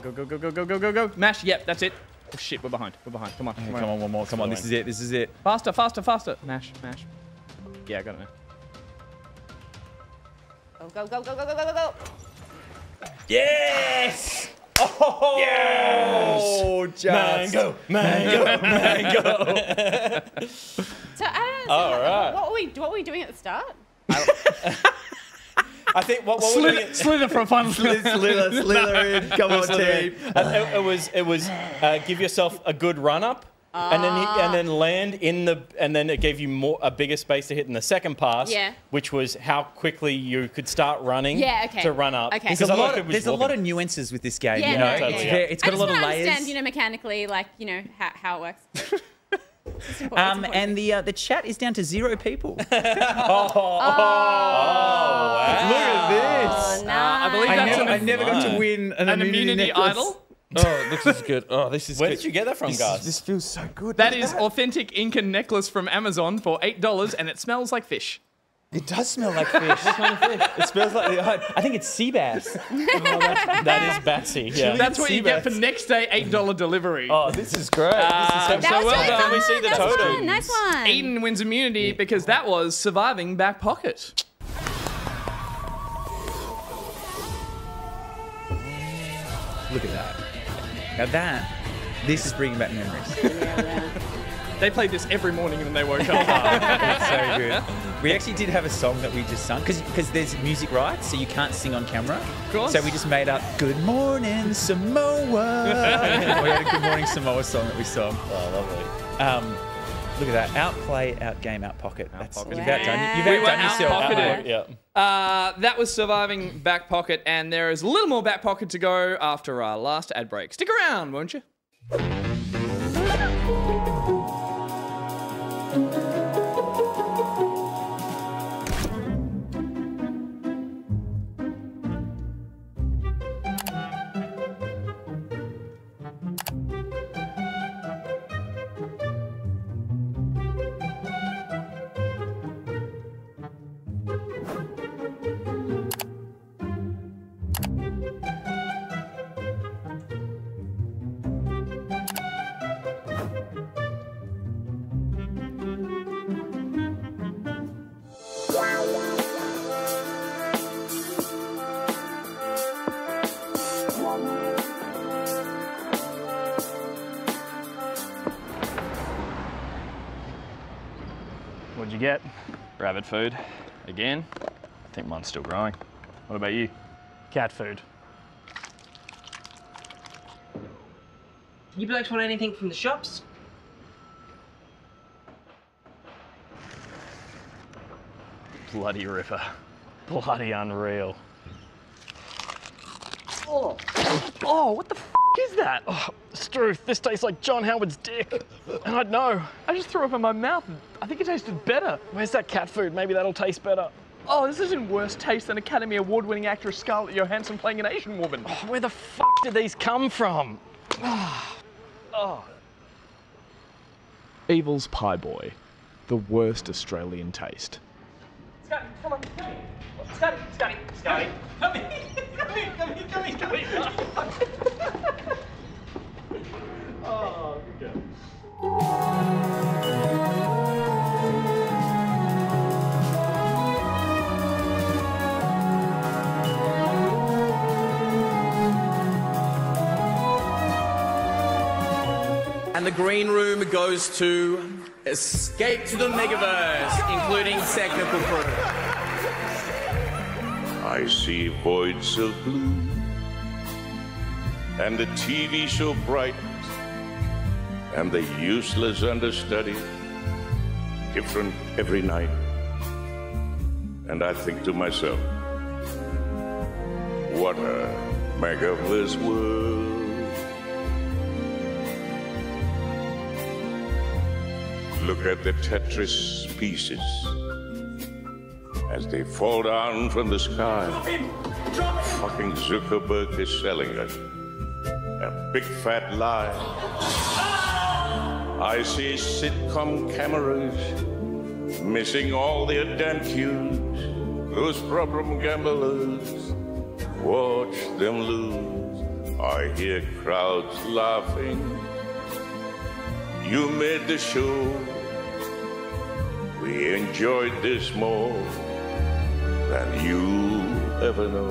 Go, go, go, go, go, go, go, go. Mash, yep, that's it. Oh, shit, we're behind. We're behind. Come on. Come, okay, on. come on, one more. Come on, this is it. This is it. Faster, faster, faster. Mash, mash. Yeah, I got it. Go, go, go, go, go, go, go, go. Yes! Oh, yes! just Mango, mango, mango. So, I don't know. All so right. What were we? What were we doing at the start? I think what, what we're. Slither for a final Slither, slither, slither in. Come on, team. It, it was it was uh, give yourself a good run up. And then, you- and then land in the, and then it gave you more a bigger space to hit in the second pass. Yeah. Which was how quickly you could start running. Yeah, okay. To run up. Okay. There's, Because a otherwise lot, people of, just there's a lot in. of nuances with this game. Yeah, you no, know, yeah, it's, yeah. very- it's I got a just lot of wanna layers. understand, you know, mechanically, like you know how, how it works. It's important, it's Um, important. and the uh, the chat is down to zero people. Oh, wow. Look at this. Oh, nice. I believe I that's never, an, I never got to win an, an immunity necklace. idol. Oh, this is good. Oh, this is Where good. did you get that from, this, guys? This feels so good. That Look at is authentic Incan necklace from Amazon for eight dollars, and it smells like fish. It does smell like fish. what kind of fish? It smells like. I think it's sea bass. That is Batsy. Yeah. That's what you get for next day eight dollar delivery. Oh, this is great. Uh, this is that so well really done. fun. we see the that totem. Nice one. Eden wins immunity because that was surviving back pocket. Look at that. Now that, this is bringing back memories. They played this every morning when they woke up. It's so good. We actually did have a song that we just sung because there's music rights, so you can't sing on camera. Of course. So we just made up "Good Morning Samoa." we had a "Good Morning Samoa" song that we sung. Oh, lovely. Um, look at that. Outplay, outgame, outpocket. That's Outpocket. you've outdone. You've We were outdone yourself. outpocketed. Yeah. Uh, that was surviving back pocket, and there is a little more back pocket to go after our last ad break. Stick around, won't you? Rabbit food. Again? I think mine's still growing. What about you? Cat food. You blokes want anything from the shops? Bloody ripper. Bloody unreal. Oh, oh, what the f is that? Oh, Struth, this tastes like John Howard's dick. And I'd know. I just threw up in my mouth. I think it tasted better. Where's that cat food? Maybe that'll taste better. Oh, this is in worse taste than Academy Award winning actress Scarlett Johansson playing an Asian woman. Oh, where the f did these come from? oh. Evil's Pie Boy, the worst Australian taste. Scotty, come on, come here. Scotty, Scotty, Scotty. Come here, come here, come here, come here, come here. Oh, good. And the green room goes to Escape to the Megaverse, including technical crew. I see voids of blue and the TV show bright and the useless understudy different every night. And I think to myself, what a megaverse world. Look at the Tetris pieces as they fall down from the sky. Fucking Zuckerberg is selling us a big fat lie. I see sitcom cameras missing all their damn cues. Those problem gamblers, watch them lose. I hear crowds laughing You made the show. We enjoyed this more than you ever know.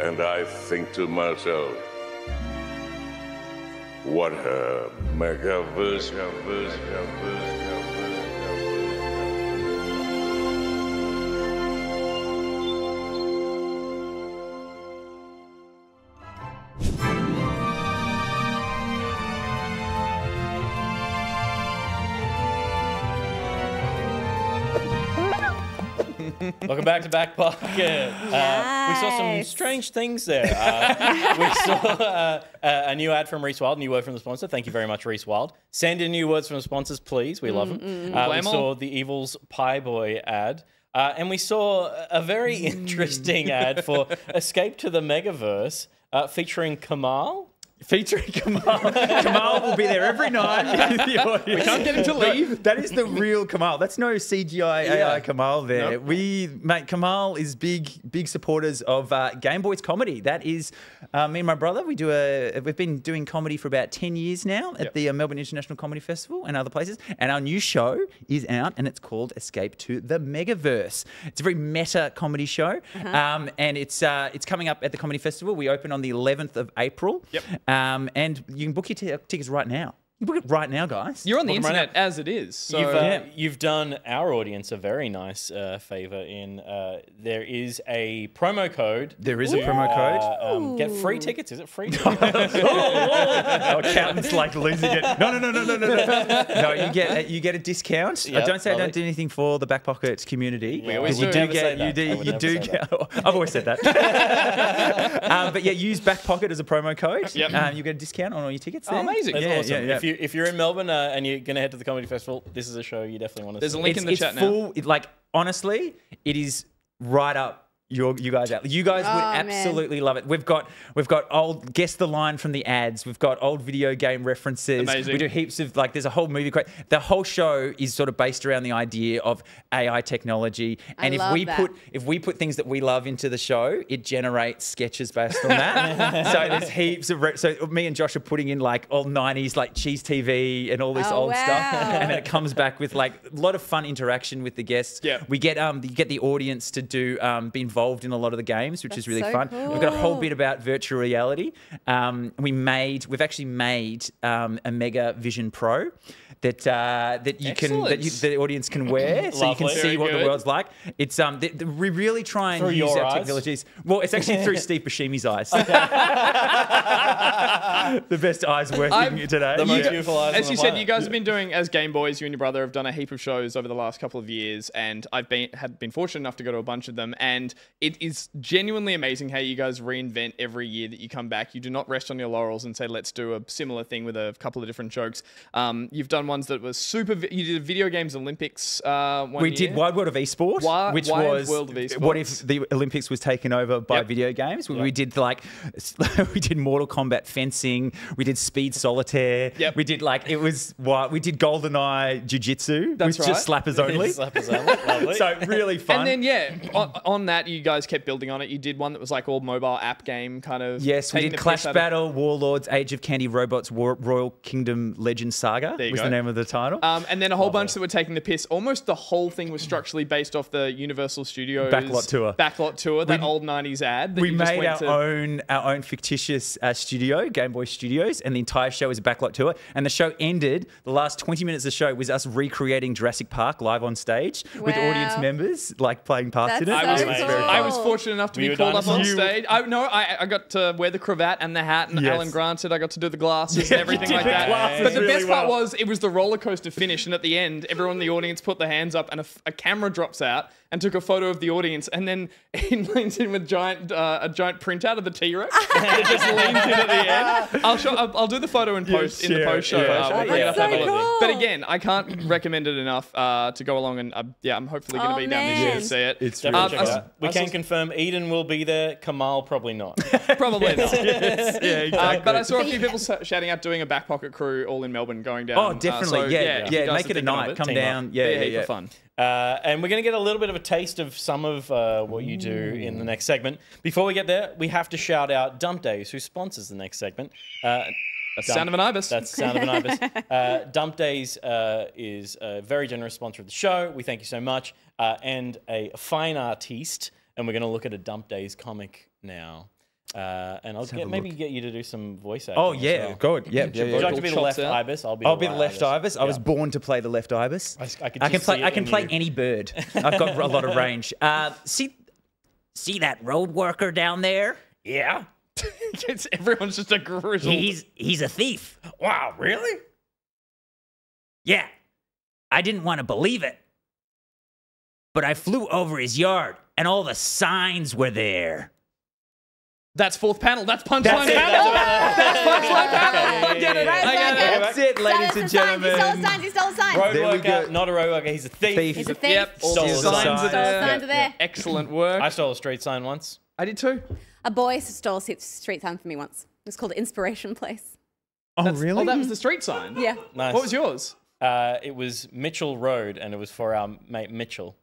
And I think to myself, what a megaverse, megaverse, megaverse, Welcome back to Back Pocket. Uh, we saw some strange things there. Uh, we saw uh, uh, a new ad from Reese Wild, new word from the sponsor. Thank you very much, Reese Wild. Send in new words from the sponsors, please. We love them. Mm, Uh, we saw the Evil's Pie Boy ad. Uh, and we saw a very Mm. interesting ad for Escape to the Megaverse uh, featuring Kamal. Featuring Kamal. Kamal will be there every night. the. We can't get him to No, leave. that is the real Kamal. That's no CGI AI Yeah. Kamal there. Nope. We, mate, Kamal is big, big supporters of uh, Game Boys comedy. That is, uh, me and my brother. We do a. We've been doing comedy for about ten years now at Yep. the uh, Melbourne International Comedy Festival and other places. And our new show is out, and it's called Escape to the Megaverse. It's a very meta comedy show, um, and it's uh, it's coming up at the comedy festival. We open on the 11th of April. Yep. Um, and you can book your t- tickets right now. You can right now, guys. You're on the Book 'em right internet as it is. So You've, uh, Yeah. you've done our audience a very nice uh, favor in uh, there is a promo code. There is a promo code. Uh, um, get free tickets. Is it free? Our accountant's like losing it. No, no, no, no, no, no, no. No, you get a, you get a discount. Yep, I don't say I don't do anything for the back pocket community. We always because do. You Never do say get you. I do would you never do say get. I've always said that. um, but yeah, use back pocket as a promo code. Yep. Um, you get a discount on all your tickets. Oh, amazing. That's Yeah, awesome. yeah, yeah. If you if you're in Melbourne uh, and you're gonna head to the comedy festival, this is a show you definitely want to. See. There's a link it's, in the it's chat now. full. It, like honestly, it is right up your you guys out. You guys would Oh, man. absolutely love it. We've got we've got old guess the line from the ads. We've got old video game references. Amazing. We do heaps of like there's a whole movie. cra- The whole show is sort of based around the idea of AI technology. I And if love we that. put if we put things that we love into the show, it generates sketches based on that. so there's heaps of re- so me and Josh are putting in like old 90s like cheese TV and all this Oh, old stuff, and then it comes back with like a lot of fun interaction with the guests. Yeah. we get um you get the audience to do um be involved in a lot of the games, which is really so fun. We've got a whole bit about virtual reality. Um, we made we've actually made um, a Mega Vision Pro. That uh, that you can that you, the audience can wear, so you can see Very what the world's like. It's um th- th- we really try and Through use our eyes? technologies. Well, it's actually through Steve Buscemi's eyes. the best eyes working I'm- today. The most Yeah. beautiful eyes As on you the said, planet. you guys have been doing as Game Boys. You and your brother have done a heap of shows over the last couple of years, and I've been had been fortunate enough to go to a bunch of them. And it is genuinely amazing how you guys reinvent every year that you come back. You do not rest on your laurels and say, "Let's do a similar thing with a couple of different jokes." Um, you've done ones that were super. You did Video Games Olympics. Uh, one we year. did Wide World of Esport, Wi- which Wide was World of Esports. what if the Olympics was taken over by Yep. video games? We, we did like we did Mortal Kombat fencing, we did Speed Solitaire, Yep. we did like it was what we did GoldenEye Jiu Jitsu, That's which just slappers only. Slappers only. So really fun. And then yeah, on, on that you guys kept building on it. You did one that was like all mobile app game kind of. Yes, we did Clash piss of- Battle, Warlords, Age of Candy, Robots, War, Royal Kingdom Legend Saga There you was go. the name of the title. Um, and then a whole bunch that were taking the piss. Almost the whole thing was structurally based off the Universal Studios Backlot tour. Backlot tour, that We- old '90s ad. That we you just made went our to. own our own fictitious uh, studio, Game Boy Studios, and the entire show was a backlot tour. And the show ended. The last twenty minutes of the show was us recreating Jurassic Park live on stage with audience members, like playing parts in it. That's I was, so It very I was oh. fortunate enough to Were you be called up on stage. I no, I, I got to wear the cravat and the hat, and Yes. Alan Granted. I got to do the glasses Yeah, and everything like that. But the really best part was it was the roller coaster finish, and at the end, everyone in the audience put their hands up, and a camera drops out and took a photo of the audience, and then he leans in with giant uh, a giant printout of the T Rex, and it just leans in at the end. I'll show. I'll, I'll do the photo in post in the post show. yeah. Uh, we'll bring it up, so have a look. cool. But again, I can't recommend it enough uh, to go along, and uh, yeah, I'm hopefully going to Oh, be down this year to see it. It's Um, Definitely I check out. We I can saw- confirm Eden will be there. Kamal probably not. Probably not. yeah, Uh, but I saw a few people shouting out doing a back pocket crew all in Melbourne going down. Oh, Uh, definitely. so, yeah, if yeah. Make it a thinking of night. Come down. up. Yeah, Be a yeah, heap yeah. of fun. Uh, and we're going to get a little bit of a taste of some of uh, what you do in the next segment. Before we get there, we have to shout out Dump Days, who sponsors the next segment. Uh, That's the sound of an ibis. That's sound of an ibis. Uh, Dump Days uh, is a very generous sponsor of the show. We thank you so much. Uh, and a fine artiste. And we're going to look at a Dump Days comic now. Uh, and I'll have get, maybe look. get you to do some voice acting. Oh yeah, well. good. Yeah, Would yeah, you yeah. like to be the left ibis? I'll be. I'll the be the left ibis. I was born to play the left ibis. I, I I can play. I can play you. any bird. I've got a lot of range. Uh, see, see that road worker down there? Yeah, It's, everyone's just a grizzled. he's he's a thief. Wow, really? Yeah, I didn't want to believe it, but I flew over his yard, and all the signs were there. That's fourth panel. That's punchline That's it, panel. that's That's punchline panel. I get it. Right, I get okay. it. That's it, ladies and He stole gentlemen. signs. He stole signs. Road There we worker, go. not a road worker. He's a thief. Thief. He's a thief. Yep. All Stole the the signs sign. are Stole the there. signs are there. Excellent work. I stole a street sign once. I did too. A boy stole a street sign from me once. It's called Inspiration Place. Oh That's- really? Oh, that was the street sign. Yeah. Nice. What was yours? Uh, it was Mitchell Road, and it was for our mate Mitchell.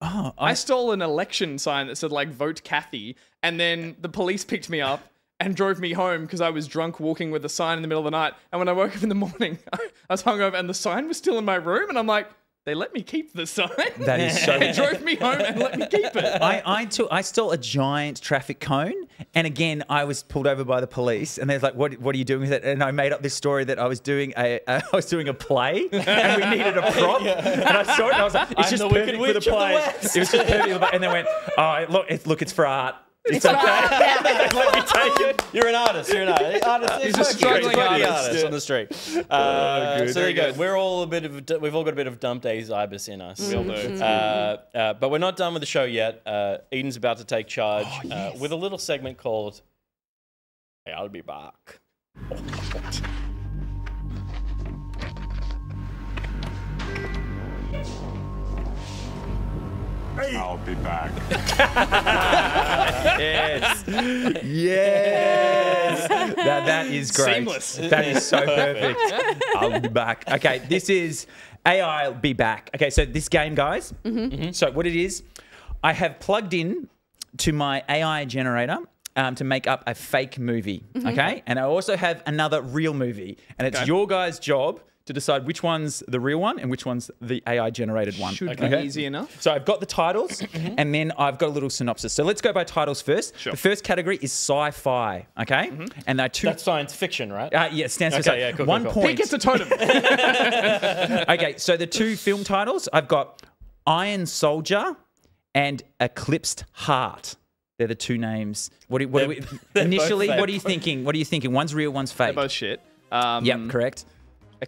Oh, I stole an election sign that said like "Vote Kathy," and then the police picked me up and drove me home because I was drunk walking with a sign in the middle of the night. And when I woke up in the morning, I was hungover, and the sign was still in my room, and I'm like, they let me keep the sign. That is so. they drove me home and let me keep it. I, I took I stole a giant traffic cone, and again I was pulled over by the police, and they're like, "What What are you doing with it?" And I made up this story that I was doing a I was doing a play, and we needed a prop, and I saw it, and I was like, "It's I'm just perfect for the of the play." It was just perfect, for the play. and they went, "Oh, look, it, look, it's for art." It's, okay. Let me take it. You're an artist. You're an artist. artist He's a struggling artist, artist yeah. on the street. Uh, good, so there you go. We're all a bit of. We've all got a bit of dump days ibis in us. We all do. Uh, uh, but we're not done with the show yet. Uh, Eden's about to take charge Oh, uh, with a little segment called "Hey, I'll be back." I'll be back. Yes. Yes. that, that is great. Seamless. That is so perfect. I'll be back. Okay, this is AI will be back. Okay, so this game, guys. So what it is, I have plugged in to my AI generator. Um, to make up a fake movie, okay, and I also have another real movie, and it's Okay. your guys' job to decide which one's the real one and which one's the AI generated one. Should be okay? easy enough. So I've got the titles, and then I've got a little synopsis. So let's go by titles first. Sure. The first category is sci-fi. Okay, and there are two. That's science fiction, right? uh, yeah, it stands for Okay, sci- yeah, cool, one cool, cool. He point. gets a totem. okay, so the two film titles I've got Iron Soldier and Eclipsed Heart. They're the two names. What do, what we, They're- they're initially? What are you thinking? What are you thinking? One's real, one's They're fake. both shit. Um, Yep, correct.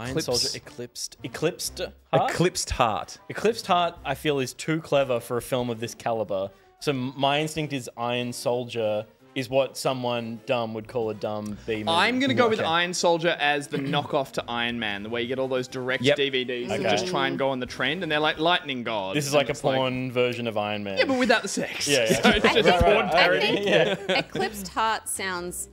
Iron Soldier eclipsed. Eclipsed heart. Eclipsed Heart. Eclipsed Heart, I feel, is too clever for a film of this caliber. So my instinct is Iron Soldier is what someone dumb would call a dumb B movie. I'm gonna go with Iron Soldier as the knockoff to Iron Man, the way you get all those direct Yep. DVDs that Okay. just try and go on the trend, and they're like lightning gods. This is like a it's porn version of Iron Man. yeah, but without the sex. Yeah, yeah. So it's just Right, right, porn right. parody. I think Yeah. Eclipsed Heart sounds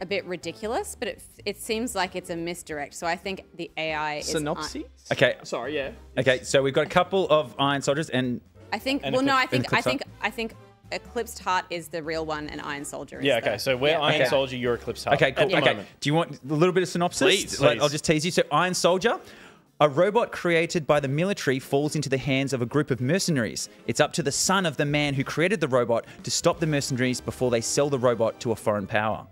a bit ridiculous, but it, it seems like it's a misdirect. So I think the AI is. Synopsis. Okay, Sorry, yeah. okay. So we've got a couple of Iron Soldiers, and I think. And Well, no, I think. I think. I think. Eclipsed Heart is the real one, and Iron Soldier. Is Yeah, the- okay. So we're yeah. Iron Okay. Soldier, you're Eclipsed Heart. Okay, cool. At the Okay. moment. Do you want a little bit of synopsis? Please, Like, please. I'll just tease you. So, Iron Soldier. A robot created by the military falls into the hands of a group of mercenaries. It's up to the son of the man who created the robot to stop the mercenaries before they sell the robot to a foreign power.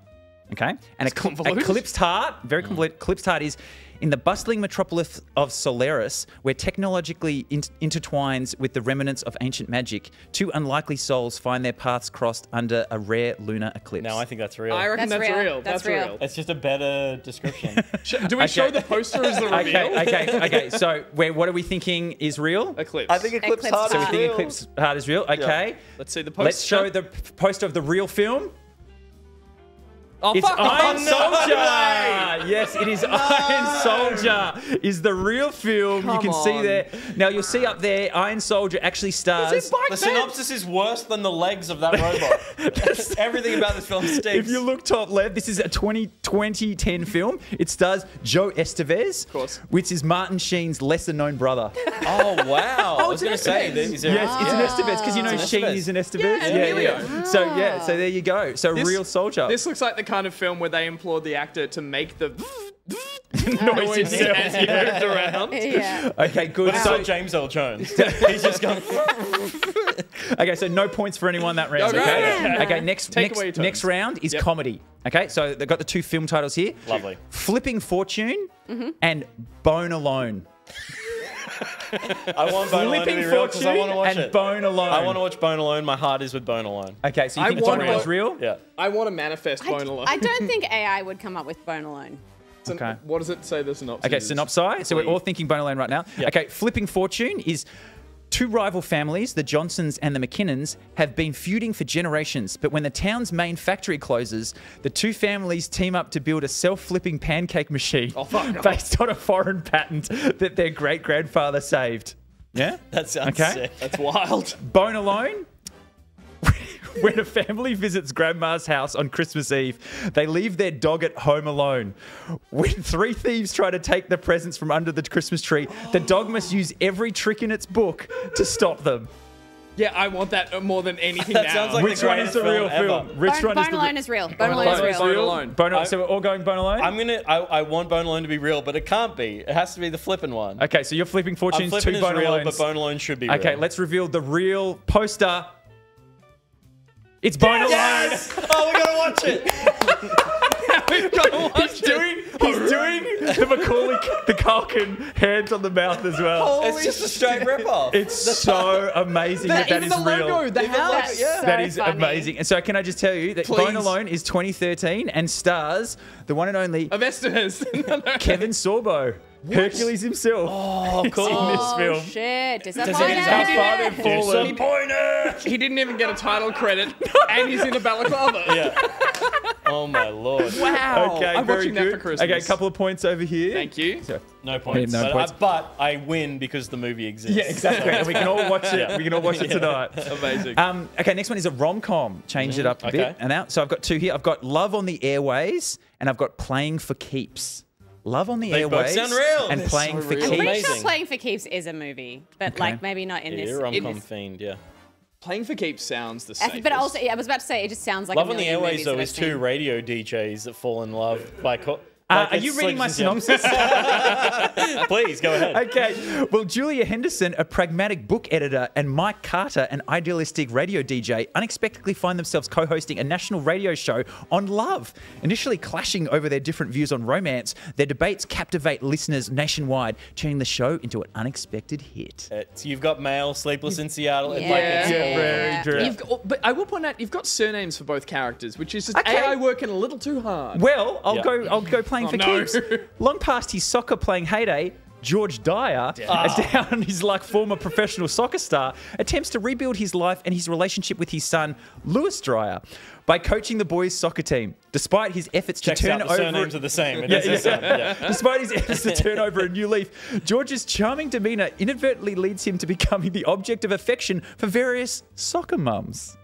Okay? And a convoluted. Eclipsed Heart, very Mm. complete. Eclipsed Heart is in the bustling metropolis of Solaris, where technologically in- intertwines with the remnants of ancient magic, two unlikely souls find their paths crossed under a rare lunar eclipse. No, I think that's real. I reckon That's that's, real. real. That's That's, real. real. It's just a better description. Do we show the poster as the reveal? Okay, okay, okay. So, where what are we thinking is real? Eclipse. I think Eclipse Eclipse Heart So we is think real. Eclipse Heart is real. Okay. Let's see the poster. Let's show the p- poster of the real film. Oh, It's fuck off. Iron Oh, no Soldier. way. Yes, it is Iron Soldier. Is the real film. you Come can see there. Now you'll see up there. Iron Soldier actually stars. the synopsis is worse than the legs of that robot. Everything about this film stinks. If you look top left, this is a 20, 2010 film. It stars Joe Estevez, of course. which is Martin Sheen's lesser known brother. oh wow! Oh, I was going to say, Estevez. that- is there- Yes, it's an ah. Estevez because you know It's Sheen Estevez. is an Estevez. Yeah, and Emilio. So yeah, so there you go. So This- real soldier. This looks like the kind of film where they implored the actor to make the Noise noise himself. as he moved around. Yeah. Okay, good. But it's So, not James Earl Jones. He's just going. okay, so no points for anyone that round. Okay. Okay. Yeah. Okay. Next, Take next, away your turns. next round is Yep. comedy. Okay, so they've got the two film titles here. Lovely. Flipping Fortune Mm-hmm. and Bone Alone. I want Bone Alone to be Flipping real because I want to watch and it. Bone Alone. I want to watch Bone Alone. My heart is with Bone Alone. Okay, so you I think want Bone Alone's Bo- real? Yeah. I want to manifest I, Bone Alone. I don't think AI would come up with Bone Alone. So Okay. What does it say the synopsis? Okay, is? synopsis. So we're all thinking Bone Alone right now. Yep. Okay, Flipping Fortune is two rival families, the Johnsons and the McKinnons, have been feuding for generations. But when the town's main factory closes, the two families team up to build a self-flipping pancake machine Oh, based on a foreign patent that their great grandfather saved. Yeah? That sounds Okay. sick. That's wild. Bone Alone. when a family visits grandma's house on Christmas Eve, they leave their dog at home alone. When three thieves try to take the presents from under the Christmas tree, the dog must use every trick in its book to stop them. Yeah, I want that more than anything That now. sounds like Which the one is the greatest real film film? Which Bone, one Bone is the Alone is real. Bone Alone is Alone is real. real. alone. Bone Alone. I- So we're all going Bone Alone? I'm gonna. I, I want Bone Alone to be real, but it can't be. It has to be the flipping one. okay, so you're flipping I'm fortunes, flipping two Bone real, Alones. but Bone Alone should be. Okay, real. let's reveal the real poster. It's Bone Yes! Alone. oh, we gotta watch it. We've got to watch He's doing, he's doing the Macaulay, the Culkin hands on the mouth as well. it's just a straight rip-off. It's so amazing that, that Even is the logo, real. the house. That's Yeah. so that is funny. amazing. And so, can I just tell you that Please. Bone Alone is 2013 and stars the one and only Of Estes. No, no. Kevin Sorbo, Hercules himself. Oh, It's in this Oh film. shit! Does Disappointed. it How far they've fallen. Disappointed. He didn't even get a title credit, and he's in a balaclava. yeah. Oh my lord. Wow. Okay, I'm very watching good. that for Christmas. Okay, a couple of points over here. Thank you. So- No points. no but, points. I, but I win because the movie exists. yeah, exactly. and we can all watch it. Yeah. We can all watch it tonight. Amazing. Um, okay, next one is a rom com. Change it up a okay. bit and out. So I've got two here. I've got Love on the Airways and I've got Playing for Keeps. Love on the They both Airways sound real. and They're Playing so for real. I'm Keeps. pretty sure Playing for Keeps is a movie, but Okay. like maybe not in Yeah, this. you're in rom-com fiend. Yeah. Playing for keeps sounds the I same. But also, yeah, I was about to say, it just sounds like Love a on the million Airways though that is I've two radio DJs that fall in love by. Co- Uh, like are you reading my synopsis? Please go ahead. Okay. Well, Julia Henderson, a pragmatic book editor, and Mike Carter, an idealistic radio DJ, unexpectedly find themselves co hosting a national radio show on love. Initially clashing over their different views on romance, their debates captivate listeners nationwide, turning the show into an unexpected hit. It's, you've got mail, Sleepless in Seattle. Yeah. Like, it's Yeah, all- very true. You've got, but I will point out you've got surnames for both characters, which is just Okay. AI working a little too hard. Well, I'll Yeah. go. I'll go playing Oh, for no. keeps. Long past his soccer playing heyday, George Dyer, a ah. down his luck former professional soccer star, attempts to rebuild his life and his relationship with his son, Lewis Dyer, by coaching the boys' soccer team. Despite his efforts Checks to turn out the over, surnames are the same. Yeah, yeah. yeah. Despite his efforts to turn over a new leaf, George's charming demeanour inadvertently leads him to becoming the object of affection for various soccer mums.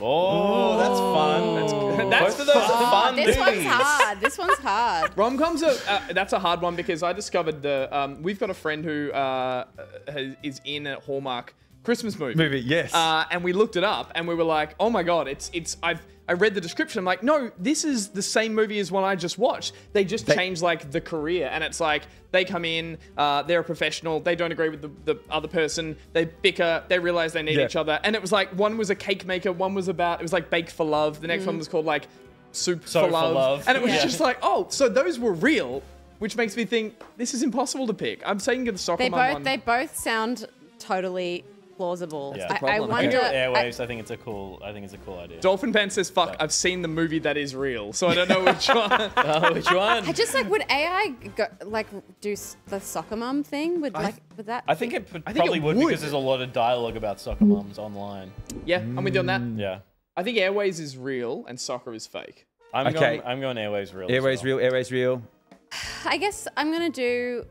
Oh, that's fun. That's good. That's for those Oh, fun this one's hard. This one's hard. Rom coms are uh, that's a hard one because I discovered the um, we've got a friend who uh, has, is in a Hallmark Christmas movie. Movie, yes. Uh, and we looked it up and we were like, oh my god, it's it's I've I read the description. I'm like, no, this is the same movie as one I just watched. They just They- changed like the career, and it's like they come in, uh, they're a professional, they don't agree with the, the other person, they bicker, they realize they need Yeah. each other, and it was like one was a cake maker, one was about it was like bake for love, the next one was called like soup So for, for love. Love. and it was Yeah. just like, oh, so those were real, which makes me think this is impossible to pick. I'm saying the soccer They both one. they both sound totally plausible. Yeah. I, That's the I problem. wonder. I go I- Airwaves. I, think it's a cool. I think it's a cool idea. Dolphin Pen says, "Fuck, I've seen the movie that is real, so I don't know which one." Oh, which one? I just like would AI go, like do the soccer mom thing with like with that? I think it p- I think probably it would, would. because there's a lot of dialogue about soccer moms online. yeah, I'm with you on that. Mm. Yeah. I think Airways is real and soccer is fake. I'm Okay. going. I'm going Airwaves real. Airways well. real, airways real. I guess I'm gonna do.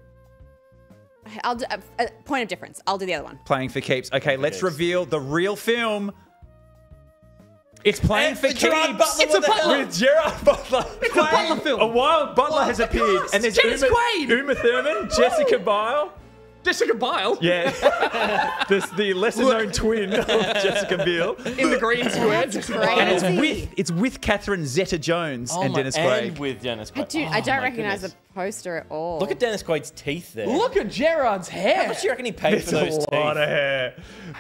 I'll do a, point of difference. I'll do the other one. Playing for keeps. Okay, let's keeps. reveal the real film. It's playing And for keeps. It's a Butler with Gerard Butler. It's a Butler film. A wild Butler has appeared, and there's Dennis Uma, Quaid. Uma Thurman, Jessica Biel. Jessica Biel. Yeah. the, the lesser known twin of Jessica Biel. In the green square. That's And it's with it's with Catherine Zeta Jones Oh and my- Dennis and Quaid. with Dennis I, Quaid. do, Oh I don't recognize goodness. the poster at all. Look at Dennis Quaid's teeth there. Look at Gerard's hair. How much do you reckon he paid It's for those a teeth? lot of hair.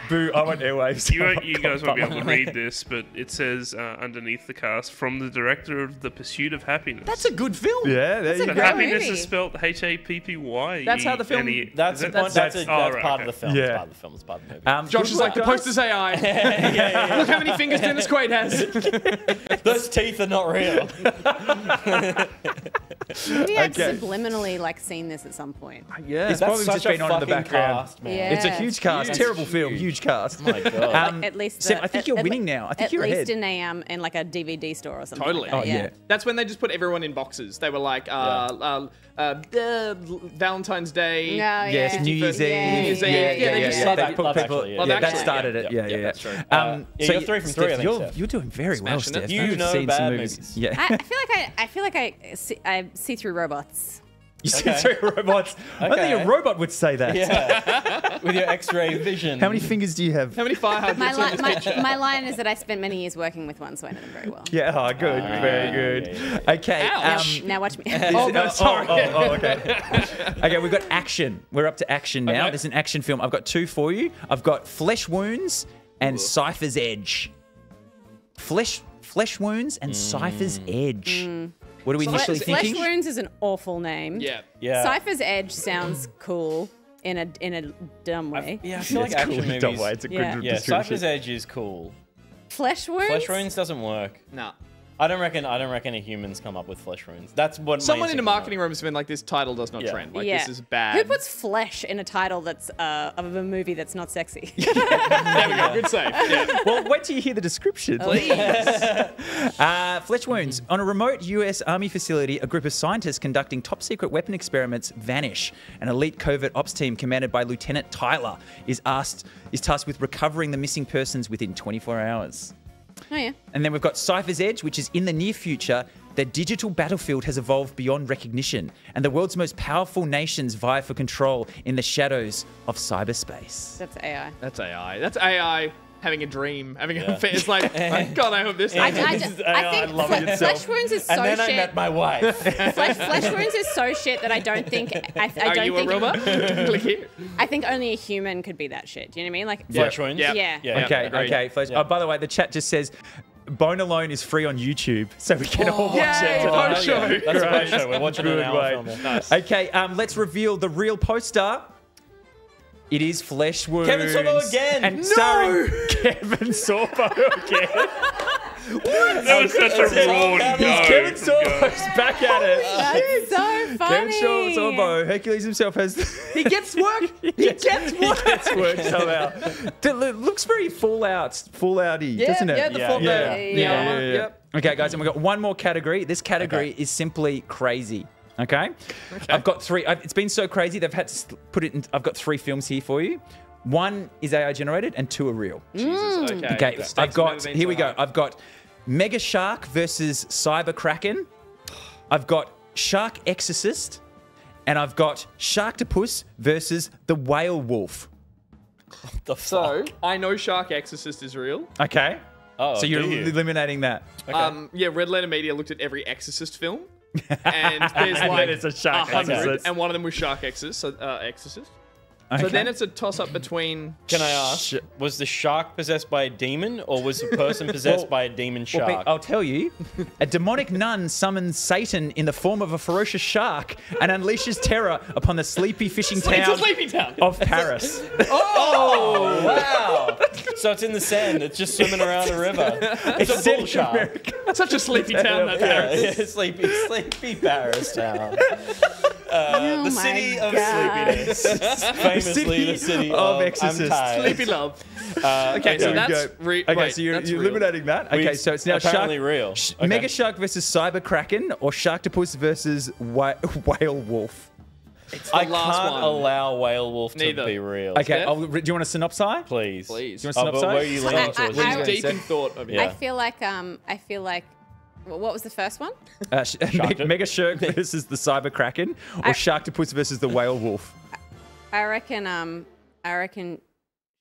Boo! I want airwaves. You, won't- you guys won't be able to read this, but it says uh, underneath the cast from the director of The Pursuit of Happiness. That's a good film. Yeah, there you But go. happiness movie. is spelled H A P P Y. That's how the film- That's, is a, it? that's, that's- that's, a, oh, that's right, part okay. of the film. Yeah. It's part of the film. It's part of the movie. Um, Josh good is like, the poster's guys. poster say I. yeah, yeah, yeah. Look how many fingers Dennis Quaid has. Those teeth are not real. Maybe I'd Okay. subliminally like seen this at some point. Yeah, That's it's probably just been on in the fucking background. cast, man. Yeah. It's a huge cast. Huge. Terrible film. Huge. Huge cast. Oh my God. Um, at least, Seb, the- I think at- you're at winning le- now. I think at you're least ahead. in a um in like a DVD store or something. Totally. Like that, Oh, yeah. yeah. That's when they just put everyone in boxes. They were like, uh, uh, uh, uh, Valentine's Day. Yeah, Yes, yeah. New Year's Eve. Yeah, New Year's yeah, Eve. yeah, Yeah, yeah, they yeah, just yeah. love They put Love people- Actually, yeah, yeah. that started Actually, it. yeah, Yeah, yeah, yeah, that's yeah. right. Um, Uh, yeah, so you're three from Steph, three, I think, You're, Steph. you're doing very well, Smashing it. Steph. You I've know seen bad some movies. Yeah. I, I feel like I I feel like I see, I see through robots. You see three robots. I don't think a robot would say that. Yeah. With your X-ray vision. How many fingers do you have? How many fire My, hydrants on li- my, my line is that I spent many years working with one, so I know them very well. Yeah, oh, good, very good. yeah, Okay. Now, Um, now watch me. oh, no, sorry. Oh, oh, oh, okay. okay, we've got action. We're up to action now. Okay. There's an action film. I've got two for you. I've got Flesh Wounds and Cypher's Edge. Flesh Flesh Wounds and Cypher's Edge. What are we initially Fle- Flesh thinking? Wounds is an awful name. Yeah. Yeah. Cypher's Edge sounds cool in a in a dumb way. Yeah, I feel like It's cool action in a dumb movies. way. It's a good Yeah. Yeah, description. Cypher's Edge is cool. Flesh Wounds. Flesh wounds doesn't work. Nah. I don't reckon. I don't reckon a humans come up with flesh wounds. That's what Someone in a marketing room has been like, this title does not Yeah. trend. Like, yeah. this is bad. Who puts flesh in a title that's uh, of a movie that's not sexy? There we go. Good save. Yeah. well, wait till you hear the description. Please. Uh, flesh wounds. On a remote US Army facility, a group of scientists conducting top secret weapon experiments vanish. An elite covert ops team commanded by Lieutenant Tyler is asked is tasked with recovering the missing persons within 24 hours. Oh yeah. And then we've got Cypher's Edge, which is in the near future. The digital battlefield has evolved beyond recognition, and the world's most powerful nations vie for control in the shadows of cyberspace. That's AI. That's AI. That's AI having a dream, having Yeah. a fit. It's like, oh, God, I hope this I, happens. I, This is I think loving fle- itself. Flesh Wounds is so shit. And then shit. I met my wife. Flesh, Flesh Wounds is so shit that I don't think I, I Are don't you a robot? Click here. I think only a human could be that shit. Do you know what I mean? Like Flesh wounds. Yeah. Yeah. Yeah. Okay, agreed. okay. Flesh. Oh, by the way, the chat just says Bone Alone is free on YouTube, so we can all watch Yay, it. post show. That's a post show. We're watching an Good hour way. Nice. Okay, um, let's reveal the real poster. It is Flesh Wounds. Kevin Sorbo again. And No! starring Kevin Sorbo again. What? That was such a raw no. Kevin from go. Sorbo's back at it. That's so funny. Kevin Sorbo, Hercules himself has. He gets work. He gets work. He gets work somehow. It looks very Fallout, Fallouty, Yeah, doesn't it? yeah, the Yeah, full- yeah, the- yeah, the yeah, armor, yeah. Yep. Okay, guys, and we've got one more category. This category is simply crazy. Okay? I've got three. I've, it's been so crazy, they've had to put it in. I've got three films here for you. One is AI generated, and two are real. Jesus, okay. Okay, I've got. Here so we go. I've got Mega Shark versus Cyber Kraken. I've got Shark Exorcist, and I've got Sharktopus versus the Whale Wolf. The So. I know Shark Exorcist is real. Okay. Oh, so you're you? eliminating that. Um, yeah, Red Letter Media looked at every Exorcist film, and there's like it's a Shark hundred, Exorcist. and one of them was Shark Exorcist. So, uh, Exorcist. So then it's a toss up between. Can I ask? Was the shark possessed by a demon, or was the person possessed Well- by a demon shark? Pete, I'll tell you. A demonic nun summons Satan in the form of a ferocious shark and unleashes terror upon the sleepy fishing It's a town sleepy town. of Paris. oh wow! so it's in the sand. It's just swimming around a river. It's, It's a set bull shark. America. Such a sleepy town that Yeah, Paris. yeah, sleepy, sleepy Paris town. Uh, Oh the city of God. sleepiness. Famously, the city, of of, Exorcist. Sleepy love. Uh, Okay, so we that's go. re- okay, wait, so you're, you're eliminating that. Okay, so it's now apparently Shark, real. Sh- Okay. Mega Shark versus Cyber Kraken or Sharktopus versus Wha- Whale Wolf. It's the I last can't one. allow Whale Wolf to be real. Okay, Steph? I'll, do you want a synopsis? Please. Please. Do you want Oh, a but synopsis? where are you leaning I- I- I deep in thought over Yeah. I feel like um I feel like wh- what was the first one? Uh, sh- Shark- Mega Shark versus the Cyber Kraken or I- Sharktopus versus the Whale Wolf. I reckon. Um, I reckon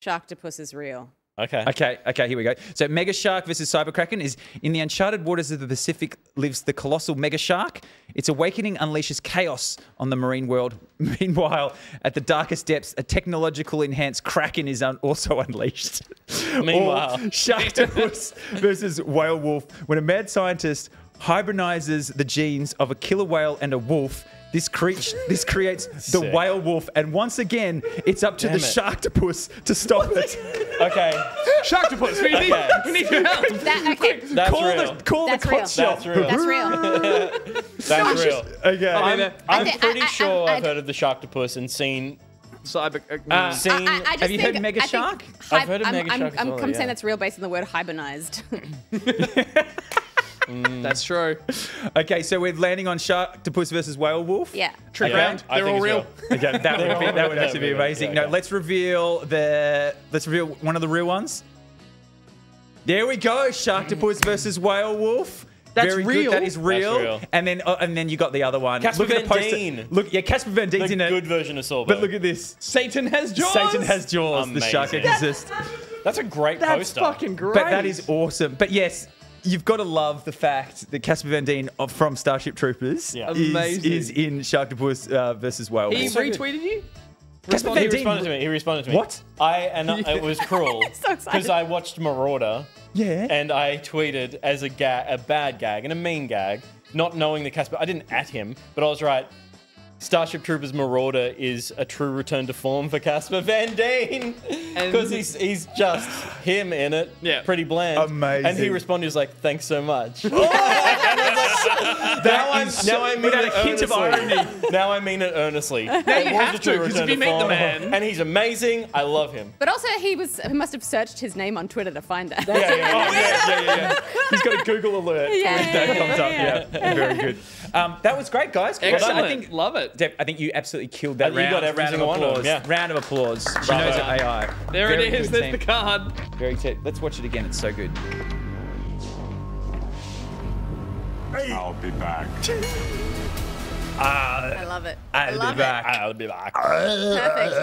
Sharktopus is real. Okay. Okay, okay, here we go. So Mega Shark versus Cyber Kraken is in the uncharted waters of the Pacific lives the colossal Mega Shark. Its awakening unleashes chaos on the marine world. Meanwhile, at the darkest depths, a technological enhanced Kraken is un- also unleashed. Meanwhile. Sharktopus versus Whale Wolf. When a mad scientist hybridizes the genes of a killer whale and a wolf, this, creature, this creates the Sick. whale wolf, and once again, it's up to Damn the it. Sharktopus to stop it. Okay. Sharktopus, we need, Okay. we need your help. That okay. That's call real. the call That's the real. cot shop. That's real. That's real. That's real. Okay. I'm, I I'm think- pretty I- I- sure I- I've heard of the Sharktopus and seen Cyber. Uh, Uh, seen. I, I just Have you think, heard Mega I think Shark? I've hy- heard of I'm, Mega I'm, Shark as I'm, well, I'm yeah. saying that's real based on the word hibernized. That's true. Okay, so we're landing on Sharktopus versus Whale Wolf. yeah. Trick Okay, round. They're all it's real. Okay, that would, be, that would actually be amazing. yeah, No, let's reveal the let's reveal one of the real ones. There we go, Sharktopus versus Whale Wolf. That's Very real? Good. That is real. real. And then uh, and then you got the other one. Casper look at the Van poster. Dien. Look, yeah, Casper Van Dien's the in it. good version of Sorbo. But look at this. Satan has jaws. Satan has jaws. The shark Amazing. exorcist. That's a great That's poster. fucking great. But that is awesome. But yes, you've got to love the fact that Casper Van Dien of- from Starship Troopers Yeah. is, Amazing. is in Sharktopus uh, versus Whale He Wolf. so good. retweeted you. Casper He Van Dien. responded to me. He responded to me. What? I and I, it was cruel So because I watched Marauder. Yeah. And I tweeted as a gag, a bad gag and a mean gag, not knowing the Casper. I didn't at him, but I was right. Starship Troopers Marauder is a true return to form for Casper Van Dien because he's he's just him in it. Yeah. pretty bland. Amazing. And he responded, he was like, "Thanks so much." And I was like, now I'm now I mean it a hint of earnestly. irony. Now I mean it earnestly. Now you have to, 'cause if you meet the man- and he's amazing. I love him. But also, he was he must have searched his name on Twitter to find that. Yeah, yeah, yeah. Oh, yeah, yeah, yeah, yeah. He's got a Google alert Yeah, when yeah, that yeah, comes up. yeah. Yeah, very good. Um, that was great, guys. Excellent. I think, Love it. Deb, I think you absolutely killed that Uh, you got every round of single one of applause. them, yeah. Round of applause. She Bravo. knows AI. There Very it is. good There's the card. Very good. Let's watch it again. It's so good. I'll be back. I love it. I I'll love be back. I'll be back. Perfect.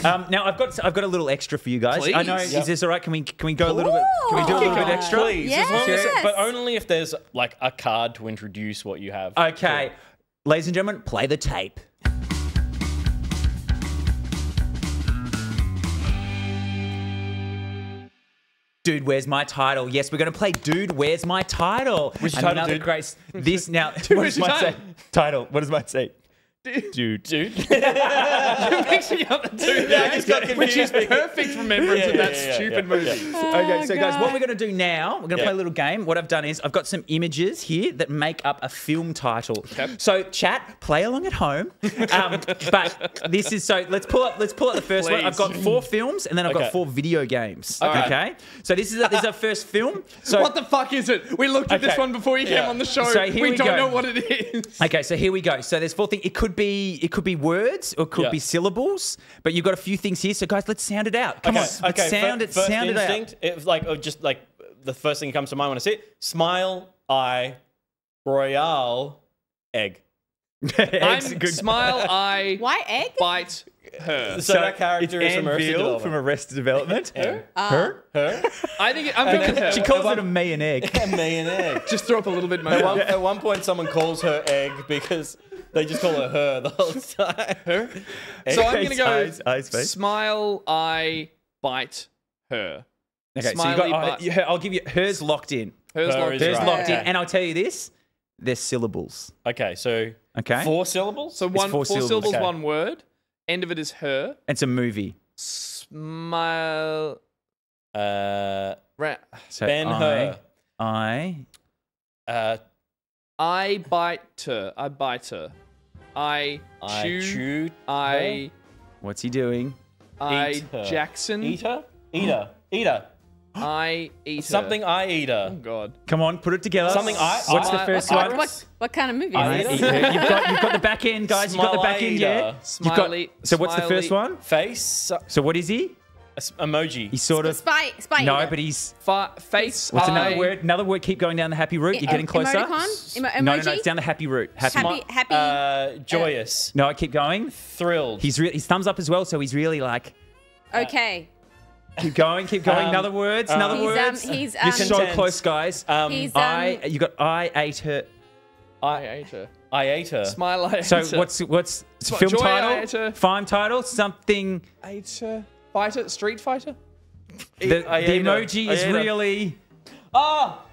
Um, now I've got I've got a little extra for you guys. I know. Please. Is this all right? Can we can we go a little bit? Can we do a little bit extra? Please, as long as Yes. it, but only if there's like a card to introduce what you have. Okay, ladies and gentlemen, play the tape. Dude, where's my title? Yes, we're going to play Dude, where's my title? Your title, Another dude? Great, this now. what where's does say? title? Title. What does mine say? Dude. Dude. You're mixing up the two Yeah, I just got names, which is confused. perfect remembrance Yeah, of that yeah, yeah, stupid yeah, movie. Okay, so guys, God. what we're going to do now, we're going to Yeah. play a little game. What I've done is I've got some images here that make up a film title. So, chat, play along at home. Um, but this is so. Let's pull up. Let's pull up the first one. I've got four films, and then I've Okay. got four video games. Okay. Okay. So this is a, this is our first film. So what the fuck is it? We looked at this one before you came on the show. So here we, we don't go. know what it is. Okay, so here we go. So there's four things. It could be it could be words or it could Yeah. be syllables, but you've got a few things here. So guys, let's sound it out. Come okay, on, okay. sound it. Sound it out. instinct, it was like oh, just like the first thing that comes to mind when I see it. Smile, eye, royale, egg. It's I'm good. smile, I Why egg? bite her. So, that character is Ann from Arrested Veal Development. from Arrested Development. Her? Her? Her? I think it, I'm good with her. She calls it a me and egg. Me and egg. Just throw up a little bit At more. one, at one point, someone calls her egg because they just call her her the whole time. Her? So I'm gonna go Eyes, eyes, face. smile, I bite her. Okay, so you Smiley got. butt. Uh, I'll give you hers locked in. Hers Her locked is Hers right. locked in, Okay. and I'll tell you this: they're syllables. Okay, so Okay, four syllables? So one four four, syllables. syllables, Okay. one word. End of it is her. it's a movie. Smile. Uh, Ra- So Ben I, Hur. I. uh, I bite her. I bite her. I I chew. chew. I What's he doing? I Eat her. Jackson. Eat her? Eat her. Eat her. I eat her. Something I eat Oh. God. Come on, put it together. Something I- What's I- the first I- one? What, what kind of movie I is eat this? You've got, you've got the back end, guys. You've got the back end, yeah. Smiley. You've got, Smiley- so what's the first one? Face. So what is he? s- emoji. He's sort of. Spy, spy. No, eater. but he's. Fa- face. What's eye. another word? Another word. Keep going down the happy route. You're getting closer. emoticon? Emo- No, no, no. It's down the happy route. Happy. Happy, happy. Uh, joyous. No, I keep going. Thrilled. He's re- his thumbs up as well, so he's really like. okay. Keep going, keep going. Um, Another words, uh, another He's, um, words. he's, You're um, so Content. close, guys. Um, He's, um, I you got I ate her. I ate her. I ate her. Smile. I ate So her. what's what's Smi- film Joy, I title? ate her. Film title? Something. Ate her. Fighter. Street fighter. The, the ate her. emoji is ate her. really. Ah,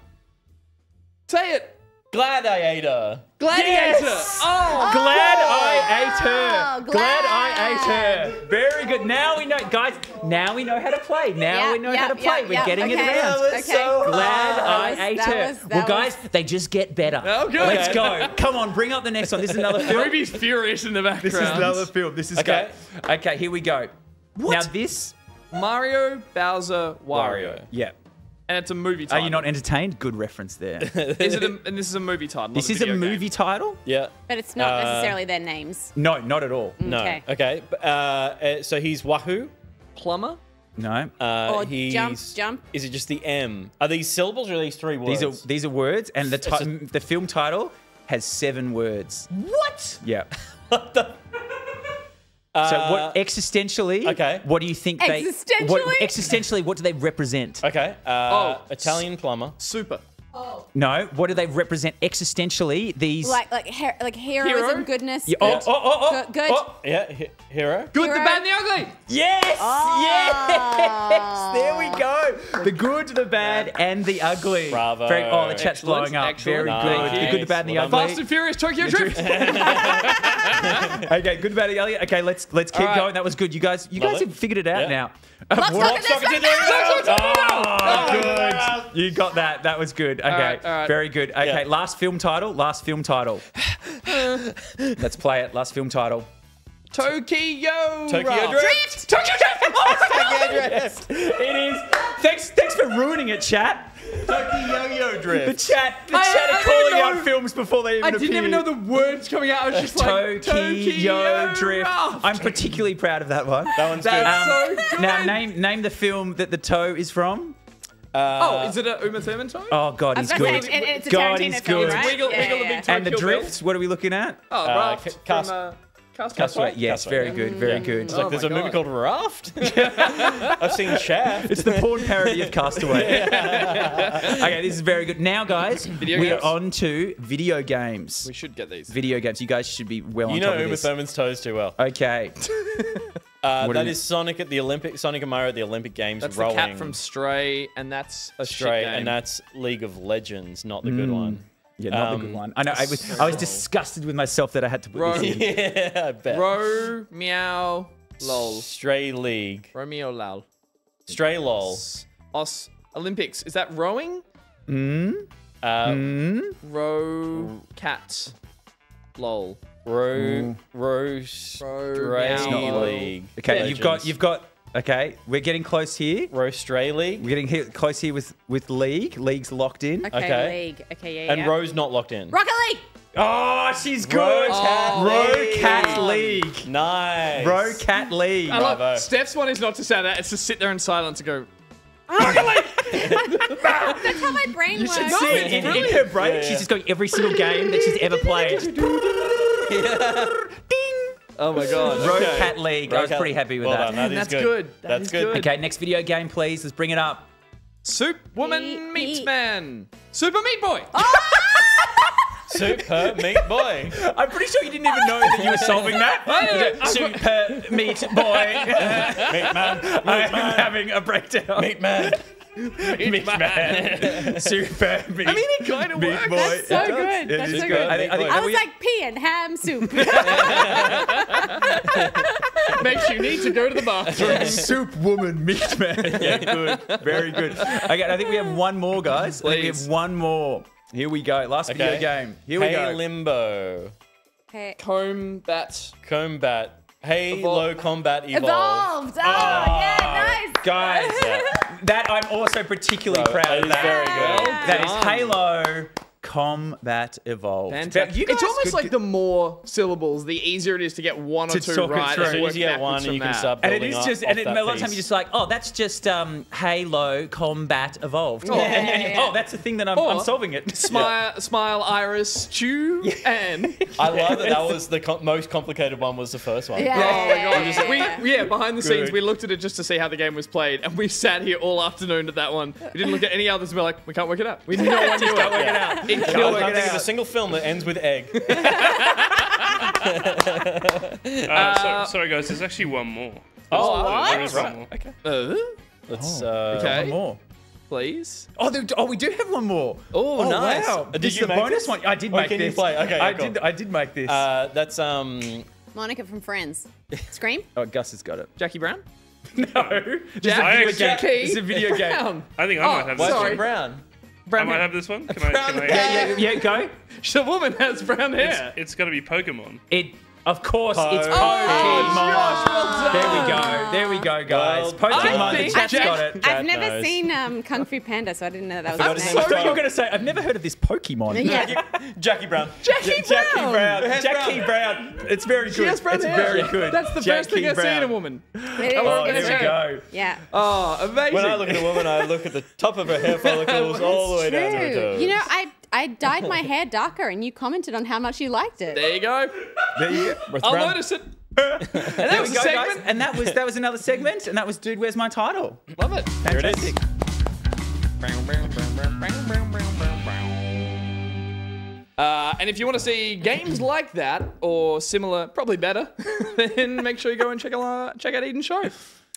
Say it. glad I ate her. Gladiator. Oh, glad I oh. ate her. glad. Glad I ate her. Very good. Now we know, guys. Now we know how to play. Now Yeah, we know yeah, how to yeah, play. We're yeah, getting it okay. around. That was Okay. so Glad hard. I That was- ate that her. was- that well, was- guys, they just get better. Oh, good. Let's go. Come on, bring up the next one. This is another film. Ruby's furious in the background. This is another film. This is Okay. go. Okay, here we go. What? Now this Mario Bowser Wario. Yeah. And it's a movie title. Are you not entertained? Good reference there. Is it a, and this is a movie title. not this is a video game. movie title? Yeah. But it's not Uh, necessarily their names. No, not at all. No. Okay. Okay. Uh, uh, so he's Wahoo. Plumber. No. Uh, Or he's, jump, jump. Is it just the M? Are these syllables or are these three words? These are these are words, and the It's ti- the film title has seven words. What? Yeah. Uh, so what existentially? okay. What do you think they? What, Existentially? existentially, what do they represent? Okay. Uh, Oh, Italian plumber. Super. No. What do they represent existentially? These. Like like her- like heroism, Hero? goodness. Yeah, oh, good, oh, oh, oh, good. good. Oh, yeah. He- hero. Good, Hero. the bad, and the ugly. Yes! Oh. Yes! There we go. The good, the bad, and the ugly. Bravo. Very, oh, the chat's Excellent, blowing up. excellent. Very Nice. good. The good, the bad, and the Well ugly. Fast and Furious Tokyo Drift. okay, good, the bad, and the ugly. Okay, let's let's keep All right. going. That was good. You guys, you guys Lovely. have figured it out Yeah. now. Lock, What- stock, and two smoke. Oh, good. You got that. That was good. Okay, right, all right. very good. Okay, Yeah. last film title. Last film title. Let's play it. Last film title. Tokyo. Tokyo Drift. Drift. Tokyo oh, Drift. It is. Thanks. Thanks for ruining it, chat. Tokyo Yo The chat. The I- chat I are calling know- out films before they even I didn't even know the words coming out. I was just like Tokyo Drift. I'm particularly proud of that one. That one's um, That's good. so good. Now name name the film that the toe is from. Oh, is it a Uma Thurman song? Oh God, he's good. say, and- and it's a God, Tarantino he's film, good. right? Wiggle, Yeah, wiggle yeah, the yeah. big And the Tokyo Bill. drifts. What are we looking at? Oh, Uh, Raft ca- from uh, Castaway. Castaway. Yes, Castaway. very good, very Yeah. good. It's like Oh there's my a movie called Raft. I've seen Shaft. It's the porn parody of Castaway. okay, this is very good. Now, guys, Video we games? are on to video games. We should get these. Video games. You guys should be well You on know top of Uma this. Thurman's toes too well. Okay. Uh, What that do is we- Sonic at the Olympic. Sonic and Mario at the Olympic Games. That's rolling the cat from Stray, and that's a Stray, shit game. and that's League of Legends, not the good one. Yeah, not the good Um, one. I know. I was, I was disgusted with myself that I had to put Bro. this in. yeah, I bet. Ro meow lol. Stray League. Romeo lol. Stray lol. S- Os Olympics. Is that rowing? Mm? Uh, Mm? Row cat. Lol. Ro, mm. Ro, Ro Stray. League. Okay, you've got, you've got. Okay, we're getting close here. Ro Stray League. We're getting here, close here with with league. League's locked in. Okay, Okay. league. Okay, yeah, And yeah. Ro's not locked in. Rocket League. Oh, she's good. Ro Cat oh. Ro League. Cat League. Nice. Ro Cat League. I love Bravo. Steph's one is not to say that; it's to sit there in silence and go. Rocket League. That's how my brain You works. should see it in, in her brain. Yeah, yeah. She's just going every single game that she's ever played. Oh my god. Ro Okay. Cat League. I was Cat- pretty happy with well that. done, that is That's good. good. That That's is good. good. Okay, next video game, please. Let's bring it up. Soup woman Eat, meets eat. man. Super meat boy. Ah! Super Meat Boy. I'm pretty sure you didn't even know that you were solving that. Super meat boy. Meat Man. I'm having a breakdown. Meat Man. Meat man. Super meat. I mean, it kind of meat works. boy. That's so It good. It That's is so good. good. I think, I think, I was like pea and ham soup. Makes you need to go to the bathroom. Soup woman, meat man. Yeah, good. Very good. Okay, I think we have one more, guys. I think we have one more. Here we go. Last video game. Here we go. Limbo. okay. Combat. Combat. Hey Evol- Combat Evolve. Evolved. Oh, yeah, nice. Guys, Yeah. that I'm also particularly Bro, proud that of that. very good. That is. Halo Combat Evolved. Fantastic. You it's almost could- like the more syllables, the easier it is to get one or two right. through. and As soon as you get one, you can that. start and it is just, and it, a lot of times you're just like, oh, that's just um, Halo Combat Evolved. Yeah, And- and- yeah, and- yeah. Oh, that's the thing that I'm, Or I'm solving it. Smile, smile, iris, chew, and. I love that that was the com- most complicated one was the first one. oh my god! You just- we, yeah, behind the scenes, we looked at it just to see how the game was played, and we sat here all afternoon at that one. We didn't look at any others. and We're like, we can't work it out. We no one knew Can't work it out. It I killed can't it think of a single film that ends with egg. Uh, so, sorry, guys. There's actually one more. Oh, There's- there what? is one more. Okay. Uh, Let's. Oh, Uh, okay. One more. Please. Oh, there, oh, we do have one more. Oh, nice. Wow. Uh, Did this you is the make bonus this? one. I did Or make can you this. play? Okay, I cool. did. I did make this. Uh, that's um. Monica from Friends. Scream? oh, Gus has got it. Jackie Brown. No, this a Jack- video game. Jackie This is a video game. I think I Oh, might have this sorry. one. Brown. Brown I might hair. have this one. Can I? Can I Yeah, yeah, yeah. Go. The woman has brown It's, hair. it's got to be Pokemon. It. Of course, it's Oh, Pokemon. Josh, well there we go. There we go, guys. Well Pokemon. done. The I chat's think- got it. I've never knows. seen um, Kung Fu Panda, so I didn't know that was his his name. name. I thought you were going to say, I've never heard of this Pokemon. Yeah. Jackie Brown. Jackie Ja- Jackie Brown. Brown. Jackie Jackie Brown. It's very good. She has brown it's hair. very good. That's the first thing I see in a woman. It is, Oh, it's there we go. Yeah. Oh, amazing. When I look at a woman, I look at the top of her hair follicles all the way down to her toes. You know, I I dyed my hair darker, and you commented on how much you liked it. there you go. There you go. I'll brown- notice it. And that was we a go, segment. guys. And that was that was another segment. And that was Dude, Where's My Title? Love it. There it is. Fantastic. Uh, and if you want to see games like that or similar, probably better, then make sure you go and check out check out Eden's show.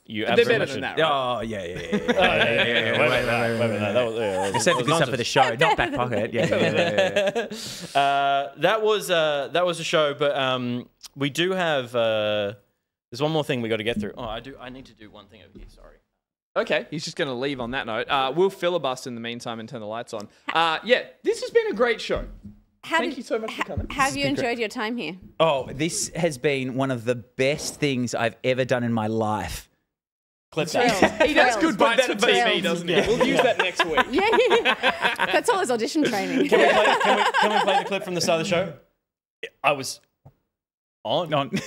You They're absolutely better should. than that, right? Oh, yeah, yeah, yeah. yeah, Oh, yeah, yeah, yeah, yeah. Wait a minute, wait a minute. That was- yeah, that We're was- saving that was this up for the nonsense. show, not back pocket. Yeah, yeah, yeah, yeah, yeah. Uh, that was uh, that was a show, but um, we do have. Uh, there's one more thing we got to get through. Oh, I do. I need to do one thing over here. Sorry. Okay, he's just going to leave on that note. Uh, we'll filibuster in the meantime and turn the lights on. Uh, yeah, this has been a great show. How Thank did- you so much for coming. Have you enjoyed your time here? Oh, this has been one of the best things I've ever done in my life. Clip Thrilled. that. He does good bites of TV, Thrilled. doesn't he? We'll use that next week. Yeah, yeah, yeah. That's all his audition training. Can we, play, can, we, can we play the clip from the start of the show? I was on. On.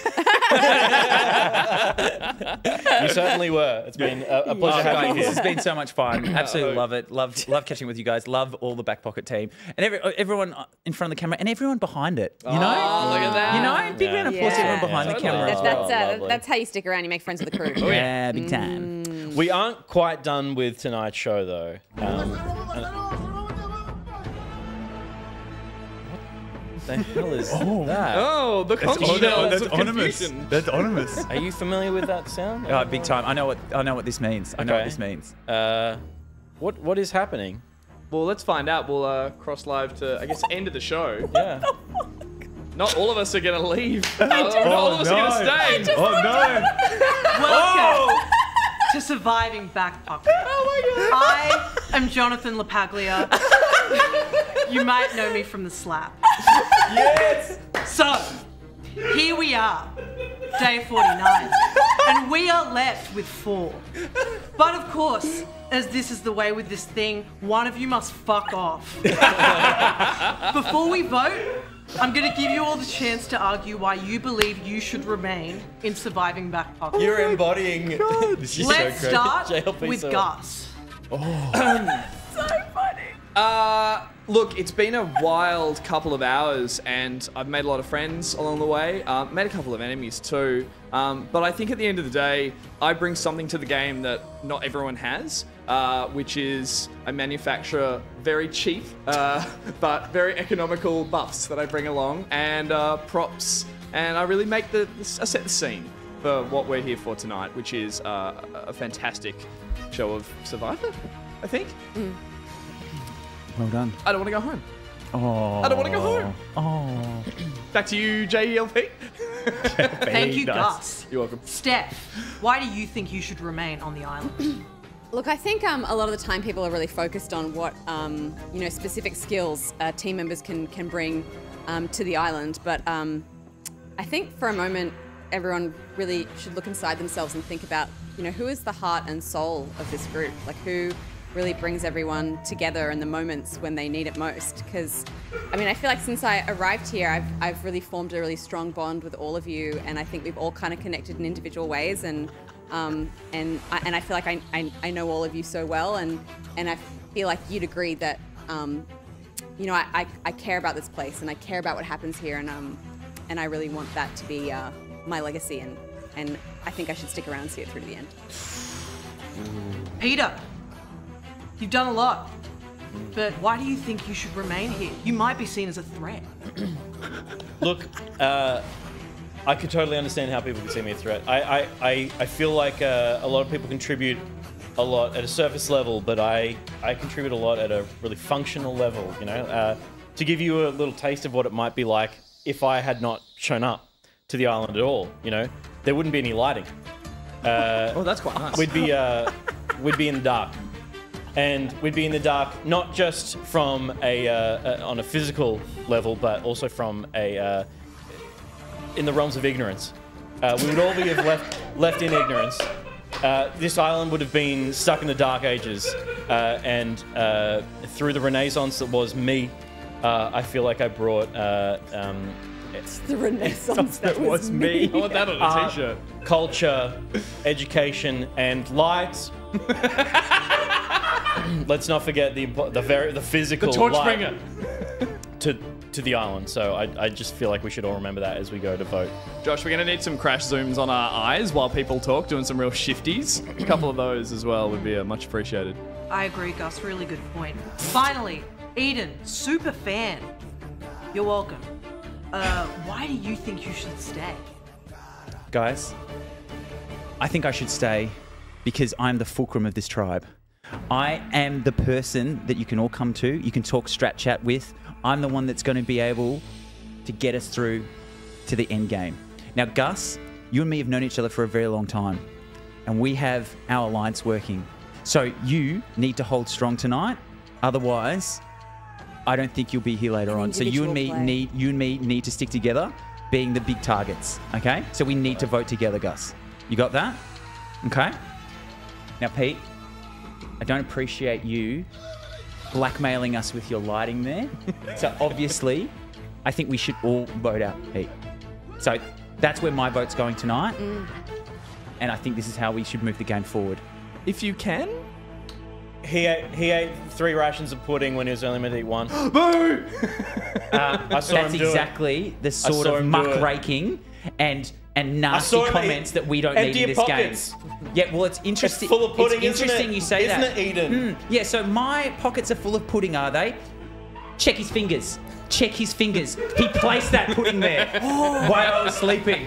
You certainly were. It's been a, a Oh, pleasure having you this has been so much fun. Absolutely love it. Love love catching with you guys. Love all the back pocket team and every, everyone in front of the camera and everyone behind it. You know, Oh, look at that. you know, big round of applause to Yeah. everyone behind the Totally. camera. That, that's, well. uh, that's how you stick around. You make friends with the crew. yeah, big time. We aren't quite done with tonight's show, though. Um, the hell is that? Oh, the conch Oh, shells that's of ominous. confusion. That's ominous. Are you familiar with that sound? Oh, big time. I know what I know what this means. I know what this means. Uh, what what is happening? Well, let's find out. We'll uh, cross live to, I guess, end of the show. Yeah. Not all of us are going to leave. Uh, not all of us are going to stay. Oh no! Welcome to Surviving Back Pocket. Oh my god. I am Jonathan LaPaglia. You might know me from the slap. Yes. So, here we are, day 49, and we are left with four. But of course, as this is the way with this thing, one of you must fuck off. Before we vote, I'm gonna give you all the chance to argue why you believe you should remain in surviving back pocket. You're embodying. This is Let's so great. start JLP with oh. so- Gus. Uh, look, it's been a wild couple of hours, and I've made a lot of friends along the way. Uh, made a couple of enemies too. Um, but I think at the end of the day, I bring something to the game that not everyone has, uh, which is I manufacture very cheap uh, but very economical buffs that I bring along and uh, props, and I really make the I set the scene for what we're here for tonight, which is uh, a fantastic show of Survivor. I think. Well done. I don't want to go home. Oh. I don't want to go home. Oh. Back to you, JELP. Thank you, Nice. Gus. You're welcome. Steph, why do you think you should remain on the island? Look, I think um, a lot of the time people are really focused on what um, you know specific skills uh, team members can can bring um, to the island, but um, I think for a moment everyone really should look inside themselves and think about you know who is the heart and soul of this group, like who really brings everyone together in the moments when they need it most. Because, I mean, I feel like since I arrived here, I've, I've really formed a really strong bond with all of you, and I think we've all kind of connected in individual ways. And um, and I, and I feel like I, I, I know all of you so well, and and I feel like you'd agree that um, you know I, I, I care about this place and I care about what happens here, and um and I really want that to be uh, my legacy, and and I think I should stick around and see it through to the end. Peter, you've done a lot. But why do you think you should remain here? You might be seen as a threat. Look, uh, I could totally understand how people could see me a threat. I, I, I, I feel like uh, a lot of people contribute a lot at a surface level, but I, I contribute a lot at a really functional level, you know? Uh, to give you a little taste of what it might be like if I had not shown up to the island at all, you know? There wouldn't be any lighting. Uh, Oh, that's quite nice. We'd be, uh, we'd be in the dark. And we'd be in the dark not just from a, uh, uh, on a physical level, but also from a, uh, in the realms of ignorance. Uh, we would all be left left in ignorance. Uh, this island would have been stuck in the dark ages, uh, and uh, through the renaissance that was me, uh, I feel like I brought. Uh, um, it's the renaissance that was me. I want that on a Art, t-shirt. Culture, education, and light. Let's not forget the impo- the very the physical The torch bringer. to to the island. So I, I just feel like we should all remember that as we go to vote. Josh, we're going to need some crash zooms on our eyes while people talk, doing some real shifties. A couple of those as well would be uh, much appreciated. I agree, Gus. Really good point. Finally, Eden, super fan. You're welcome. Uh, why do you think you should stay? Guys, I think I should stay because I'm the fulcrum of this tribe. I am the person that you can all come to, you can talk strat chat with. I'm the one that's going to be able to get us through to the end game. Now, Gus, you and me have known each other for a very long time, and we have our alliance working. So you need to hold strong tonight. Otherwise, I don't think you'll be here later on. So you and me play. need you and me need to stick together, being the big targets. Okay? So we need to vote together, Gus. You got that? Okay. Now, Pete, I don't appreciate you blackmailing us with your lighting there. so obviously, I think we should all vote out Pete. So that's where my vote's going tonight. And I think this is how we should move the game forward. If you can. He ate, he ate three rations of pudding when he was only meant to eat one. Boo! Uh, I saw That's him do it. exactly the sort of muckraking and and nasty comments that we don't need in this pockets. game. Yeah, well, it's interesting. full of pudding, it's isn't interesting it? you say Isn't that. it, Eden? Mm, yeah, so my pockets are full of pudding, are they? Check his fingers. Check his fingers. He placed that pudding there while I was sleeping.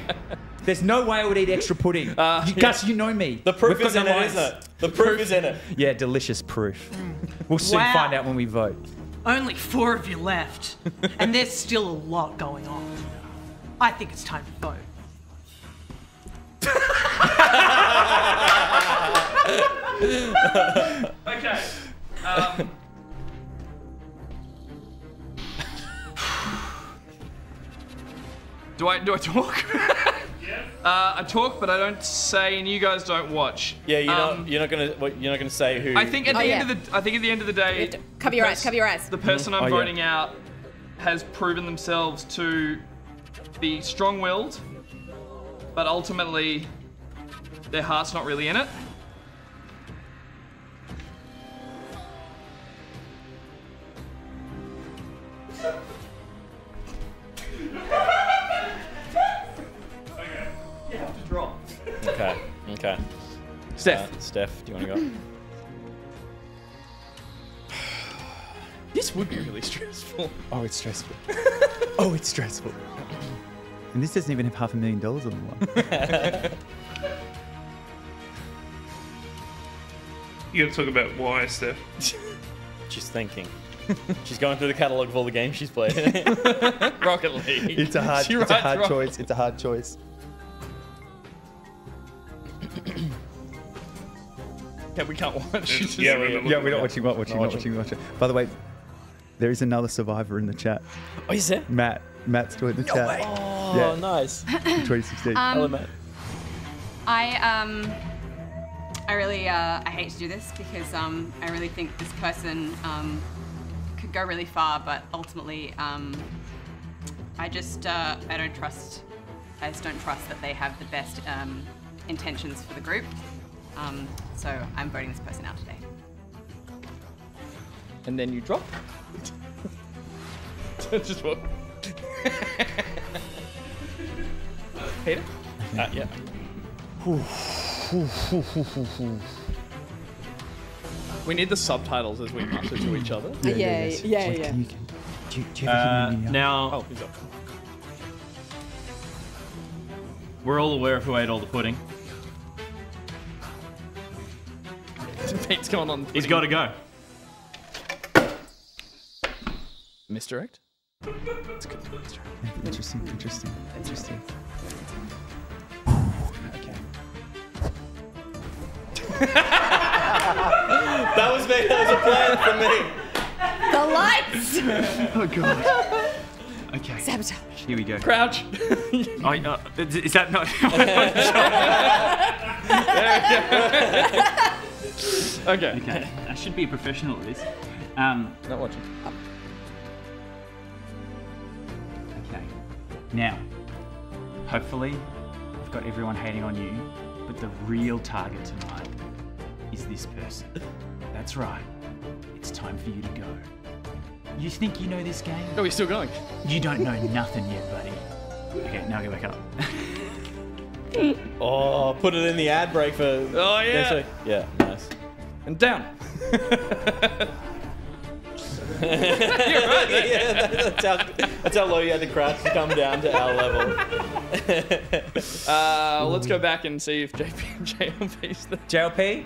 There's no way I would eat extra pudding. You- Gus, you know me. The proof We've is in no it, lies. isn't it? The proof is in it. Yeah, delicious proof. We'll soon Wow. find out when we vote. Only four of you left, and there's still a lot going on. I think it's time to vote. Okay. Um, do I do I talk? uh, I talk, but I don't say, and you guys don't watch. Yeah, you're Um, not you're not gonna what, you're not gonna say who. I think at Oh, the yeah. end of the I think at the end of the day, cover your the eyes, cover your eyes. The person Mhm. I'm Oh, yeah. voting out has proven themselves to be strong-willed, but ultimately their heart's not really in it. You have to draw. Okay. Okay. Steph. Uh, Steph, do you want to go? This would be really stressful. Oh, it's stressful. oh, it's stressful. And this doesn't even have half a million dollars on the line. You gotta talk about why, Steph. She's thinking. She's going through the catalogue of all the games she's played. Rocket League. It's a hard, She it's a hard wrong. choice. It's a hard choice. Yeah, we can't watch. Just- Yeah, we're not Yeah, we're not watching, not watching, Not not watching, not watching. By the way, there is another survivor in the chat. oh, is it? Matt. Matt's doing the chat. Oh, Yeah. nice. 2016. Um, Hello, Matt. I um I really, uh, I hate to do this because um, I really think this person um, could go really far, but ultimately, um, I just, uh, I don't trust, I just don't trust that they have the best um, intentions for the group. Um, so I'm voting this person out today. And then you drop. Just what? Peter? Uh, yeah. We need the subtitles as we mutter to each other. Yeah, yeah, yeah, yeah. yeah. Do, do you Uh, now, Oh, he's up. we're all aware of who ate all the pudding. Pete's going on. He's got to go. Misdirect? Interesting, interesting, interesting. that was me. That was a plan for me. The lights! Oh god. Okay. Sabotage. Here we go. Crouch. I, uh, is is that not? okay. Okay. I should be a professional at this. Um, Not watching. Now, hopefully, I've got everyone hating on you, but the real target tonight is this person. That's right. It's time for you to go. You think you know this game? Oh, we're still going. You don't know nothing yet, buddy. Okay, now get back up. Oh, put it in the ad break for. Oh, yeah. Yeah, nice. And down. yeah, that's, how, that's how low you had to crouch to come down to our level. Uh, let's go back and see if JP and JLP's the JLP?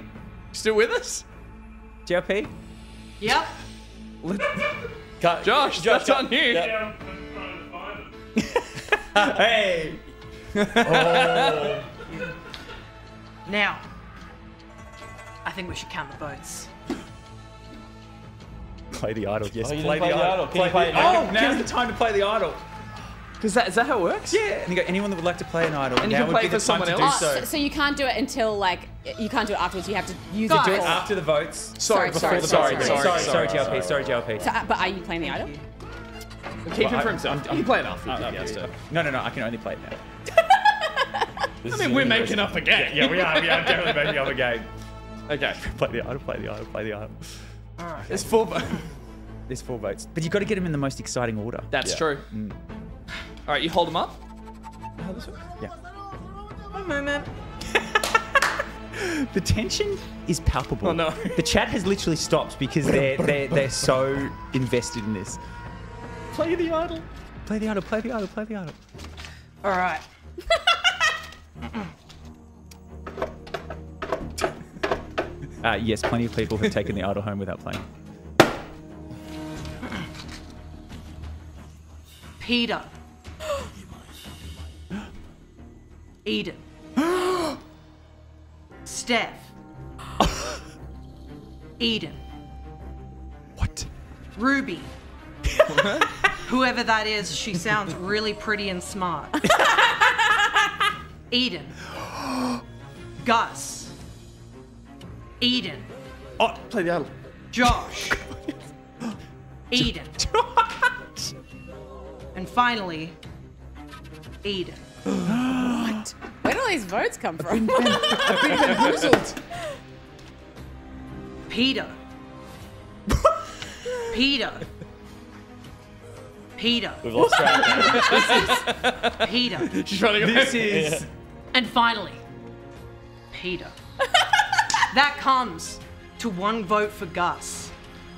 Still with us? JLP? Yep. Cut. Josh, Josh, that's cut. on you. Yep. hey! Now, I think we should count the votes. Play the idol, yes. Oh, play, didn't play the idol. Can you play it Oh, now? now's the time to play the idol. Because that, is that how it works? Yeah, and you go, anyone that would like to play an idol, And you now can would play be the for time someone to else? do Oh, so. so, so you can't do it until like you can't do it afterwards. You have to use Guys. it do it after the votes. Sorry, before sorry, the sorry, votes. sorry, sorry, sorry, sorry, JLP, sorry, JLP. So, uh, but are you playing the idol? Keep him Well, for I- himself. I'm- you can play it after. I'm- if I'm he has used to. to. No, no, no, I can only play it now. I mean, we're making up a game. Yeah, we are. We are definitely making up a game. Okay. Play the idol, play the idol, play the idol. Alright. There's four votes. There's four votes. But you've got to get them in the most exciting order. That's Yeah. true. Mm. All right, you hold them up. How this works? Yeah. One moment. The tension is palpable. Oh, no. The chat has literally stopped because they're they're they're so invested in this. Play the idol. Play the idol, play the idol, play the idol. All right. Uh, yes, plenty of people have taken the idol home without playing. Peter. Eden. Steph. Eden. What? Ruby. Whoever that is, she sounds really pretty and smart. Eden. Gus. Eden. Oh, play the idol. Josh. Eden. And finally, Eden. what? Where do all these votes come from? Peter. Peter. Peter. We've lost track. Peter. She's trying to go. This is And finally, Peter. that comes to one vote for Gus,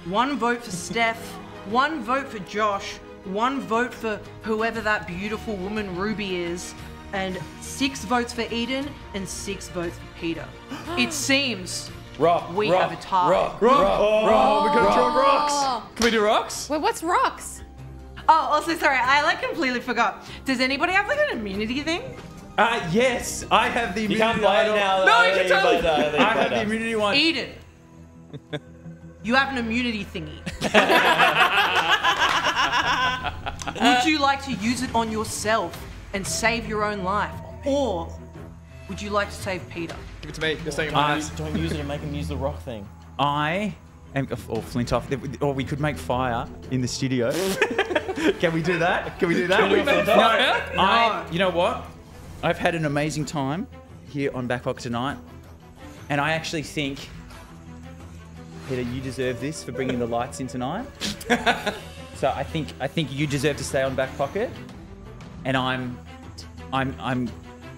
one vote for Steph, one vote for Josh, one vote for whoever that beautiful woman Ruby is, and six votes for Eden and six votes for Peter. It seems Rock. we rock, have a tie. Rock. Rock. Rock. Oh, we're gonna draw rocks. Can we do rocks? Wait, what's rocks? Oh, also sorry, I like completely forgot. Does anybody have like an immunity thing? Uh, yes, I have the You immunity can't play it idol. now. No, you can Yeah, totally- play that. I Yeah, have the that. immunity one. Eden. You have an immunity thingy. Would you like to use it on yourself and save your own life? Or would you like to save Peter? Give it to me. You're saying Uh, Don't use it and make him use the rock thing. I am, or Flint off, or we could make fire in the studio. Can we do that? Can we do that? Can we make No. I, you know what? I've had an amazing time here on Backpocket tonight, and I actually think, Peter, you deserve this for bringing the lights in tonight. so I think I think you deserve to stay on back pocket. and I'm, I'm, I'm,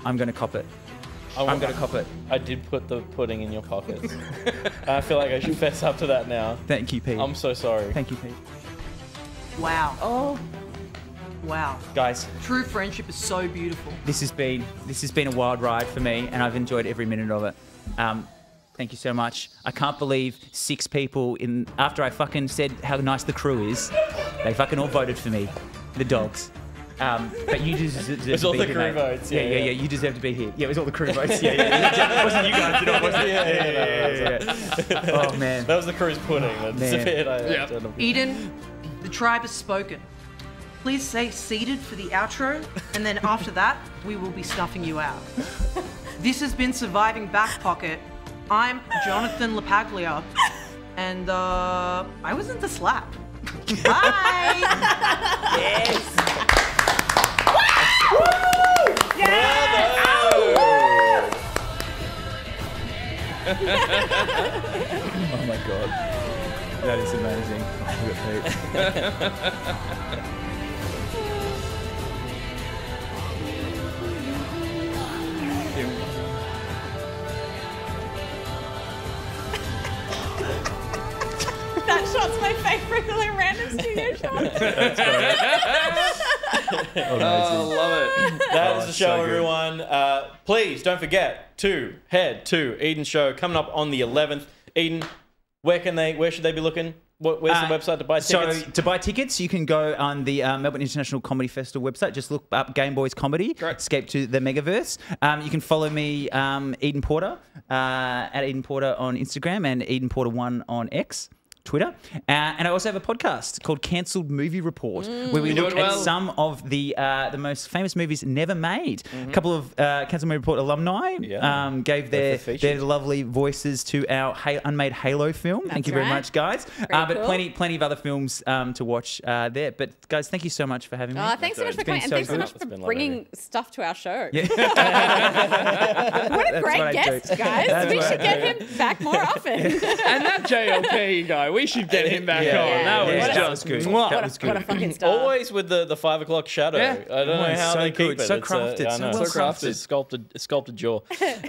I'm going to cop it. I'm going to cop it. I did put the pudding in your pockets. I feel like I should fess up to that now. Thank you, Pete. I'm so sorry. Thank you, Pete. Wow. Oh. Wow. Guys, True friendship is so beautiful. this has been this has been a wild ride for me, and I've enjoyed every minute of it. Um, thank you so much. I can't believe six people in after I fucking said how nice the crew is, they fucking all voted for me, the dogs. Um, but you just deserve It was to all be the here, crew mate. votes, Yeah, yeah, yeah, yeah. yeah. You deserve to be here. Yeah, it was all the crew votes. Yeah, yeah. yeah. It wasn't you guys, you know, was it? Yeah, yeah, yeah, yeah, yeah. Oh man. That was the crew's pudding. That's Man. the bit I Yeah. don't know. Eden, the tribe has spoken. Please stay seated for the outro, and then after that, we will be snuffing you out. This has been Surviving Back Pocket. I'm Jonathan LaPaglia, and uh, I was in the slap. Bye! Yes. Oh my god. That is amazing. that shot's my favorite little random studio shot. Oh, love it. That is Oh, the show, so everyone. Uh, please don't forget to head to Eden's show coming up on the 11th. Eden, where can they? Where should they be looking? What, where's the Uh, website to buy tickets? So to buy tickets, you can go on the uh, Melbourne International Comedy Festival website. Just look up Game Boys Comedy. Escape to the Megaverse. Um, you can follow me, um, Eden Porter, uh, at Eden Porter on Instagram and Eden Porter One on X. Twitter, uh, and I also have a podcast called Cancelled Movie Report, where we We do look at well. some of the uh, the most famous movies never made. Mm-hmm. A couple of uh, Cancelled Movie Report alumni Yeah. um, gave their the their lovely voices to our ha- unmade Halo film. Thank That's you very right. much, guys. Uh, but cool. plenty plenty of other films um, to watch uh, there. But guys, thank you so much for having me. Oh, thanks so much for coming, and so thanks so much for been lovely. bringing stuff to our show. Yeah. what a That's great what guest, guys. That's we should get him back more often. and that JLP guy, we should get him back Yeah. on. Yeah. That was Yeah. just That good. mwah. That was good. What a fucking star. Always with the, the five o'clock shadow. Yeah. I don't know Oh, it's how so they good. keep it. So It's, uh, crafted, yeah, I so well It's crafted. Sculpted, sculpted jaw.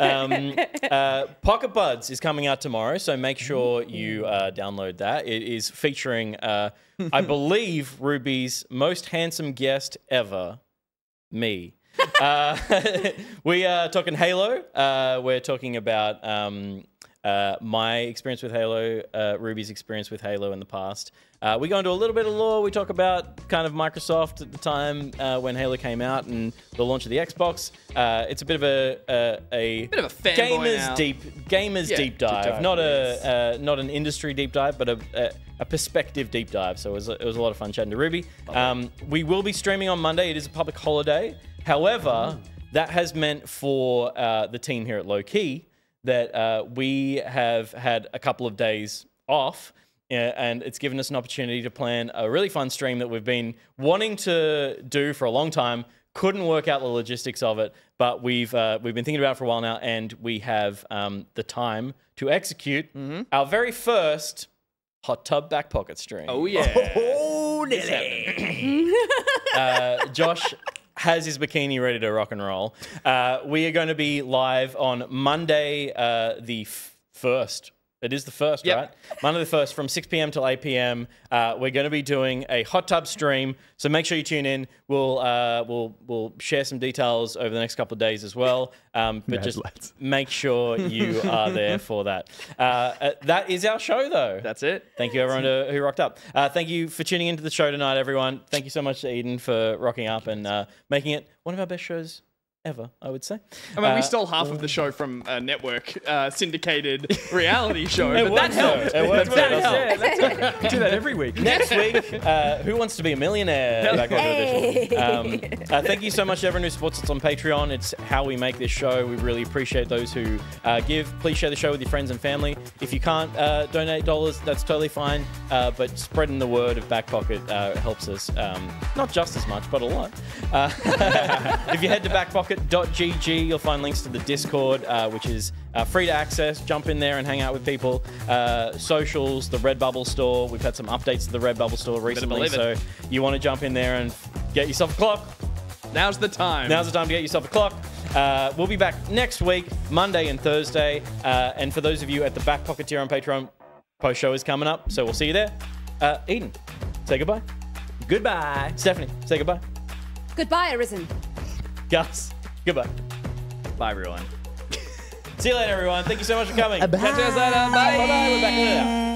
Um, uh, Pocket Buds is coming out tomorrow, so make sure you uh, download that. It is featuring, uh, I believe, Ruby's most handsome guest ever, me. uh, we are talking Halo. Uh, we're talking about um, uh, my experience with Halo, uh, Ruby's experience with Halo in the past. Uh, we go into a little bit of lore. We talk about kind of Microsoft at the time uh, when Halo came out and the launch of the Xbox. Uh, it's a bit of a a, a Bit of a gamers now. deep gamers Yeah, deep deep dive, dive, not a uh, not an industry deep dive, but a, a, a perspective deep dive. So it was, a- it was a lot of fun chatting to Ruby. Um, we will be streaming on Monday. It is a public holiday. However, that has meant for uh, the team here at Lowkii that uh, we have had a couple of days off. uh, and it's given us an opportunity to plan a really fun stream that we've been wanting to do for a long time. Couldn't work out the logistics of it, but we've uh, we've been thinking about it for a while now, and we have um, the time to execute our very first hot tub back pocket stream. Oh yeah. Oh, uh, Josh has his bikini ready to rock and roll. Uh, we are going to be live on Monday, uh, the first. It is the first, Yep. right? Monday the first, from 6 p.m. till 8 p.m. Uh, we're going to be doing a hot tub stream, so make sure you tune in. We'll uh, we'll we'll share some details over the next couple of days as well. Um, but Mad just lads. make sure you are there for that. Uh, uh, that is our show, though. That's it. Thank you, everyone to, who rocked up. Uh, thank you for tuning into the show tonight, everyone. Thank you so much to Eden for rocking up and uh, making it one of our best shows ever, I would say. I mean, Uh, we stole half of the show from a network uh, syndicated reality show, but that helped. It works, That helped. doesn't? Yeah, that's do that every week. Next week, uh, Who Wants to Be a Millionaire? Back on edition. Um, uh, thank you so much to everyone who supports us on Patreon. It's how we make this show. We really appreciate those who uh, give. Please share the show with your friends and family. If you can't uh, donate dollars, that's totally fine. Uh, but spreading the word of Back Pocket uh, helps us. Um, not just as much, but a lot. Uh, if you head to backpocket.gg, you'll find links to the Discord, uh, which is uh, free to access. Jump in there and hang out with people. Uh, socials, the Redbubble store. We've had some updates to the Redbubble store recently, so you want to jump in there and get yourself a clock. Now's the time. Now's the time to get yourself a clock. Uh, we'll be back next week, Monday and Thursday. Uh, and for those of you at the Back Pocket tier on Patreon, post show is coming up, so we'll see you there. Uh, Eden, say goodbye. Goodbye. Stephanie, say goodbye. Goodbye, Arisen. Gus, Goodbye. Bye, everyone. See you later, everyone. Thank you so much for coming. Bye. Catch you guys later. Bye. Bye. Bye. We're back later.